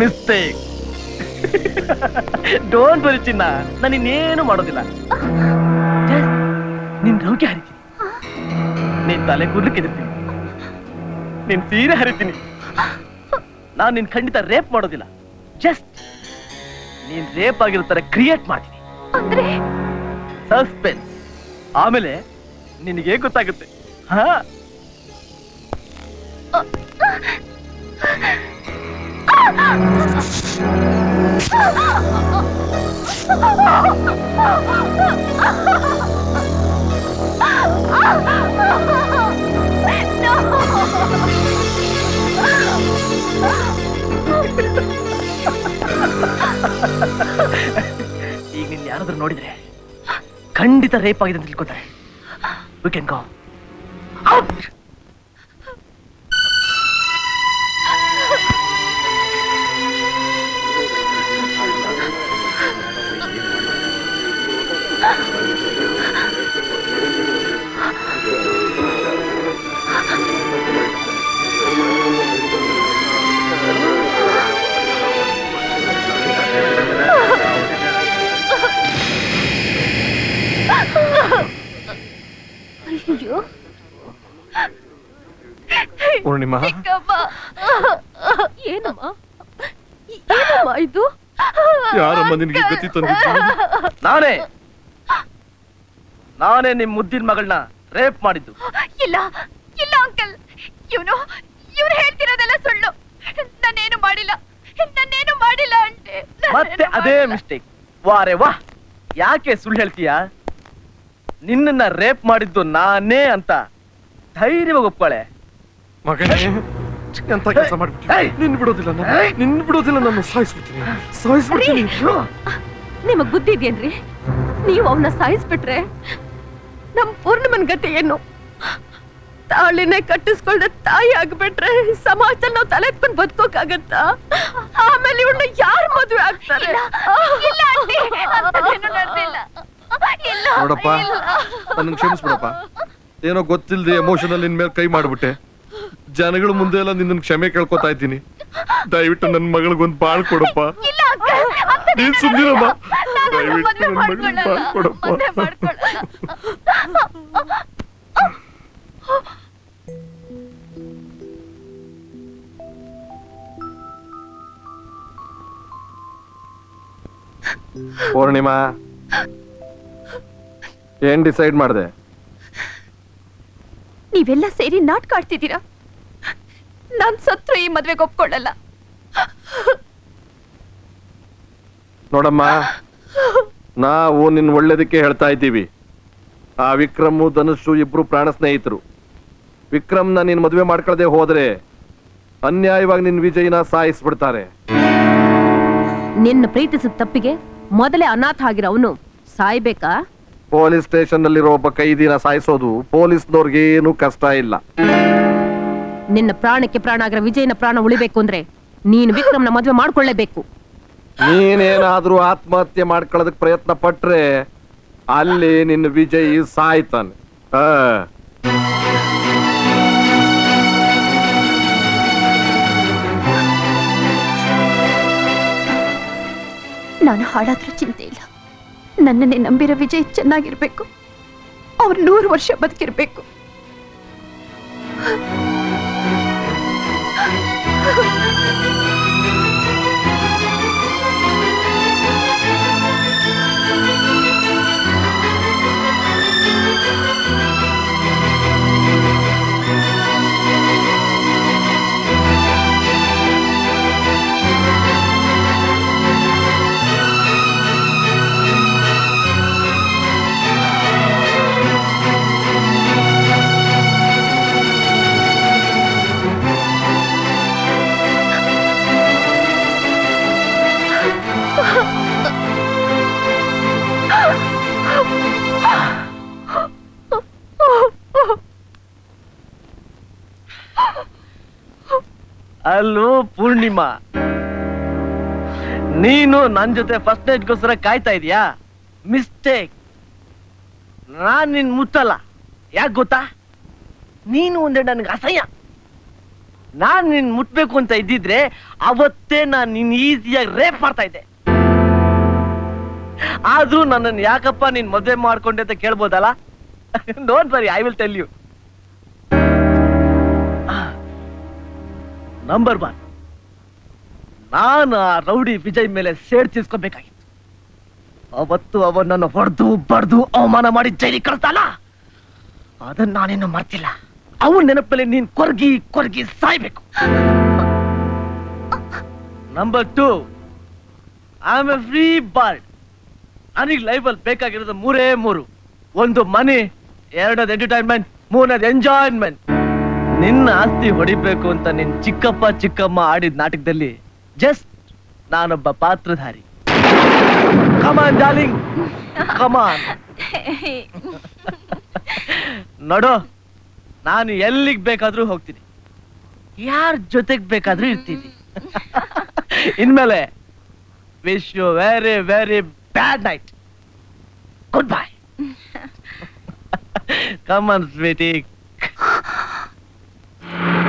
ಮಿಸ್ಟೇಕ್ ಡೋಂಟ್ ವರಿ ಚಿನ್ನ. ನಾನು ಇನ್ನೇನು ಮಾಡೋದಿಲ್ಲ. ನಿನ್ ರೌಕೆ ಹರಿತೀನಿ. ನಿನ್ ತಲೆ ಕೂದಲು ಕೆದಿರ್ತೀನಿ ನಿನ್ ಸೀರೆ ಹರಿತೀನಿ. ನಾನು ನಿನ್ ಖಂಡಿತ ರೇಪ್ ಮಾಡೋದಿಲ್ಲ. ಜಸ್ಟ್ ನೀನ್ ರೇಪ್ ಆಗಿರೋ ತರ ಕ್ರಿಯೇಟ್ ಮಾಡ್ತೀನಿ. ಅಂದ್ರೆ? ಸಸ್ಪೆನ್ಸ್ ಆಮೇಲೆ ನಿನಗೆ ಗೊತ್ತಾಗುತ್ತೆ. ಹಾ? (laughs) ಈಗ ನಿನ್ ಯಾರಾದ್ರೂ ನೋಡಿದ್ರೆ ಖಂಡಿತ ರೇಪ್ ಆಗಿದೆ ಅಂತ ತಿಳ್ಕೊತಾರೆ. We can go Poornima? ಏನಮ್ಮ? ಏನಮ್ಮ ಇದು? ಯಾರಮ್ಮ ನಿನಗೆ ಗತಿ ತಂದಿದ್ದು? ನಾನೇ. ನಾನೇ ನಿಮ್ ಮುದ್ದಿನ ಮಗಳನ್ನ ರೇಪ್ ಮಾಡಿದ್ದು. ಇಲ್ಲ ಇಲ್ಲ ಅಂಕಲ್. ಇವನು ಇವನು ಹೇಳ್ತಿರೋದೆಲ್ಲ ಸುಳ್ಳು. ನಾನೇನು ಮಾಡಿಲ್ಲ. ನಾನೇನು ಮಾಡಿಲ್ಲ ಅಂತೆ ಮತ್ತೆ ಅದೇ ಮಿಸ್ಟೇಕ್ ವಾರೆ ವಾ ಯಾಕೆ ಸುಳ್ಳು ಹೇಳ್ತೀಯ? ನಿನ್ನನ್ನ ರೇಪ್ ಮಾಡಿದ್ದು ನಾನೇ ಅಂತ ಧೈರ್ಯವಾಗಿ ಒಪ್ಕೊಳೆ. ಮಗನೇ ಎಂತ ಕೆಲಸ ಮಾಡ್ಬಿಟ್ಟು. ನಿನ್ ಬಿಡೋದಿಲ್ಲ ನಾನು. ನಿನ್ ಬಿಡೋದಿಲ್ಲ ನಾನು ಸಾಯಿಸ್ಬಿಡ್ತೀನಿ. ಸಾಯಿಸ್ಬಿಡ್ತೀನಿ. ನಿಮಗ್ ಬುದ್ಧಿ ಇದೆಯೇನ್ರಿ ನೀವು ಅವನ್ನ ಸಾಯಿಸ್ಬಿಟ್ರೆ ನಮ್ ಪೂರ್ಣಿಮನ್ ಗತಿ ಏನು? ತಾಳಿನೇ ಕಟ್ಟಿಸ್ಕೊಂಡ ತಾಯಿ ಆಗ್ಬಿಟ್ರೆ ಸಮಾಜದಲ್ಲಿ ನಾವು ತಲೆ ಎತ್ಕೊಂಡ್ ಬದುಕೋಕಾಗತ್ತ? ಆಮೇಲೆ ಇವಳನ್ನ ಯಾರು ಮದುವೆ ಆಗ್ತಾರೆ? ನೋಡಪ್ಪ ನನ್ನ ಕ್ಷಮಿಸ್ಬಿಡಪ್ಪ. ಏನೋ ಗೊತ್ತಿಲ್ಲದೆ ಎಮೋಷನಲ್ ಇನ್ಮೇಲೆ ಮೇಲೆ ಕೈ ಮಾಡ್ಬಿಟ್ಟೆ. ಜನಗಳ ಮುಂದೆ ಎಲ್ಲ ನಿನ್ನ ಕ್ಷಮೆ ಕೇಳ್ಕೊತಾ ಇದ್ದೀನಿ. ದಯವಿಟ್ಟು ನನ್ನ ಮಗಳಿಗೊಂದು ಬಾಳ್ ಕೊಡಪ್ಪ. ನೀನ್ ಸುಂದಿರಮ್ಮ ದಯವಿಟ್ಟು ನನ್ನ ಮಗಳಿಗೆ ಬಾಳ್ ಕೊಡಪ್ಪ. ಪೂರ್ಣಿಮಾ ಏನ್ ಡಿಸೈಡ್ ಮಾಡಿದೆ? ನೀವೆಲ್ಲ ಸೇರಿ ನಾಟಕ ಆಡ್ತಿದ್ದೀರಾ? ನಾನ್ ಸತ್ರು ಈ ಮದ್ವೆಗೆ ಒಪ್ಕೊಳ್ಳಲ್ಲ. ನೋಡಮ್ಮ ನಾವು ನಿನ್ ಒಳ್ಳೇದಕ್ಕೆ ಹೇಳ್ತಾ ಇದ್ದೀವಿ. ಆ ವಿಕ್ರಮ್ ಧನುಷು ಇಬ್ರು ಪ್ರಾಣ ಸ್ನೇಹಿತರು. ವಿಕ್ರಮ್ನ ನೀನ್ ಮದುವೆ ಮಾಡ್ಕೊಳ್ಳದೆ ಹೋದ್ರೆ ಅನ್ಯಾಯವಾಗಿ ನಿನ್ ವಿಜಯನ ಸಾಯಿಸ್ಬಿಡ್ತಾರೆ. ನಿನ್ನ ಪ್ರೀತಿಸಿದ ತಪ್ಪಿಗೆ ಮೊದಲೇ ಅನಾಥ ಆಗಿರೋ ಅವನು ಸಾಯ್ಬೇಕಾ? ಪೊಲೀಸ್ ಸ್ಟೇಷನ್ ನಲ್ಲಿರೋ ಒಬ್ಬ ಕೈದಿನ ಸಾಯಿಸೋದು ಪೊಲೀಸ್ನವ್ರಿಗೇನು ಕಷ್ಟ ಇಲ್ಲ. ನಿನ್ನ ಪ್ರಾಣಕ್ಕೆ ಪ್ರಾಣ ಆಗಿರೋ ವಿಜಯನ ಪ್ರಾಣ ಉಳಿಬೇಕು ಅಂದ್ರೆ ನೀನು ವಿಕ್ರಮ್ನ ಮದುವೆ ಮಾಡ್ಕೊಳ್ಳೇಬೇಕು. ನೀನೇನಾದ್ರೂ ಆತ್ಮಹತ್ಯೆ ಮಾಡ್ಕೊಳ್ಳೋದಕ್ಕೆ ಪ್ರಯತ್ನ ಪಟ್ರೆ ಅಲ್ಲಿ ನಿನ್ನ ವಿಜಯ್ ಸಾಯ್ತಾನೆ. ಆ ನಾನು ಹಾಳಾದ್ರೂ ಚಿಂತೆ ಇಲ್ಲ. ನನ್ನನ್ನೇ ನಂಬಿರೋ ವಿಜಯ್ ಚೆನ್ನಾಗಿರ್ಬೇಕು. ಅವ್ರು ನೂರು ವರ್ಷ ಬದುಕಿರ್ಬೇಕು. ಅಲ್ಲೋ ಪೂರ್ಣಿಮಾ. ನೀನು ನನ್ ಜೊತೆ ಫಸ್ಟ್ ನೈಟ್ಗೋಸ್ಕರ ಕಾಯ್ತಾ ಇದೀಯಾ? ಮಿಸ್ಟೇಕ್ ನಾನ್ ನಿನ್ ಮುಟ್ಟಲ್ಲ ಯಾಕೆ ಗೊತ್ತಾ? ನೀನು ಒಂದೆ ನನ್ಗೆ ಅಸಹ್ಯ. ನಾನ್ ನಿನ್ ಮುಟ್ಬೇಕು ಅಂತ ಇದ್ದಿದ್ರೆ ಅವತ್ತೇ ನಾನ್ ನಿನ್ ಈಸಿಯಾಗಿ ರೇಪ್ ಮಾಡ್ತಾ ಇದ್ದೆ. ಆದ್ರೂ ನನ್ನನ್ನು ಯಾಕಪ್ಪ ನೀನ್ ಮದುವೆ ಮಾಡ್ಕೊಂಡೆ ಅಂತ ಕೇಳ್ಬೋದಲ್ಲ? ಡೋಂಟ್ ಸರಿ I will tell you number one ನಾನು ಆ ರೌಡಿ ವಿಜಯ್ ಮೇಲೆ ಸೇಡ್ ತೀರ್ಸ್ಕೊಬೇಕಾಗಿತ್ತು. ಅವತ್ತು ಅವನನ್ನು ಹೊಡೆದು ಬಡ್ದು ಅವಮಾನ ಮಾಡಿ ಜೈಲಿಗೆ ಕಳ್ತಾನ ಅದನ್ನ ನಾನೇನು ಮರ್ತಿಲ್ಲ. ಅವನ ನೆನಪಲ್ಲಿ ನೀನ್ ಕೊರ್ಗಿ ಕೊರ್ಗಿ ಸಾಯ್ಬೇಕು. Number two I am a free bird ನನಗೆ ಲೈಫಲ್ಲಿ ಬೇಕಾಗಿರೋದು ಮೂರೇ ಮೂರು. ಒಂದು ಮನಿ ಎರಡನೇದು ಎಂಟರ್ಟೈನ್ಮೆಂಟ್ ಮೂರನೇದು ಎಂಜಾಯ್ಮೆಂಟ್ ನಿನ್ನ ಆಸ್ತಿ ಹೊಡಿಬೇಕು ಅಂತ ನಿನ್ ಚಿಕ್ಕಪ್ಪ, ಚಿಕ್ಕಮ್ಮ ಆಡಿದ ನಾಟಕದಲ್ಲಿ ಜಸ್ಟ್ ನಾನೊಬ್ಬ ಪಾತ್ರಧಾರಿ. ಕಮಾನ್ ಡಾರ್ಲಿಂಗ್ ಕಮಾನ್ ನೋಡು, ನಾನು ಎಲ್ಲಿಗ್ ಬೇಕಾದ್ರೂ ಹೋಗ್ತೀನಿ. ಯಾರ ಜೊತೆಗ್ ಬೇಕಾದ್ರೂ ಇರ್ತೀನಿ. ಇನ್ಮೇಲೆ wish you very very bad night good bye Come on, sweetie. (laughs)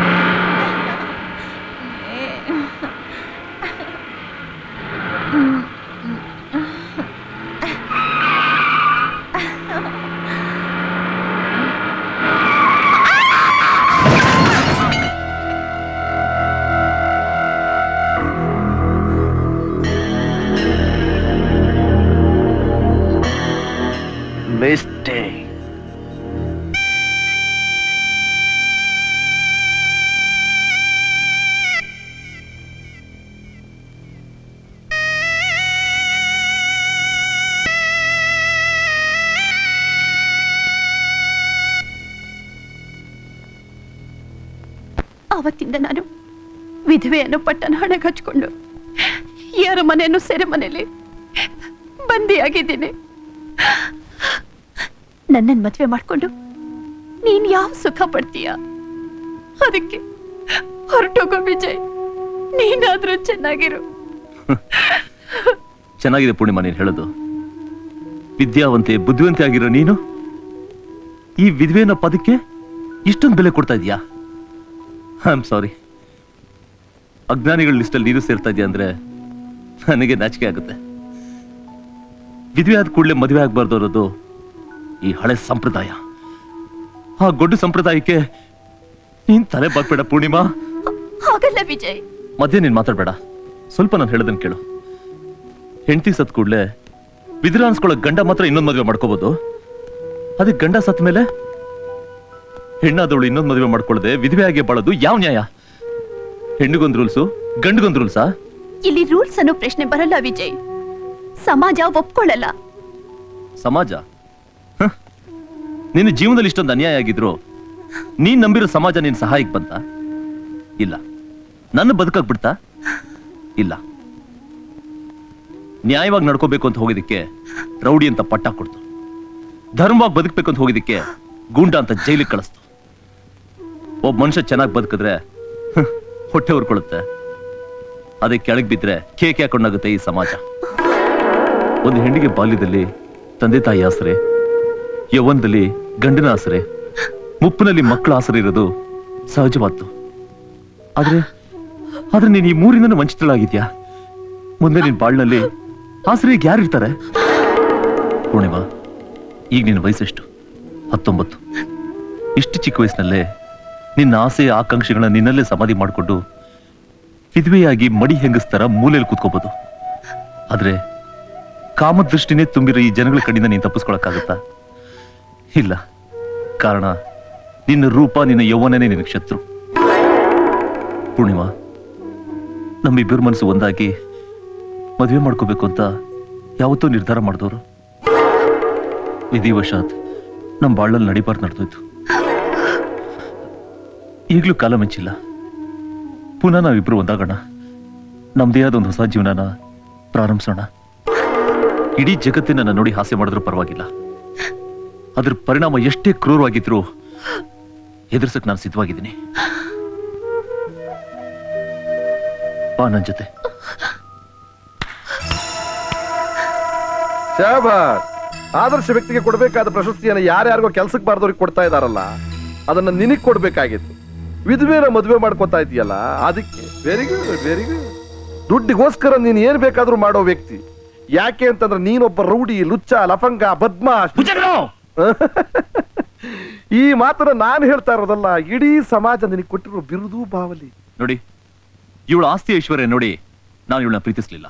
ಅವತ್ತಿಂದ ನಾನು ವಿಧವೆಯನ್ನು ಪಟ್ಟನ ಹಣೆ ಹಚ್ಕೊಂಡು ಯಾರ ಮನೆಯನ್ನು ಸೆರೆ ಮನೆಯಲ್ಲಿ ಬಂದಿಯಾಗಿದ್ದೀನಿ. ನನ್ನನ್ನು ಮದುವೆ ಮಾಡಿಕೊಂಡು ನೀನ್ ಯಾವ ಸುಖ ಪಡ್ತೀಯ? ಅದಕ್ಕೆ ಹೊರಟೋಗೋ ವಿಜಯ್. ನೀನಾದರೂ ಚೆನ್ನಾಗಿರು. ಚೆನ್ನಾಗಿದೆ ಪೂರ್ಣಿಮಾ, ನೀನು ಹೇಳೋದು. ವಿದ್ಯಾವಂತೆ, ಬುದ್ಧಿವಂತೆ ಆಗಿರೋ ನೀನು ಈ ವಿಧವೆ ಅನ್ನೋ ಪದಕ್ಕೆ ಇಷ್ಟೊಂದು ಬೆಲೆ ಕೊಡ್ತಾ ಇದೀಯಾ? ಐ ಆಮ್ ಸಾರಿ ಅಜ್ಞಾನಿಗಳ ಲಿಸ್ಟಲ್ಲಿ ನೀನು ಸೇರ್ತಾ ಇದೆಯಾ ಅಂದ್ರೆ ನನಗೆ ನಾಚಿಕೆ ಆಗುತ್ತೆ. ವಿಧವೆ ಆದ ಕೂಡಲೇ ಮದುವೆ ಆಗಬಾರ್ದು ಅನ್ನೋದು ಈ ಹಳೆ ಸಂಪ್ರದಾಯ. ಆ ಗೊಡ್ಡು ಸಂಪ್ರದಾಯಕ್ಕೆ ನೀನ್ ತಲೆ ಬಾಕ್ಬೇಡ ಪೂರ್ಣಿಮಾ. ಹಾಗಲ್ಲ ವಿಜಯ್. ಮಧ್ಯೆ ನೀನ್ ಮಾತಾಡ್ಬೇಡ. ಸ್ವಲ್ಪ ನಾನು ಹೇಳೋದನ್ನ ಕೇಳು. ಹೆಂಡತಿ ಸತ್ ಕೂಡ್ಲೆ ಬಿದಿರ ಅನ್ಸ್ಕೊಳ್ಳೋ ಗಂಡ ಮಾತ್ರ ಇನ್ನೊಂದ್ ಮದುವೆ ಮಾಡ್ಕೋಬಹುದು ಅದಕ್ಕೆ ಗಂಡ ಸತ್ ಮೇಲೆ ಹೆಣ್ಣಾದವಳು ಇನ್ನೊಂದು ಮದುವೆ ಮಾಡ್ಕೊಳ್ಳದೆ ವಿಧವೆ ಆಗಿ ಬಾಳೋದು ಯಾವ ನ್ಯಾಯ? ಹೆಣ್ಣುಗೊಂದು ರೂಲ್ಸು ಗಂಡಿಗೊಂದ್ ರೂಲ್ಸ? ಇಲ್ಲಿ ರೂಲ್ಸ್ ಅನ್ನೋ ಪ್ರಶ್ನೆ ಬರಲ್ಲ ವಿಜಯ್. ಸಮಾಜ ಒಪ್ಕೊಳ್ಳಲ್ಲ. ಸಮಾಜ? ನಿನ್ನ ಜೀವನದಲ್ಲಿ ಇಷ್ಟೊಂದು ಅನ್ಯಾಯ ಆಗಿದ್ರು ನೀನ್ ನಂಬಿರೋ ಸಮಾಜ ನಿನ್ ಸಹಾಯಕ್ಕೆ ಬಂತ? ಇಲ್ಲ. ನನ್ನ ಬದುಕಕ್ ಬಿಡ್ತಾ? ಇಲ್ಲ. ನ್ಯಾಯವಾಗಿ ನಡ್ಕೋಬೇಕು ಅಂತ ಹೋಗಿದ್ದಕ್ಕೆ ರೌಡಿ ಅಂತ ಪಟ್ಟ ಕೊಡ್ತು. ಧರ್ಮವಾಗಿ ಬದುಕಬೇಕು ಅಂತ ಹೋಗಿದ್ದಕ್ಕೆ ಗೂಂಡ ಅಂತ ಜೈಲಿಗೆ ಕಳಿಸ್ತು. ಒಬ್ಬ ಮನುಷ್ಯ ಚೆನ್ನಾಗಿ ಬದುಕಿದ್ರೆ ಹೊಟ್ಟೆ ಉರ್ಕೊಳ್ಳುತ್ತೆ. ಅದೇ ಕೆಳಗೆ ಬಿದ್ರೆ ಕೇಕೆ ಹಾಕೊಂಡಾಗುತ್ತೆ ಈ ಸಮಾಜ. ಒಂದು ಹೆಣ್ಣಿಗೆ ಬಾಲ್ಯದಲ್ಲಿ ತಂದೆ ತಾಯಿ ಆಸರೆ, ಯೌವನದಲ್ಲಿ ಗಂಡನ ಆಸರೆ, ಮುಪ್ಪಿನಲ್ಲಿ ಮಕ್ಕಳ ಆಸರೆ ಇರೋದು ಸಹಜವಾದ್ದು ಆದ್ರೆ ಆದ್ರೆ ನೀನು ಈ ಮೂರಿಂದನೂ ವಂಚಿತಳಾಗಿದ್ಯಾ? ಮುಂದೆ ನಿನ್ ಬಾಳ್ನಲ್ಲಿ ಆಸರೆಗೆ ಯಾರಿರ್ತಾರೆ ಪೂರ್ಣಿಮಾ, ಈಗ ನಿನ್ನ ವಯಸ್ಸೆಷ್ಟು? ಹತ್ತೊಂಬತ್ತು. ಇಷ್ಟು ಚಿಕ್ಕ ವಯಸ್ಸಿನಲ್ಲೇ ನಿನ್ನ ಆಸೆ ಆಕಾಂಕ್ಷೆಗಳನ್ನ ನಿನ್ನಲ್ಲೇ ಸಮಾಧಿ ಮಾಡಿಕೊಂಡು ವಿಧವೆಯಾಗಿ ಮಡಿ ಹೆಂಗಸ್ತರ ಮೂಲೆಯಲ್ಲಿ ಕೂತ್ಕೋಬಹುದು ಆದ್ರೆ ಕಾಮದೃಷ್ಟಿನೇ ತುಂಬಿರೋ ಈ ಜನಗಳ ಕಣ್ಣಿಂದ ನೀನು ತಪ್ಪಿಸ್ಕೊಳಕ್ಕಾಗತ್ತಾ? ಇಲ್ಲ. ಕಾರಣ, ನಿನ್ನ ರೂಪ, ನಿನ್ನ ಯೌವನನೇ ನಿನಗೆ ಶತ್ರು. ಪೂರ್ಣಿಮಾ, ನಮ್ಮಿಬ್ಬರ ಮನಸ್ಸು ಒಂದಾಗಿ ಮದುವೆ ಮಾಡ್ಕೋಬೇಕು ಅಂತ ಯಾವತ್ತೂ ನಿರ್ಧಾರ ಮಾಡಿದವರು? ವಿಧಿವಶಾತ್ ನಮ್ಮ ಬಾಳಲ್ಲಿ ನಡಿಬಾರ್ದು ನಡೆದೋಯ್ತು. ಈಗಲೂ ಕಾಲ ಮಿಂಚಿಲ್ಲ ಪುನಃ ನಾವಿಬ್ರು ಒಂದಾಗೋಣ. ನಮ್ದೇ ಆದ ಒಂದು ಹೊಸ ಜೀವನನ ಪ್ರಾರಂಭಿಸೋಣ. ಇಡೀ ಜಗತ್ತಿನ ನೋಡಿ ಹಾಸ್ಯ ಮಾಡಿದ್ರು ಪರವಾಗಿಲ್ಲ. ಅದ್ರ ಪರಿಣಾಮ ಎಷ್ಟೇ ಕ್ರೂರವಾಗಿದ್ರು ಎದುರ್ಸಕ್ ನಾನು ಸಿದ್ಧವಾಗಿದ್ದೀನಿ. ಬಾ ನನ್ನ ಜೊತೆ. ಆದರ್ಶ ವ್ಯಕ್ತಿಗೆ ಕೊಡಬೇಕಾದ ಪ್ರಶಸ್ತಿಯನ್ನು ಯಾರ್ಯಾರಿಗೋ ಕೆಲ್ಸಕ್ಕೆ ಬಾರ್ದವ್ರಿಗೆ ಕೊಡ್ತಾ ಇದಾರಲ್ಲ ಅದನ್ನ ನಿನಗ್ ಕೊಡ್ಬೇಕಾಗಿತ್ತು. ವಿಧವೆನ ಮದುವೆ ಮಾಡ್ಕೊತಾ ಇದೆಯಲ್ಲ ಅದಕ್ಕೆ? ವೆರಿ ಗುಡ್ ವೆರಿ ಗುಡ್ ದುಡ್ಡಿಗೋಸ್ಕರ ನೀನ್ ಏನ್ ಬೇಕಾದ್ರೂ ಮಾಡೋ ವ್ಯಕ್ತಿ. ಯಾಕೆ ಅಂತಂದ್ರೆ ನೀನೊಬ್ಬ ರೌಡಿ ಲುಚ್ಚ ಲಫಂಗ ಬದ್ಮ (laughs) ಈ ಮಾತನ್ನ ನಾನು ಹೇಳ್ತಾ ಇರೋದಲ್ಲ ಇಡೀ ಸಮಾಜ ನಿನಗೆ ಕೊಟ್ಟಿರೋ ಬಿರುದು ಬಾವಲಿ. ನೋಡಿ ಇವಳು ಆಸ್ತಿ ಐಶ್ವರ್ಯ ನೋಡಿ ನಾನು ಇವಳನ್ನ ಪ್ರೀತಿಸ್ಲಿಲ್ಲ.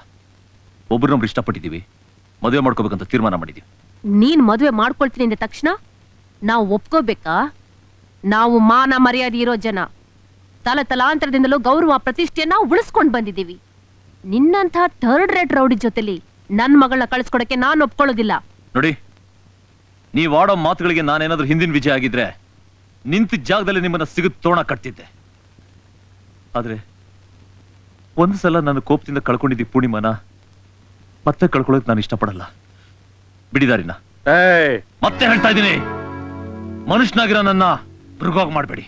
ಒಬ್ಬರನ್ನೊಬ್ರು ಇಷ್ಟಪಟ್ಟಿದ್ದೀವಿ. ಮದುವೆ ಮಾಡ್ಕೋಬೇಕಂತ ತೀರ್ಮಾನ ಮಾಡಿದೀವಿ ನೀನ್ ಮದುವೆ ಮಾಡ್ಕೊಳ್ತೀನಿ ಅಂದ ತಕ್ಷಣ ನಾವು ಒಪ್ಕೋಬೇಕಾ? ನಾವು ಮಾನ ಮರ್ಯಾದೆ ಇರೋ ಜನ. ತಲತಲಾಂತರದಿಂದಲೂ ಗೌರವ ಪ್ರತಿಷ್ಠೆಯನ್ನ ಉಳಿಸ್ಕೊಂಡು ಬಂದಿದ್ದೀವಿ. ನಿನ್ನಂಥ ಥರ್ಡ್ ರೇಟ್ ರೌಡಿ ಜೊತೆಲಿ ನನ್ನ ಮಗಳನ್ನ ಕಳಿಸ್ಕೊಡಕ್ಕೆ ನಾನು ಒಪ್ಕೊಳ್ಳೋದಿಲ್ಲ. ನೋಡಿ ನೀವ್ ಆಡೋ ಮಾತುಗಳಿಗೆ ನಾನೇನಾದ್ರೂ ಹಿಂದಿನ ವಿಜಯ ಆಗಿದ್ರೆ ನಿಂತ ಜಾಗದಲ್ಲಿ ನಿಮ್ಮನ್ನ ಸಿಗುತ್ತ ತೋಣ ಕಟ್ತಿದ್ದೆ. ಆದ್ರೆ ಒಂದು ಸಲ ನನ್ನ ಕೋಪದಿಂದ ಕಳ್ಕೊಂಡಿದ್ದಿ ಪೂರ್ಣಿಮಾನ ಮತ್ತೆ ಕಳ್ಕೊಳ್ಳೋಕೆ ನಾನು ಇಷ್ಟಪಡಲ್ಲ. ಬಿಡಿದಾರಿನ ಮತ್ತೆ ಹೇಳ್ತಾ ಇದ್ದೀನಿ. ಮನುಷ್ಯನಾಗಿರೋ ನನ್ನ ಮೃಗೋಗ್ ಮಾಡಬೇಡಿ.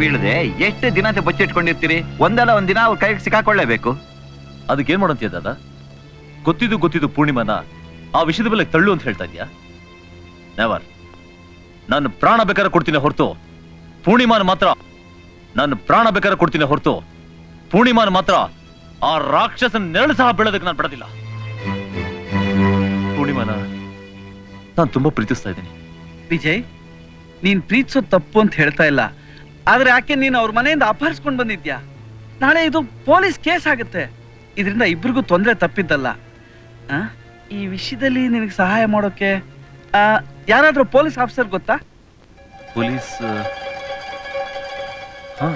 ಬೀಳದೆ ಎಷ್ಟು ದಿನ ಅಂತ ಬಚ್ಚಿಟ್ಕೊಂಡಿರ್ತೀರಿ ಒಂದಲ್ಲ ಒಂದಿನ ಅವ್ರ ಕೈಗೆ ಸಿಕ್ಕಾಕೊಳ್ಳೇಬೇಕು. ಅದಕ್ಕೆ ಏನ್ ಮಾಡಂತೀಯ ದಾದ? ಗೊತ್ತಿದ್ದು ಗೊತ್ತಿದ್ದು ಪೂರ್ಣಿಮಾನ ಆ ವಿಷಯದ ಮೇಲೆ ತಳ್ಳು ಅಂತ ಹೇಳ್ತಾ ಇದ್ಯಾ? ನೆವರ್ ನನ್ನ ಪ್ರಾಣ ಬೇಕಾದ್ರೆ ಕೊಡ್ತೀನಿ ಹೊರತು. ಪೂರ್ಣಿಮಾನ ಮಾತ್ರ. ನನ್ನ ಪ್ರಾಣ ಬೇಕಾದ್ರೆ ಕೊಡ್ತೀನಿ ಹೊರತು. ಪೂರ್ಣಿಮಾನ ಮಾತ್ರ. ಆ ರಾಕ್ಷಸನ ನೆರಳು ಸಹ ಬೀಳೋದಕ್ಕೆ ನಾನು ಬಿಡೋದಿಲ್ಲ. ಪೂರ್ಣಿಮಾನ ನಾನು ತುಂಬಾ ಪ್ರೀತಿಸ್ತಾ ಇದ್ದೀನಿ. ವಿಜಯ್ ನೀನ್ ಪ್ರೀತಿಸೋದು ತಪ್ಪು ಅಂತ ಹೇಳ್ತಾ ಇಲ್ಲ. ಆದ್ರೆ ಯಾಕೆ ನೀನು ಅವ್ರ ಮನೆಯಿಂದ ಅಪಹರಿಸ್ಕೊಂಡ್ ಬಂದಿದ್ಯಾ? ನಾಳೆ ಇದು ಪೊಲೀಸ್ ಕೇಸ್ ಆಗುತ್ತೆ. ಇದರಿಂದ ಇಬ್ರಿಗೂ ತೊಂದರೆ ತಪ್ಪಿದ್ದಲ್ಲ. ಆ? ಈ ವಿಷಯದಲ್ಲಿ ನಿನಗೆ ಸಹಾಯ ಮಾಡೋಕೆ ಆ, ಯಾರಾದ್ರೂ ಪೊಲೀಸ್ ಆಫೀಸರ್ ಗೊತ್ತಾ? ಪೊಲೀಸ್ ಹಾಂ.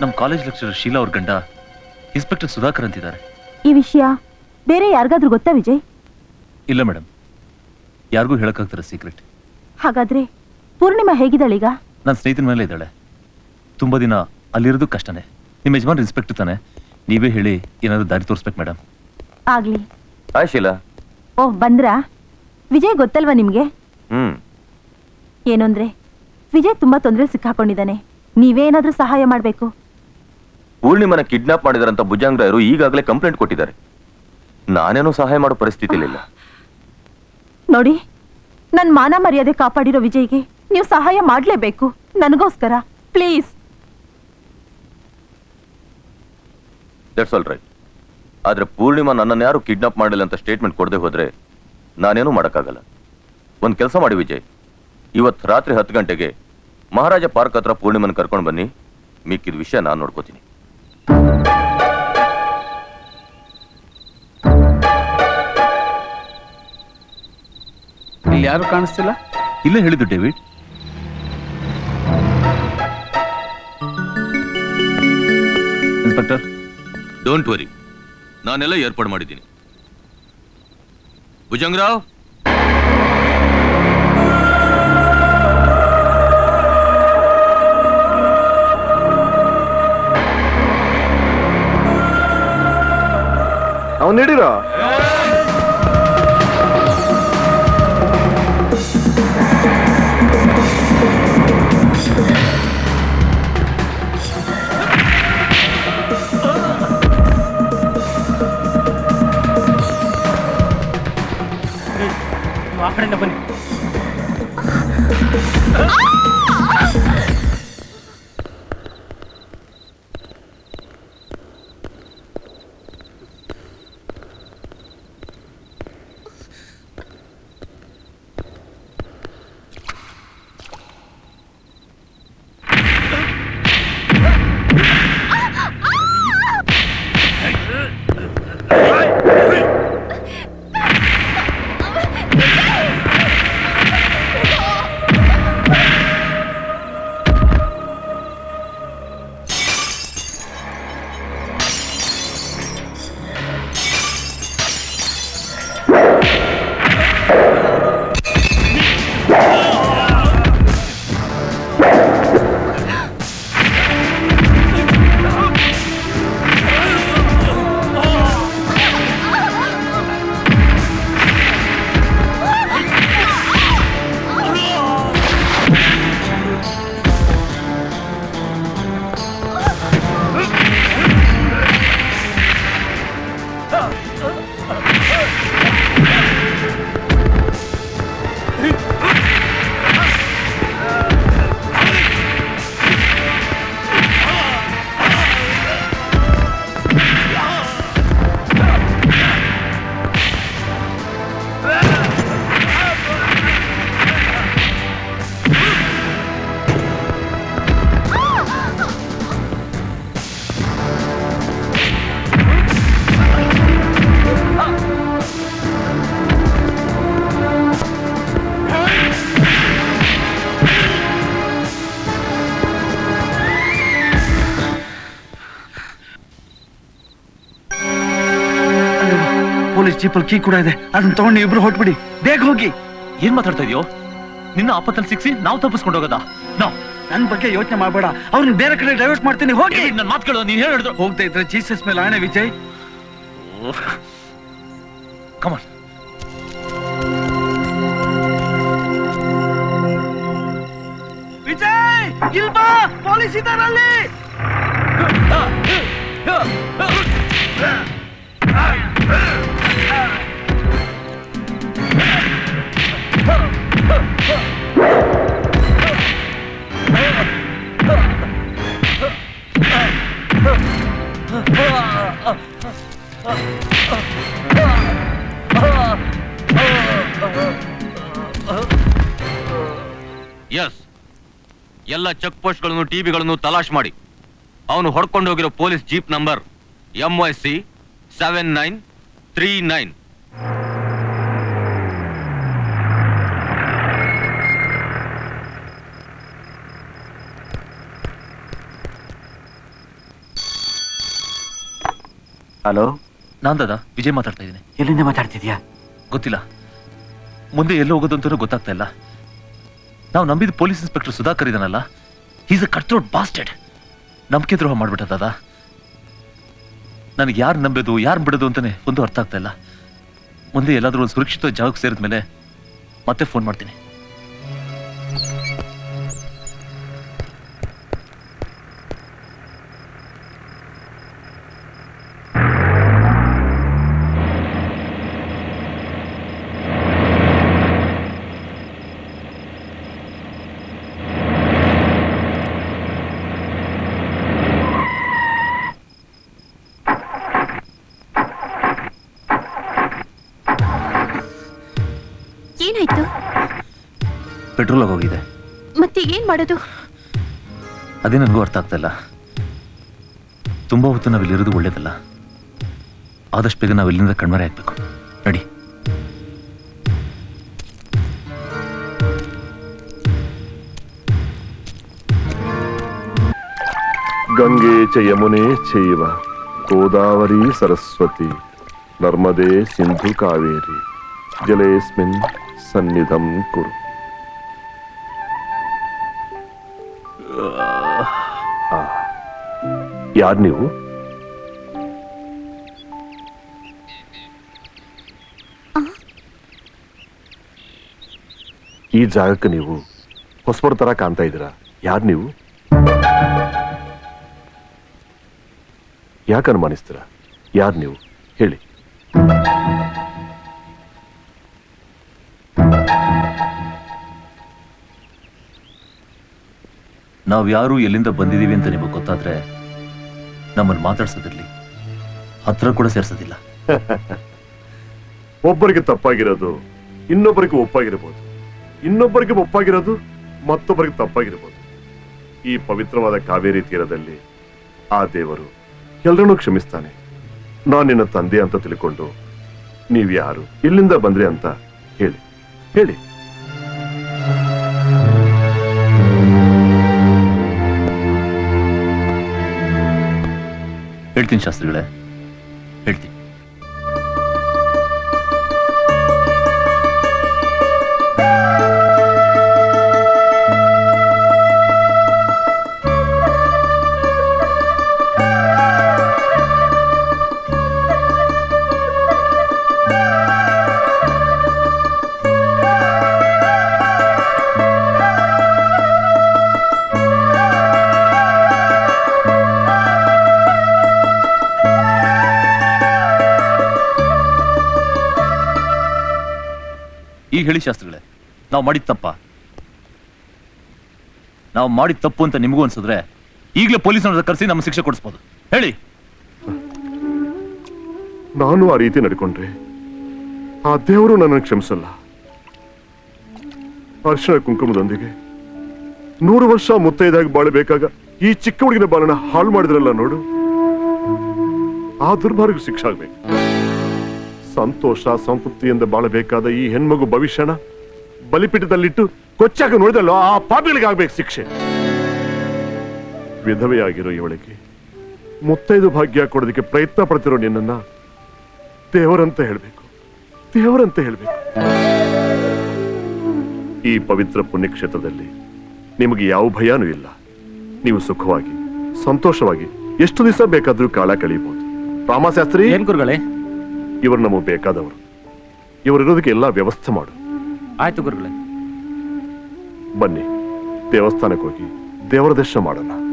ನಮ್ಮ ಕಾಲೇಜ್ ಲೆಕ್ಚರರ್ ಶೀಲಾ ಅವ್ರ ಗಂಡ ಇನ್ಸ್ಪೆಕ್ಟರ್ ಸುಧಾಕರ್ ಅಂತಿದ್ದಾರೆ. ಈ ವಿಷಯ ಬೇರೆ ಯಾರಿಗಾದ್ರೂ ಗೊತ್ತಾ ವಿಜಯ್? ಇಲ್ಲ ಮೇಡಮ್ ಯಾರಿಗೂ ಹೇಳಕ್ಕಾಗ್ತಾರೆ ಸೀಕ್ರೆಟ್ ಹಾಗಾದ್ರೆ ಪೂರ್ಣಿಮಾ ಹೇಗಿದ್ದಾಳೀಗ? ನನ್ನ ಸ್ನೇಹಿತನ ಮೇಲೆ ಇದ್ದಾಳೆ. ತುಂಬಾ ದಿನ ಅಲ್ಲಿರೋದು ಕಷ್ಟನೇ. ನಿಮ್ಮ ಯಜಮಾನ್ ಇನ್ಸ್ಪೆಕ್ಟರ್ ತಾನೆ? ನೀವೇ ಹೇಳಿ ಏನಾದರೂ ದಾರಿ ತೋರಿಸ್ಬೇಕು ಮೇಡಮ್ ಆಗ್ಲಿ. ಹಾಯ್ ಶೀಲಾ. ಓಹ್ ಬಂದ್ರಾ? ವಿಜಯ್ ಗೊತ್ತಲ್ವಾ ನಿಮ್ಗೆ? ಹ್ಮ್. ಏನು ಅಂದ್ರೆ? ವಿಜಯ್ ತುಂಬಾ ತೊಂದರೆ ಸಿಕ್ಕಾಕೊಂಡಿದ್ದಾನೆ. ನೀವೇ ಏನಾದ್ರೂ ಸಹಾಯ ಮಾಡ್ಬೇಕು? ಪೂರ್ಣಿಮನ ಕಿಡ್ನಾಪ್ ಮಾಡಿದಾರಂತ ಭುಜಾಂಗ್ರಾಯರು ಈಗಾಗಲೇ ಕಂಪ್ಲೇಂಟ್ ಕೊಟ್ಟಿದ್ದಾರೆ. ನಾನೇನೋ ಸಹಾಯ ಮಾಡೋ ಪರಿಸ್ಥಿತಿಲಿಲ್ಲ ನೋಡಿ ನನ್ನ ಮಾನ ಮರ್ಯಾದೆ ಕಾಪಾಡಿರೋ ವಿಜಯ್ಗೆ ನೀವು ಸಹಾಯ ಮಾಡ್ಲೇಬೇಕು. ನನಗೋಸ್ಕರ. ಪ್ಲೀಸ್. ದಟ್ಸ್ ಆಲ್ ರೈಟ್ ಆದ್ರೆ ಪೂರ್ಣಿಮಾ ನನ್ನನ್ನು ಯಾರು ಕಿಡ್ನಾಪ್ ಮಾಡಿಲ್ಲ ಅಂತ ಸ್ಟೇಟ್ಮೆಂಟ್ ಕೊಡದೆ ಹೋದ್ರೆ ನಾನೇನು ಮಾಡೋಕ್ಕಾಗಲ್ಲ. ಒಂದು ಕೆಲಸ ಮಾಡಿ ವಿಜಯ್. ಇವತ್ತು ರಾತ್ರಿ ಹತ್ತು ಗಂಟೆಗೆ ಮಹಾರಾಜ ಪಾರ್ಕ್ ಹತ್ರ ಪೂರ್ಣಿಮನ್ ಕರ್ಕೊಂಡು ಬನ್ನಿ. ಮಿಕ್ಕಿದ ವಿಷಯ ನಾನು ನೋಡ್ಕೋತೀನಿ. ಇಲ್ಲಿ ಯಾರು ಕಾಣಿಸ್ತಿಲ್ಲ? ಇಲ್ಲೇ ಹೇಳಿದ್ದು ಡೇವಿಡ್. ಇನ್ಸ್ಪೆಕ್ಟರ್ ಡೋಂಟ್ ವರಿ ನಾನೆಲ್ಲ ಏರ್ಪಾಡು ಮಾಡಿದ್ದೀನಿ. ಭುಜಂಗರಾವ್? ಅವನು ಹಿಡೀರೋ? ಆ ಕಡೆಯಿಂದ ಬನ್ನಿ. ಪೊಲೀಸ್ ಜೀಪಲ್ ಕೀ ಕೂಡ ಇದೆ. ಅದನ್ನ ತಗೊಂಡು ಇಬ್ರು ಹೊಟ್ಬಿಡಿ ಬೇಗ ಹೋಗಿ. ಏನ್ ಮಾತಾಡ್ತಾ ಇದೆಯೋ? ನಿನ್ನ ಆಪತ್ತಲ್ಲಿ ಸಿಕ್ಸಿ ನಾವು ತಪ್ಪಿಸ್ಕೊಂಡು ಹೋಗೋದಾ? ನಾವು ನನ್ ಬಗ್ಗೆ ಯೋಚನೆ ಮಾಡಬೇಡ. ಅವ್ರನ್ನ ಬೇರೆ ಕಡೆ ಡೈವರ್ಟ್ ಮಾಡ್ತೀನಿ. ಹೋಗಿ. ನನ್ನ ಮಾತುಗಳು ನೀನ್ ಹೇಳಿದ್ರು ಹೋಗ್ತಾ ಇದ್ರೆ ಜೀಸಸ್ ಮೇಲೆ ಆಣೆ ವಿಜಯ್. ಕಮಲ್ ವಿಜಯ್ ಇಲ್ಬಾ ಪೊಲೀಸ್ ಇದಾರಲ್ಲಿ ಎಸ್ ಎಲ್ಲ ಚೆಕ್ ಪೋಸ್ಟ್ಗಳನ್ನು ಟಿವಿಗಳನ್ನು ತಲಾಶ್ ಮಾಡಿ. ಅವನು ಹೊಡ್ಕೊಂಡು ಹೋಗಿರೋ police jeep number M Y C seven nine three nine hello? ನಾನ್ ದಾದಾ ವಿಜಯ್ ಮಾತಾಡ್ತಾ ಇದ್ದೀನಿ. ಎಲ್ಲಿಂದ ಮಾತಾಡ್ತಿದ್ಯಾ? ಗೊತ್ತಿಲ್ಲ. ಮುಂದೆ ಎಲ್ಲಿ ಹೋಗೋದು ಅಂತಲೂ ಗೊತ್ತಾಗ್ತಾ ಇಲ್ಲ. ನಾವು ನಂಬಿದ police inspector Sudhakar ಇದನ್ನಲ್ಲ is a cut throat bastard ನಂಬಿಕೆ ದ್ರೋಹ ಮಾಡ್ಬಿಟ್ಟ ದಾದಾ. ನನಗೆ ಯಾರು ನಂಬೋದು ಯಾರು ಬಿಡೋದು ಅಂತಾನೆ ಒಂದು ಅರ್ಥ ಆಗ್ತಾ ಇಲ್ಲ. ಮುಂದೆ ಎಲ್ಲಾದರೂ ಒಂದು ಸುರಕ್ಷಿತ ಜಾಗಕ್ಕೆ ಸೇರಿದ ಮೇಲೆ ಮತ್ತೆ ಫೋನ್ ಮಾಡ್ತೀನಿ. ಪೆಟ್ರೋಲ್ ಹೋಗಿದೆ ಮತ್ತೆ ಏನ್ ಮಾಡೋದು? ಅದೇ ನನಗೂ ಅರ್ಥ ಆಗ್ತಾ ಇಲ್ಲ. ತುಂಬಾ ಹೊತ್ತು ನಾವಿಲ್ಲಿರೋದು ಒಳ್ಳೇದಲ್ಲ. ಆದಷ್ಟು ಬೇಗ ನಾವು ಇಲ್ಲಿಂದ ಕಣ್ಮರೆ ಆಗ್ಬೇಕು. ನಡಿ. ಗಂಗೆ ಚ ಯಮುನೆ ಚೈವ ಗೋದಾವರಿ ಸರಸ್ವತಿ ನರ್ಮದೆ ಸಿಂಧು ಕಾವೇರಿ ಜಲೇಸ್ಮಿನ್ ಸನ್ನಿಧಂ ಕುರು. ಯಾರು ನೀವು? ಈ ಜಾಗಕ್ಕೆ ನೀವು ಹೊಸಬರ ತರ ಕಾಣ್ತಾ ಇದ್ದೀರಾ. ಯಾರು ನೀವು? ಯಾಕೆ ಅನುಮಾನಿಸ್ತೀರಾ? ಯಾರು ನೀವು? ಹೇಳಿ. ನಾವು ಯಾರು ಎಲ್ಲಿಂದ ಬಂದಿದ್ದೀವಿ ಅಂತ ನಿಮಗೆ ಗೊತ್ತಾದ್ರೆ ನಮ್ಮನ್ನು ಮಾತಾಡ್ಸೋದಿರ್ಲಿ. ಹತ್ರ ಕೂಡ ಸೇರ್ಸೋದಿಲ್ಲ. (laughs) ಒಬ್ಬರಿಗೆ ತಪ್ಪಾಗಿರೋದು ಇನ್ನೊಬ್ಬರಿಗೆ ಒಪ್ಪಾಗಿರ್ಬೋದು. ಇನ್ನೊಬ್ಬರಿಗೆ ಒಪ್ಪಾಗಿರೋದು ಮತ್ತೊಬ್ಬರಿಗೆ ತಪ್ಪಾಗಿರ್ಬೋದು. ಈ ಪವಿತ್ರವಾದ ಕಾವೇರಿ ತೀರದಲ್ಲಿ ಆ ದೇವರು ಎಲ್ಲರನ್ನೂ ಕ್ಷಮಿಸ್ತಾನೆ. ನಾನು ನಿನ್ನ ತಂದೆ ಅಂತ ತಿಳ್ಕೊಂಡು ನೀವು ಯಾರು, ಎಲ್ಲಿಂದ ಬಂದ್ರಿ ಅಂತ ಹೇಳಿ. ಹೇಳಿ. ಹೇಳ್ತೀನಿ ಶಾಸ್ತ್ರಿಗಳೇ. ಹೇಳಿ ಶಾಸ್ತ್ರಿಗಳೇ, ನಾವು ಮಾಡಿದ ತಪ್ಪ. ನಾವು ಮಾಡಿದ ತಪ್ಪು ಅಂತ ನಿಮಗೂ ಅನ್ಸಿದ್ರೆ ಈಗಲೇ ಪೊಲೀಸ್ನವ್ರ ಕರೆಸಿ ನಮ್ಮ ಶಿಕ್ಷೆ ಕೊಡಿಸ್ಬೋದು. ಹೇಳಿ. ನಾನು ಆ ರೀತಿ ನಡ್ಕೊಂಡ್ರೆ ಆ ದೇವರು ನನ್ನನ್ನು ಕ್ಷಮಿಸಲ್ಲ. ಅರ್ಶನ ಕುಂಕುಮದೊಂದಿಗೆ ನೂರು ವರ್ಷ ಮುತ್ತೈದಾಗಿ ಬಾಳಬೇಕಾಗ ಈ ಚಿಕ್ಕ ಹುಡುಗಿನ ಬಾಳನ್ನ ಹಾಳು ಮಾಡಿದ್ರಲ್ಲ ನೋಡು, ಆ ದುರ್ಬಾರಿಗೂ ಶಿಕ್ಷೆ ಆಗ್ಬೇಕು. ಸಂತೋಷ ಸಂತೃಪ್ತಿಯಿಂದ ಬಾಳಬೇಕಾದ ಈ ಹೆಣ್ಮಗು ಭವಿಷ್ಯನ ಬಲಿಪೀಠದಲ್ಲಿಟ್ಟು ಕೊಚ್ಚಾಗ ನೋಡಿದಲ್ಲೋ ಆ ಪಾಪಿಗಳಿಗೆ ಆಗ್ಬೇಕು ಶಿಕ್ಷೆ. ವಿಧವೆಯಾಗಿರೋ ಇವಳಿಗೆ. ಮುತ್ತೈದು ಭಾಗ್ಯ ಕೊಡೋದಕ್ಕೆ ಪ್ರಯತ್ನ ಪಡ್ತಿರೋ ನಿನ್ನನ್ನ ದೇವರಂತ ಹೇಳ್ಬೇಕು. ದೇವರಂತ ಹೇಳ್ಬೇಕು. ಈ ಪವಿತ್ರ ಪುಣ್ಯಕ್ಷೇತ್ರದಲ್ಲಿ ನಿಮಗೆ ಯಾವ ಭಯನೂ ಇಲ್ಲ. ನೀವು ಸುಖವಾಗಿ, ಸಂತೋಷವಾಗಿ ಎಷ್ಟು ದಿವಸ ಬೇಕಾದ್ರೂ ಕಾಲ ಕಳೆಯಬಹುದು. ರಾಮಶಾಸ್ತ್ರಿ? ಏನ್ ಗುರುಗಳೇ? ಇವರು ನಮಗೆ ಬೇಕಾದವರು. ಇವರಿರೋದಕ್ಕೆ ಎಲ್ಲ ವ್ಯವಸ್ಥೆ ಮಾಡು. ಆಯ್ತು ಗುರುಗಳೇ. ಬನ್ನಿ ದೇವಸ್ಥಾನಕ್ಕೆ ಹೋಗಿ ದೇವರ ದರ್ಶನ ಮಾಡೋಣ.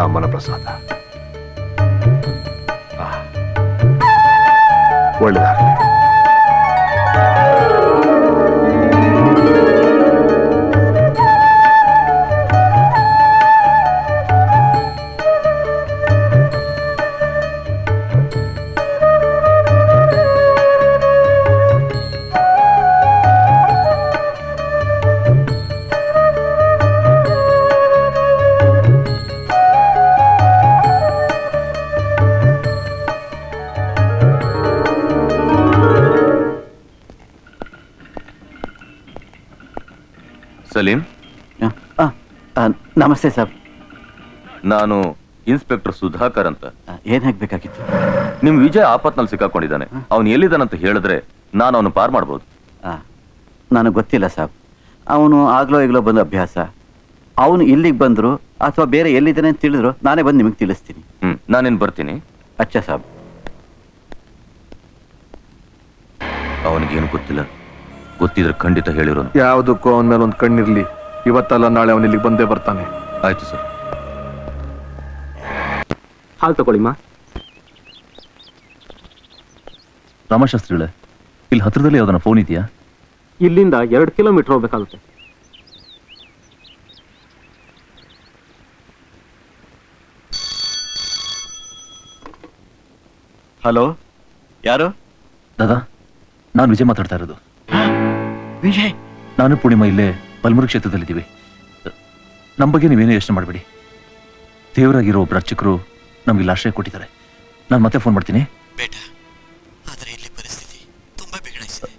ಎಲ್ಲ ಅಮ್ಮನ ನಮಸ್ತೆ ಸರ್. ನಾನು ಇನ್ಸ್ಪೆಕ್ಟರ್ ಸುಧಾಕರ್ ಅಂತ. ಏನ್ ಹಾಕ್ಬೇಕಾಗಿತ್ತು ನಿಮ್ ವಿಜಯ್ ಆಪತ್ನಲ್ಲಿ ಸಿಕ್ಕಾಕೊಂಡಿದ್ದಾನೆ. ಅವನು ಎಲ್ಲಿದ್ದಾನಂತ ಹೇಳಿದ್ರೆ ನಾನು ಅವನು ಪಾರ್ ಮಾಡ್ಬೋದು. ನನಗೆ ಗೊತ್ತಿಲ್ಲ ಸಾಬ್. ಅವನು ಆಗ್ಲೋ ಈಗಲೋ ಬಂದ ಅಭ್ಯಾಸ. ಅವನು ಇಲ್ಲಿಗೆ ಬಂದ್ರು ಅಥವಾ ಬೇರೆ ಎಲ್ಲಿದ್ದಾನೆ ಅಂತ ತಿಳಿದ್ರು ನಾನೇ ಬಂದು ನಿಮಗೆ ತಿಳಿಸ್ತೀನಿ. ಹ್ಮ್ ನಾನೇನ್ ಬರ್ತೀನಿ. ಅಚ್ಚ ಸಾಬ್. ಅವನಿಗೇನು ಗೊತ್ತಿಲ್ಲ. ಗೊತ್ತಿದ್ರೆ ಖಂಡಿತ ಹೇಳಿರೋ ಯಾವುದಕ್ಕೂ ಅವನ ಮೇಲೆ ಒಂದು ಕಣ್ಣಿರ್ಲಿ. ಇವತ್ತಲ್ಲ ನಾಳೆ ಅವನು ಇಲ್ಲಿಗೆ ಬಂದೇ ಬರ್ತಾನೆ. ಆಯ್ತು ಸರ್. ಹಾಲು ತಗೊಳ್ಳಿಮ್ಮ. ರಾಮಶಾಸ್ತ್ರಿಗಳೇ ಇಲ್ಲಿ ಹತ್ರದಲ್ಲಿ ಯಾವ್ದನ್ನ ಫೋನ್ ಇದೆಯಾ? ಇಲ್ಲಿಂದ ಎರಡು ಕಿಲೋಮೀಟರ್ ಹೋಗ್ಬೇಕಾಗುತ್ತೆ. ಹಲೋ ಯಾರು? ದಾದಾ ನಾನು ವಿಜಯ್ ಮಾತಾಡ್ತಾ ಇರೋದು. ವಿಜಯ್? ನಾನು ಪೂರ್ಣಿಮಾ ಇಲ್ಲೇ ಬಲ್ಮುರು ಕ್ಷೇತ್ರದಲ್ಲಿದ್ದೀವಿ. ನಮ್ಮ ಬಗ್ಗೆ ನೀವೇನು ಯೋಚನೆ ಮಾಡಬೇಡಿ. ದೇವರಾಗಿರೋ ಒಬ್ಬರು ಅರ್ಚಕರು ನಮಗೆ ಆಶ್ರಯ ಕೊಟ್ಟಿದ್ದಾರೆ. ನಾನು ಮತ್ತೆ ಫೋನ್ ಮಾಡ್ತೀನಿ. ಆದರೆ ಇಲ್ಲಿ ಪರಿಸ್ಥಿತಿ ತುಂಬಾ ಬಿಗಡಾಯಿಸಿದೆ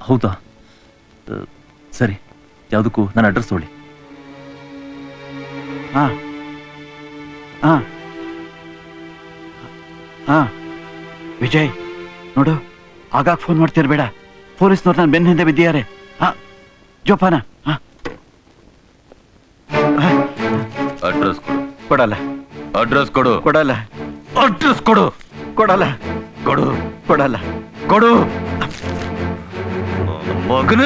ಹೌದಾ? ಸರಿ. ಯಾವುದಕ್ಕೂ ನನ್ನ ಅಡ್ರೆಸ್ ತೊಗೊಳ್ಳಿ. ಹಾಂ ಹಾಂ ಹಾಂ ವಿಜಯ್ ನೋಡು. ಆಗಾಗ ಫೋನ್ ಮಾಡ್ತಿರ್ಬೇಡ. ಪೊಲೀಸ್ನವ್ರು ನಾನು ಬೆನ್ನ ಹಿಂದೆ ಬಿದ್ದಿದ್ದಾರೆ. ಹಾ ಜೋಪಾನ. ಅಡ್ರೆಸ್ ಕೊಡು. ಕೊಡಲ್ಲ. ಅಡ್ರೆಸ್ ಕೊಡು. ಕೊಡಲ್ಲ. ಅಡ್ರೆಸ್ ಕೊಡು. ಕೊಡಲ್ಲ. ಕೊಡು. ಕೊಡಲ್ಲ. ಕೊಡು. ಮಗನ.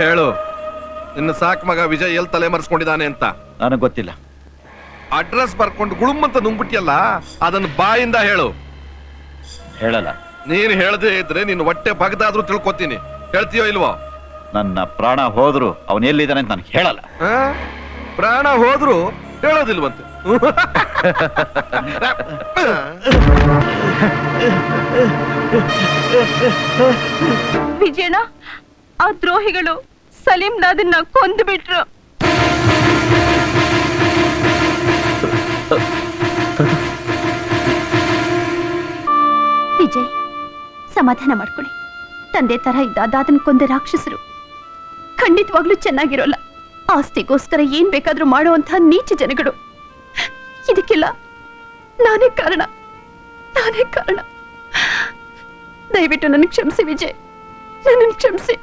ಹೇಳು. ನಿನ್ನ ಸಾಕ್ ಮಗ ವಿಜಯ್ ಎಲ್ ತಲೆ ಮರೆಸ್ಕೊಂಡಿದ್ದಾನೆ ಅಂತ? ನನಗೆ ಗೊತ್ತಿಲ್ಲ. ಅಡ್ರೆಸ್ ಬರ್ಕೊಂಡು ಗುಳುಮ್ ಅಂತ ನುಂಗ್ಬಿಟ್ಟಿಯಲ್ಲ ಅದನ್ನ ಬಾಯಿಂದ ಹೇಳು. ಹೇಳಲ್ಲ. ನೀನ್ ಹೇಳದೇ ಇದ್ರೆ ನಿನ್ನ ಹೊಟ್ಟೆ ಬಗ್ದಾದ್ರೂ ತಿಳ್ಕೊತೀನಿ. ಹೇಳ್ತೀಯೋ ಇಲ್ವೋ? ನನ್ನ ಪ್ರಾಣ ಹೋದ್ರು ಅವನು ಎಲ್ಲಿದ್ದಾನೆ ಅಂತ ನನಗೆ ಹೇಳಲ್ಲ. ಆ? ಪ್ರಾಣ ಹೋದ್ರು ಹೇಳೋದಿಲ್ವಂತೆ. ವಿಜಯಣ ಆ ದ್ರೋಹಿಗಳು ಸಲೀಂನ ಅದನ್ನ ಕೊಂದು ಬಿಟ್ರು ವಿಜಯ್ ಸಮಾಧಾನ ಮಾಡ್ಕೊಳ್ಳಿ ತಂದೆ ತರ ಇದ್ದ ಅದನ್ನ ಕೊಂದ ರಾಕ್ಷಸರು ಖಂಡಿತವಾಗ್ಲೂ ಚೆನ್ನಾಗಿರೋಲ್ಲ ಆಸ್ತಿಗೋಸ್ಕರ ಏನ್ ಬೇಕಾದ್ರೂ ಮಾಡುವಂತ ನೀಚ ಜನಗಳು ಇದಕ್ಕೆಲ್ಲ ನಾನೇ ಕಾರಣ ನಾನೇ ಕಾರಣ ದಯವಿಟ್ಟು ನನಗೆ ಕ್ಷಮಿಸಿ ವಿಜಯ್ ನನ್ನನ್ನು ಕ್ಷಮಿಸಿ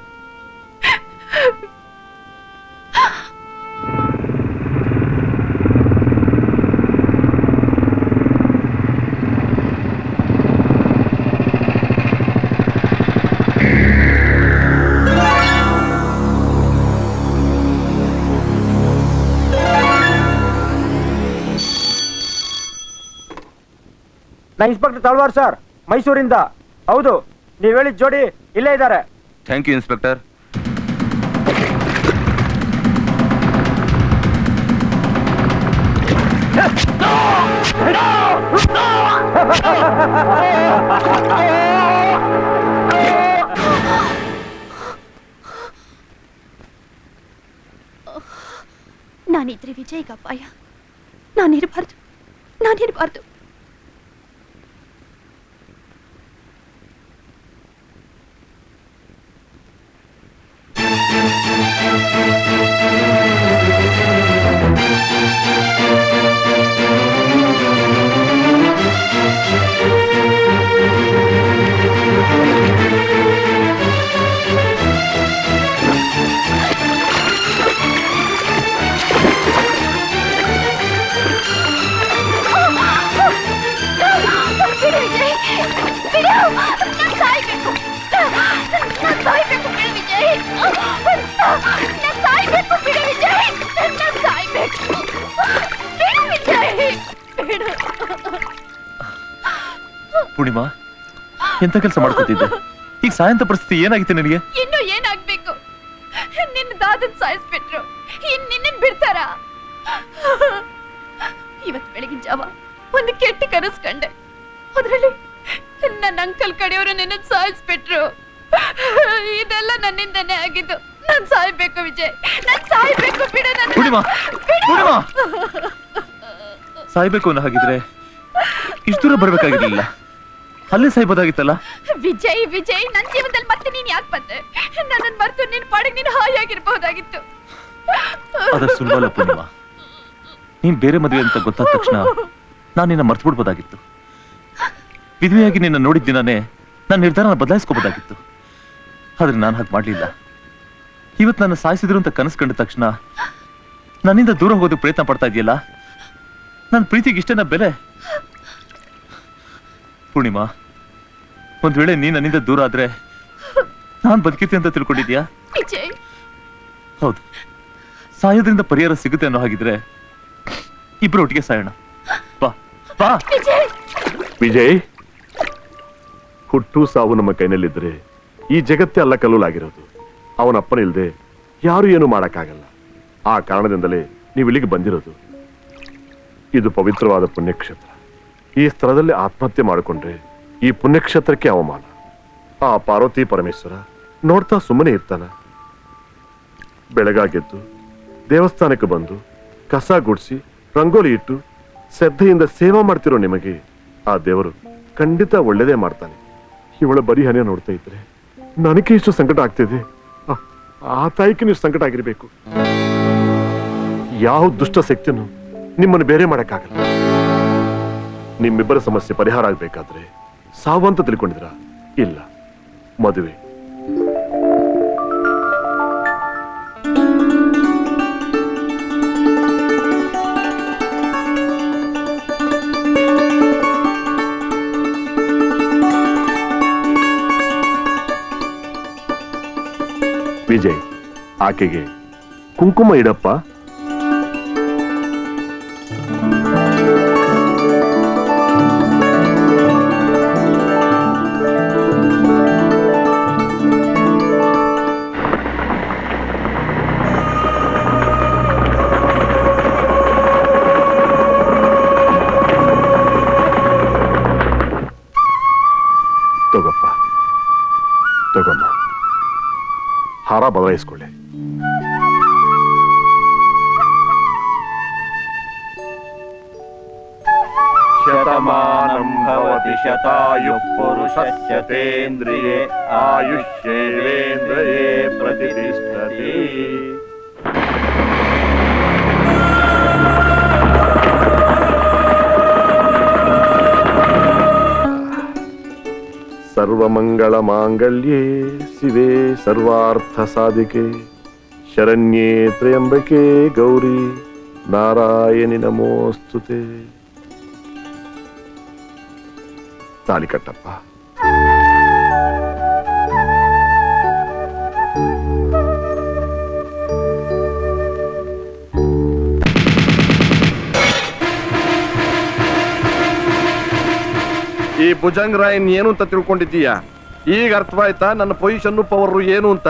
ನಾ ಇನ್ಸ್ಪೆಕ್ಟರ್ ತಲ್ವಾರ್ ಸರ್ ಮೈಸೂರಿಂದ ಹೌದು ನೀವು ಹೇಳಿದ ಜೋಡಿ ಇಲ್ಲೇ ಇದ್ದಾರೆ ಥ್ಯಾಂಕ್ ಯು ಇನ್ಸ್ಪೆಕ್ಟರ್ ನಾನಿದ್ರೆ ವಿಜಯ್ಗಪ್ಪಾಯ ನಾನಿರಬಾರ್ದು ನಾನಿರಬಾರ್ದು ಬಿಡು ಸಾಯ್ಬೇಕು ಬಿಡು ಪೂರ್ಣಿಮಾ, ಎಂತ ಕೆಲಸ ಮಾಡ್ಕೊತಿದ್ದೆ? ಈಗ ಸಾಯಂತ ಪರಿಸ್ಥಿತಿ ಏನಾಗಿತ್ತು ನಿನಗೆ? ಇನ್ನು ಏನಾಗ್ಬೇಕು? ನಿನ್ನ ದಾದನ್ ಸಾಯಿಸ್ಬಿಟ್ರು. ಇನ್ ನಿನ್ನನ್ ಬಿಡ್ತಾರ? ಇವತ್ ಬೆಳಗಿನ ಜಾವ ಒಂದು ಕೆಟ್ಟ ಕನಸು ಅದರಲ್ಲಿ ನನ್ನ ಅಂಕಲ್ ಕಡೆಯವರು ನಿನ್ನ ಸಾಯಿಸ್ಬಿಟ್ರು. ಇದೆಲ್ಲ ನನ್ನಿಂದನೇ ಆಗಿದ್ದು. ನಾನ್ ಸಾಯ್ಬೇಕು ವಿಜಯ್. ನಾನ್ ಸಾಯ್ಬೇಕು ಬಿಡು ನನ್ನ. ಸಾಯ್ಬೇಕು ಅನ್ನೋ ಹಾಗಿದ್ರೆ ಇಷ್ಟು ದೂರ ಬರ್ಬೇಕಾಗಿರ್ಲಿಲ್ಲ. ಅಲ್ಲೇ ಸಾಯ್ಬೋದಾಗಿತ್ತಲ್ಲ? ವಿಜಯ್ ವಿಜಯ್ ನನ್ ಜೀವನದಲ್ಲಿ ಮತ್ತೆ ನೀನ್ ಯಾಕೆ ಬಂದೆ? ನನ್ನನ್ ಮರ್ತು ನಿನ್ ಪಾಡಿಗೆ ನೀನ್ ಹಾಯಾಗಿರ್ಬಹುದಾಗಿತ್ತು ಅದ್ರ ಸುಲಭ ಅಲ್ಲ ಪೂರ್ಣಿಮಾ. ನೀನ್ ಬೇರೆ ಮದುವೆ ಅಂತ ಗೊತ್ತಾದ ತಕ್ಷಣ ನಾನು ನಿನ್ನ ಮರ್ತು ಬಿಡ್ಬೋದಾಗಿತ್ತು ವಿಧವೆಯಾಗಿ ನಿನ್ನ ನೋಡಿದ ದಿನನೇ ನನ್ನ ನಿರ್ಧಾರನ ಬದಲಾಯಿಸ್ಕೋಬೋದಾಗಿತ್ತು. ಆದ್ರೆ ನಾನು ಹಾಗೆ ಮಾಡ್ಲಿಲ್ಲ. ಇವತ್ತು ನನ್ನ ಸಾಯಿಸಿದ್ರು ಅಂತ ಕನಸು ಕಂಡ ತಕ್ಷಣ ನನ್ನಿಂದ ದೂರ ಹೋಗೋದಕ್ಕೆ ಪ್ರಯತ್ನ ಪಡ್ತಾ ಇದೆಯಲ್ಲ ನನ್ನ ಪ್ರೀತಿಗೆ ಇಷ್ಟೇನ ಬೆಲೆ? ಪೂರ್ಣಿಮಾ ಒಂದ್ ವೇಳೆ ನೀ ನನ್ನಿಂದ ದೂರ ಆದ್ರೆ ನಾನ್ ಬದುಕಿದ್ದೆ ಅಂತ ತಿಳ್ಕೊಂಡಿದ್ಯಾ ವಿಜಯ್. ಹೌದು. ಸಾಯೋದ್ರಿಂದ ಪರಿಹಾರ ಸಿಗುತ್ತೆ ಅನ್ನೋ ಹಾಗಿದ್ರೆ ಇಬ್ರು ಒಟ್ಟಿಗೆ ಸಾಯೋಣ. ಬಾ. ಬಾ. ವಿಜಯ್. ವಿಜಯ್ ಹುಟ್ಟು ಸಾವು ನಮ್ಮ ಕೈನಲ್ಲಿದ್ರೆ ಈ ಜಗತ್ತೇ ಅಲ್ಲ ಕಲ್ಲೂಲಾಗಿರೋದು. ಅವನಪ್ಪನಿಲ್ದೆ ಯಾರು ಏನು ಮಾಡಕ್ಕಾಗಲ್ಲ. ಆ ಕಾರಣದಿಂದಲೇ ನೀವು ಇಲ್ಲಿಗೆ ಬಂದಿರೋದು. ಇದು ಪವಿತ್ರವಾದ ಪುಣ್ಯಕ್ಷೇತ್ರ. ಈ ಸ್ಥಳದಲ್ಲಿ ಆತ್ಮಹತ್ಯೆ ಮಾಡಿಕೊಂಡ್ರೆ ಈ ಪುಣ್ಯಕ್ಷೇತ್ರಕ್ಕೆ ಅವಮಾನ. ಆ ಪಾರ್ವತಿ ಪರಮೇಶ್ವರ ನೋಡ್ತಾ ಸುಮ್ಮನೆ ಇರ್ತಾನ. ಬೆಳಗಾಗೆದ್ದು ದೇವಸ್ಥಾನಕ್ಕೆ ಬಂದು ಕಸ ಗುಡಿಸಿ, ರಂಗೋಲಿ ಇಟ್ಟು ಶ್ರದ್ಧೆಯಿಂದ ಸೇವಾ ಮಾಡ್ತಿರೋ ನಿಮಗೆ ಆ ದೇವರು ಖಂಡಿತ ಒಳ್ಳೇದೇ ಮಾಡ್ತಾನೆ. ಇವಳ ಬರಿ ಹನಿ ನೋಡ್ತಾ ಇದ್ರೆ ನನಗೆ ಇಷ್ಟು ಸಂಕಟ ಆಗ್ತಿದೆ. ಆ- ತಾಯಿಗೆ ನೀವು ಸಂಕಟ ಆಗಿರಬೇಕು. ಯಾವ ದುಷ್ಟ ಶಕ್ತಿಯನ್ನು ನಿಮ್ಮನ್ನು ಬೇರೆ ಮಾಡಕ್ಕಾಗಲ್ಲ. ನಿಮ್ಮಿಬ್ಬರ ಸಮಸ್ಯೆ ಪರಿಹಾರ ಆಗಬೇಕಾದ್ರೆ ಸಾವು ಅಂತ ತಿಳ್ಕೊಂಡಿದ್ರ ಇಲ್ಲ. ಮದುವೆ. ವಿಜಯ್ ಆಕೆಗೆ ಕುಂಕುಮ ಇಡಪ್ಪ. ಪ್ರತಿಷ್ಠತಿ. ಸರ್ವಮಂಗಳ ಮಾಂಗಲ್ಯೇ ಶಿವೆ ಸರ್ವಾರ್ಥ ಸಾಧಿಕೆ ಶರಣ್ಯೇ ತ್ರಯಂಬಕೆ ಗೌರಿ ನಾರಾಯಣಿ ನಮೋಸ್ತುತೆ. ತಾಲಿ ಕಟ್ಟಪ್ಪ. ಭುಜಂಗ್ ರಾಯನ್ ಏನು ಅಂತ ತಿಳ್ಕೊಂಡಿದ್ದೀಯಾ? ಈಗ ಅರ್ಥವಾಯ್ತಾ ನನ್ನ ಪೊಸಿಷನ್ ಪವರ್ ಏನು ಅಂತ?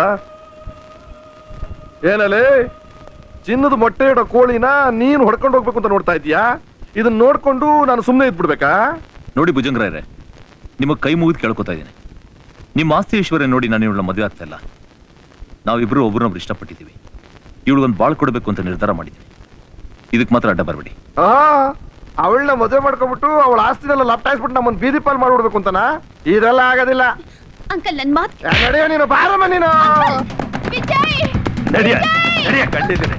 ಏನಲೇ? ಚಿನ್ನದ ಮೊಟ್ಟೆ ಇಡೋ ಕೋಳಿನ ನೀನು ಹೊಡ್ಕೊಂಡು ಹೋಗ್ಬೇಕು ಅಂತ ನೋಡ್ತಾ ಇದೀಯಾ ಇದನ್ನ ನೋಡ್ಕೊಂಡು ನಾನು ಸುಮ್ಮನೆ ಇದ್ಬಿಡ್ಬೇಕಾ? ನೋಡಿ ಭುಜಂಗರಾಯ್ರೆ ನಿಮಗೆ ಕೈ ಮುಗಿದು ಕೇಳ್ಕೊತಾ ಇದ್ದೀನಿ. ನಿಮ್ಮ ಆಸ್ತಿ ಐಶ್ವರ್ಯ ನೋಡಿ ನಾನು ಇವಳನ್ನ ಮದುವೆ ಆಗ್ತಾ ಇಲ್ಲ. ನಾವಿಬ್ರು ಒಬ್ರನ್ನೊಬ್ರು ಇಷ್ಟಪಟ್ಟಿದ್ದೀವಿ. ಇವಳಿಗೊಂದು ಬಾಳ್ ಕೊಡಬೇಕು ಅಂತ ನಿರ್ಧಾರ ಮಾಡಿದ್ದೀವಿ. ಇದಕ್ಕೆ ಮಾತ್ರ ಅಡ್ಡ ಬರಬೇಡಿ. ಆ ಅವಳನ್ನ ಮದುವೆ ಮಾಡ್ಕೊಂಡ್ಬಿಟ್ಟು ಅವಳ ಆಸ್ತಿನೆಲ್ಲ ಲಪ್ಟಾಯಿಸ್ಬಿಟ್ಟು ನಮ್ಮನ್ನ ಬೀದಿ ಪಾಲ್ ಮಾಡ್ಬಿಡ್ಬೇಕು ಅಂತನ? ಇದೆಲ್ಲ ಆಗೋದಿಲ್ಲ. ಅಂಕಲ್ ನನ್ ಮಾತು ನಡೆಯೋ ನೀನು ಬಾರಮ್ಮ ನೀನು. ವಿಜಯ್! ನಡಿಯ ನಡಿಯ ಕಂಡಿದ್ದೀನಿ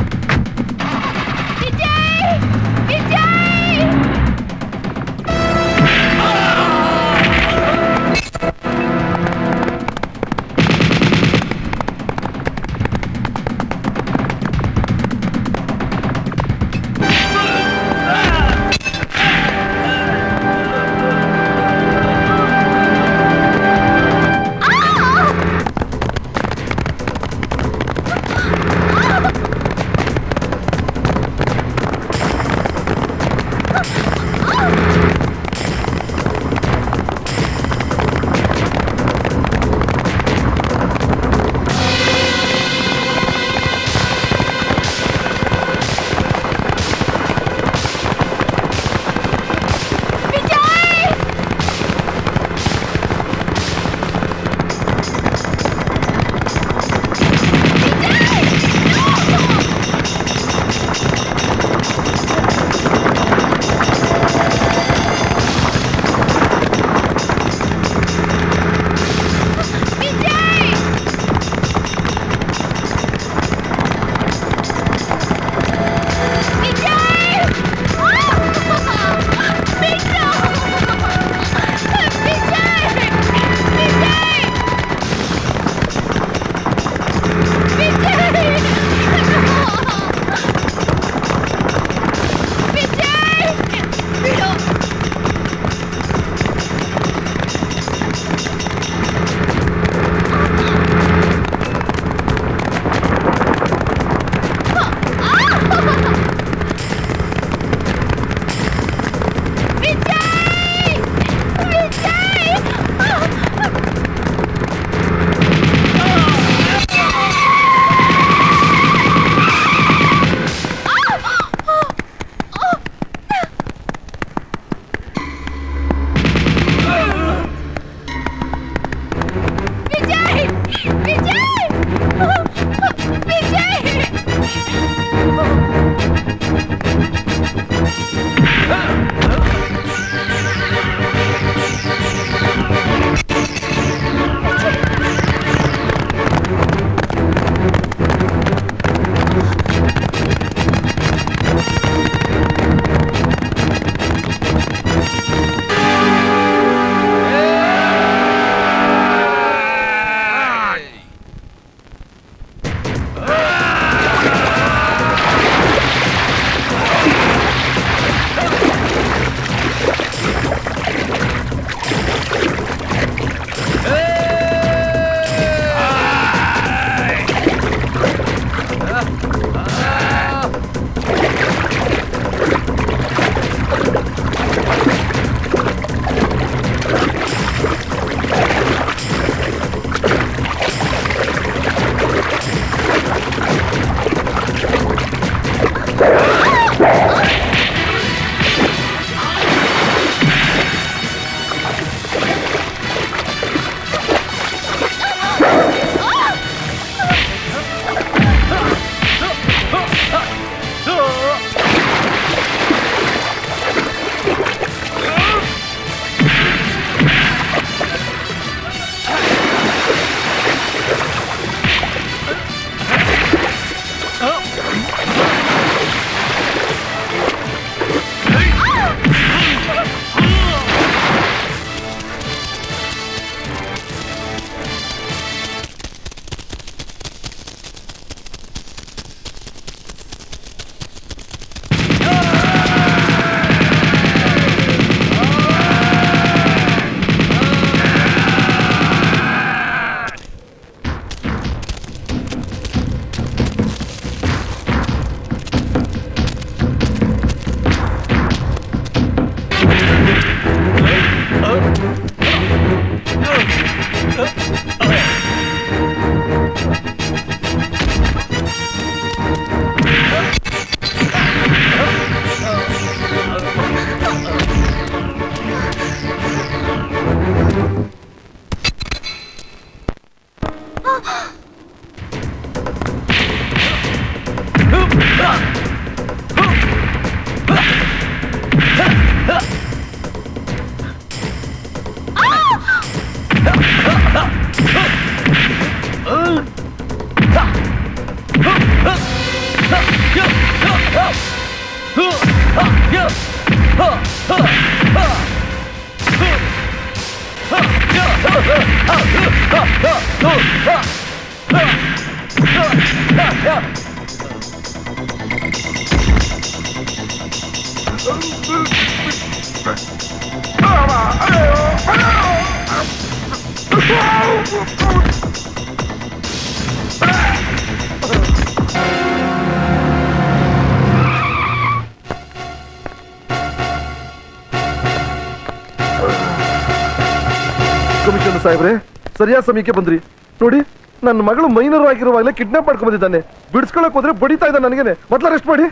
ಸಾಹೇಬ್ರೆ ಸರಿಯಾದ ಸಮಯಕ್ಕೆ ಬಂದ್ರಿ. ನೋಡಿ ನನ್ನ ಮಗಳು ಮೈನರ್ ಆಗಿರುವಾಗಲೇ ಕಿಡ್ನಾಪ್ ಮಾಡ್ಕೊಂಡ್ ಬಂದಿದ್ದಾನೆ. ಬಿಡಿಸ್ಕೊಳಕ್ ಹೋದ್ರೆ ಬಡಿತಾ ಇದ್ದ ನನಗೇನೆ. ಮೊದ್ಲು ಅರೆಸ್ಟ್ ಮಾಡಿ.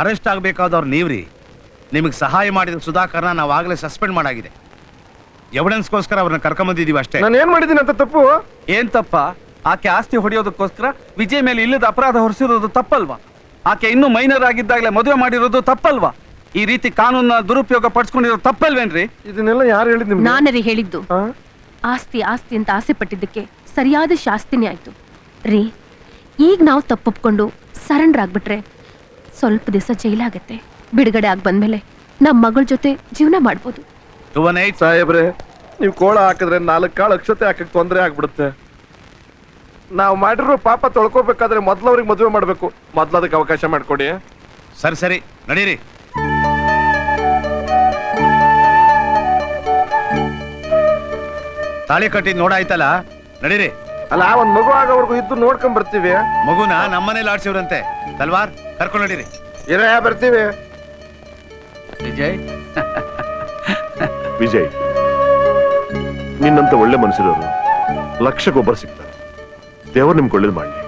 ಅರೆಸ್ಟ್ ಆಗ್ಬೇಕಾದವ್ರು ನೀವ್ರಿ. ನಿಮಗೆ ಸಹಾಯ ಮಾಡಿದ ಸುಧಾಕರ್ನ ನಾವು ಆಗಲೇ ಸಸ್ಪೆಂಡ್ ಮಾಡಾಗಿದೆ. ಎವಿಡೆನ್ಸ್ಗೋಸ್ಕರ ಅವ್ರನ್ನ ಕರ್ಕೊಂಬಂದಿದೀವಿ ಅಷ್ಟೇ. ನಾನು ಏನ್ ಮಾಡಿದ್ದೀನಿ ಅಂತ ತಪ್ಪು? ಏನ್ ತಪ್ಪ? ಆಕೆ ಆಸ್ತಿ ಹೊಡೆಯೋದಕ್ಕೋಸ್ಕರ ವಿಜಯ್ ಮೇಲೆ ಇಲ್ಲದ ಅಪರಾಧ ಹೊರಿಸಿರೋದು ತಪ್ಪಲ್ವಾ? ಆಕೆ ಇನ್ನೂ ಮೈನರ್ ಆಗಿದ್ದಾಗಲೇ ಮದುವೆ ಮಾಡಿರೋದು ತಪ್ಪಲ್ವಾ? ಈ ರೀತಿ ಕಾನೂನ ದುರುಪಯೋಗ ಪಡಿಸ್ಕೊಂಡಿರೋದು ತಪ್ಪಲ್ವೇನ್ರಿ? ಇದನ್ನೆಲ್ಲ ಯಾರು ಹೇಳಿದ್ ನಿಮ್ಗೆ? ನಾನರಿ ಹೇಳಿದ್ದು. ಆಸ್ತಿ ಆಸ್ತಿ ಅಂತ ಆಸೆ ಪಟ್ಟಿದ್ದಕ್ಕೆ ಸರಿಯಾದ ಶಾಸ್ತಿನೇ ಆಯ್ತು. ರೀ ಈಗ ನಾವು ತಪ್ಪೊಪ್ಕೊಂಡು ಸರೆಂಡರ್ ಆಗ್ಬಿಟ್ರೆ ಸ್ವಲ್ಪ ದಿವಸ ಜೈಲಾಗತ್ತೆ. ಬಿಡುಗಡೆ ಆಗಿ ಬಂದ್ಮೇಲೆ ನಮ್ಮ ಮಗಳ ಜೊತೆ ಜೀವನ ಮಾಡ್ಬೋದು. ಸಾಹೇಬ್ರೆ ನೀವು ಕೋಳ ಹಾಕಿದ್ರೆ ನಾಲ್ಕು ಕಾಳು ಅಕ್ಷತೆ ಹಾಕಕ್ ತೊಂದರೆ ಆಗ್ಬಿಡುತ್ತೆ. ನಾವು ಮಾಡಿರೋ ಪಾಪ ತೊಳ್ಕೋಬೇಕಾದ್ರೆ ಮೊದ್ಲು ಅವ್ರಿಗೆ ಮದುವೆ ಮಾಡಬೇಕು. ಮೊದ್ಲು ಅದಕ್ಕೆ ಅವಕಾಶ ಮಾಡಿಕೊಡಿ. ಸರಿ ಸರಿ ನಡೀರಿ. ತಾಳಿ ಕಟ್ಟಿದ್ ನೋಡಾಯ್ತಲ್ಲ ನಡೀರಿ. ಅಲ್ಲ ಒಂದ್ ಮಗು ಆಗೋವರೆಗೂ ಇದ್ದು ನೋಡ್ಕೊಂಡ್ ಬರ್ತೀವಿ. ಮಗುನ ನಮ್ಮನೇಲಿ ಆಡ್ಸಿವ್ರಂತೆ. ತಲ್ವಾರ್ ಕರ್ಕೊಂಡು ನಡೀರಿ. ಇರ ಬರ್ತೀವಿ. ವಿಜಯ್? ವಿಜಯ್ ನಿನ್ನಂತ ಒಳ್ಳೆ ಮನಸ್ಸಿರೋರು ಗೊಬ್ಬರ ಸಿಗ್ತಾರೆ. ದೇವರು ನಿಮ್ಗೆ ಒಳ್ಳೇದು ಮಾಡಲಿ.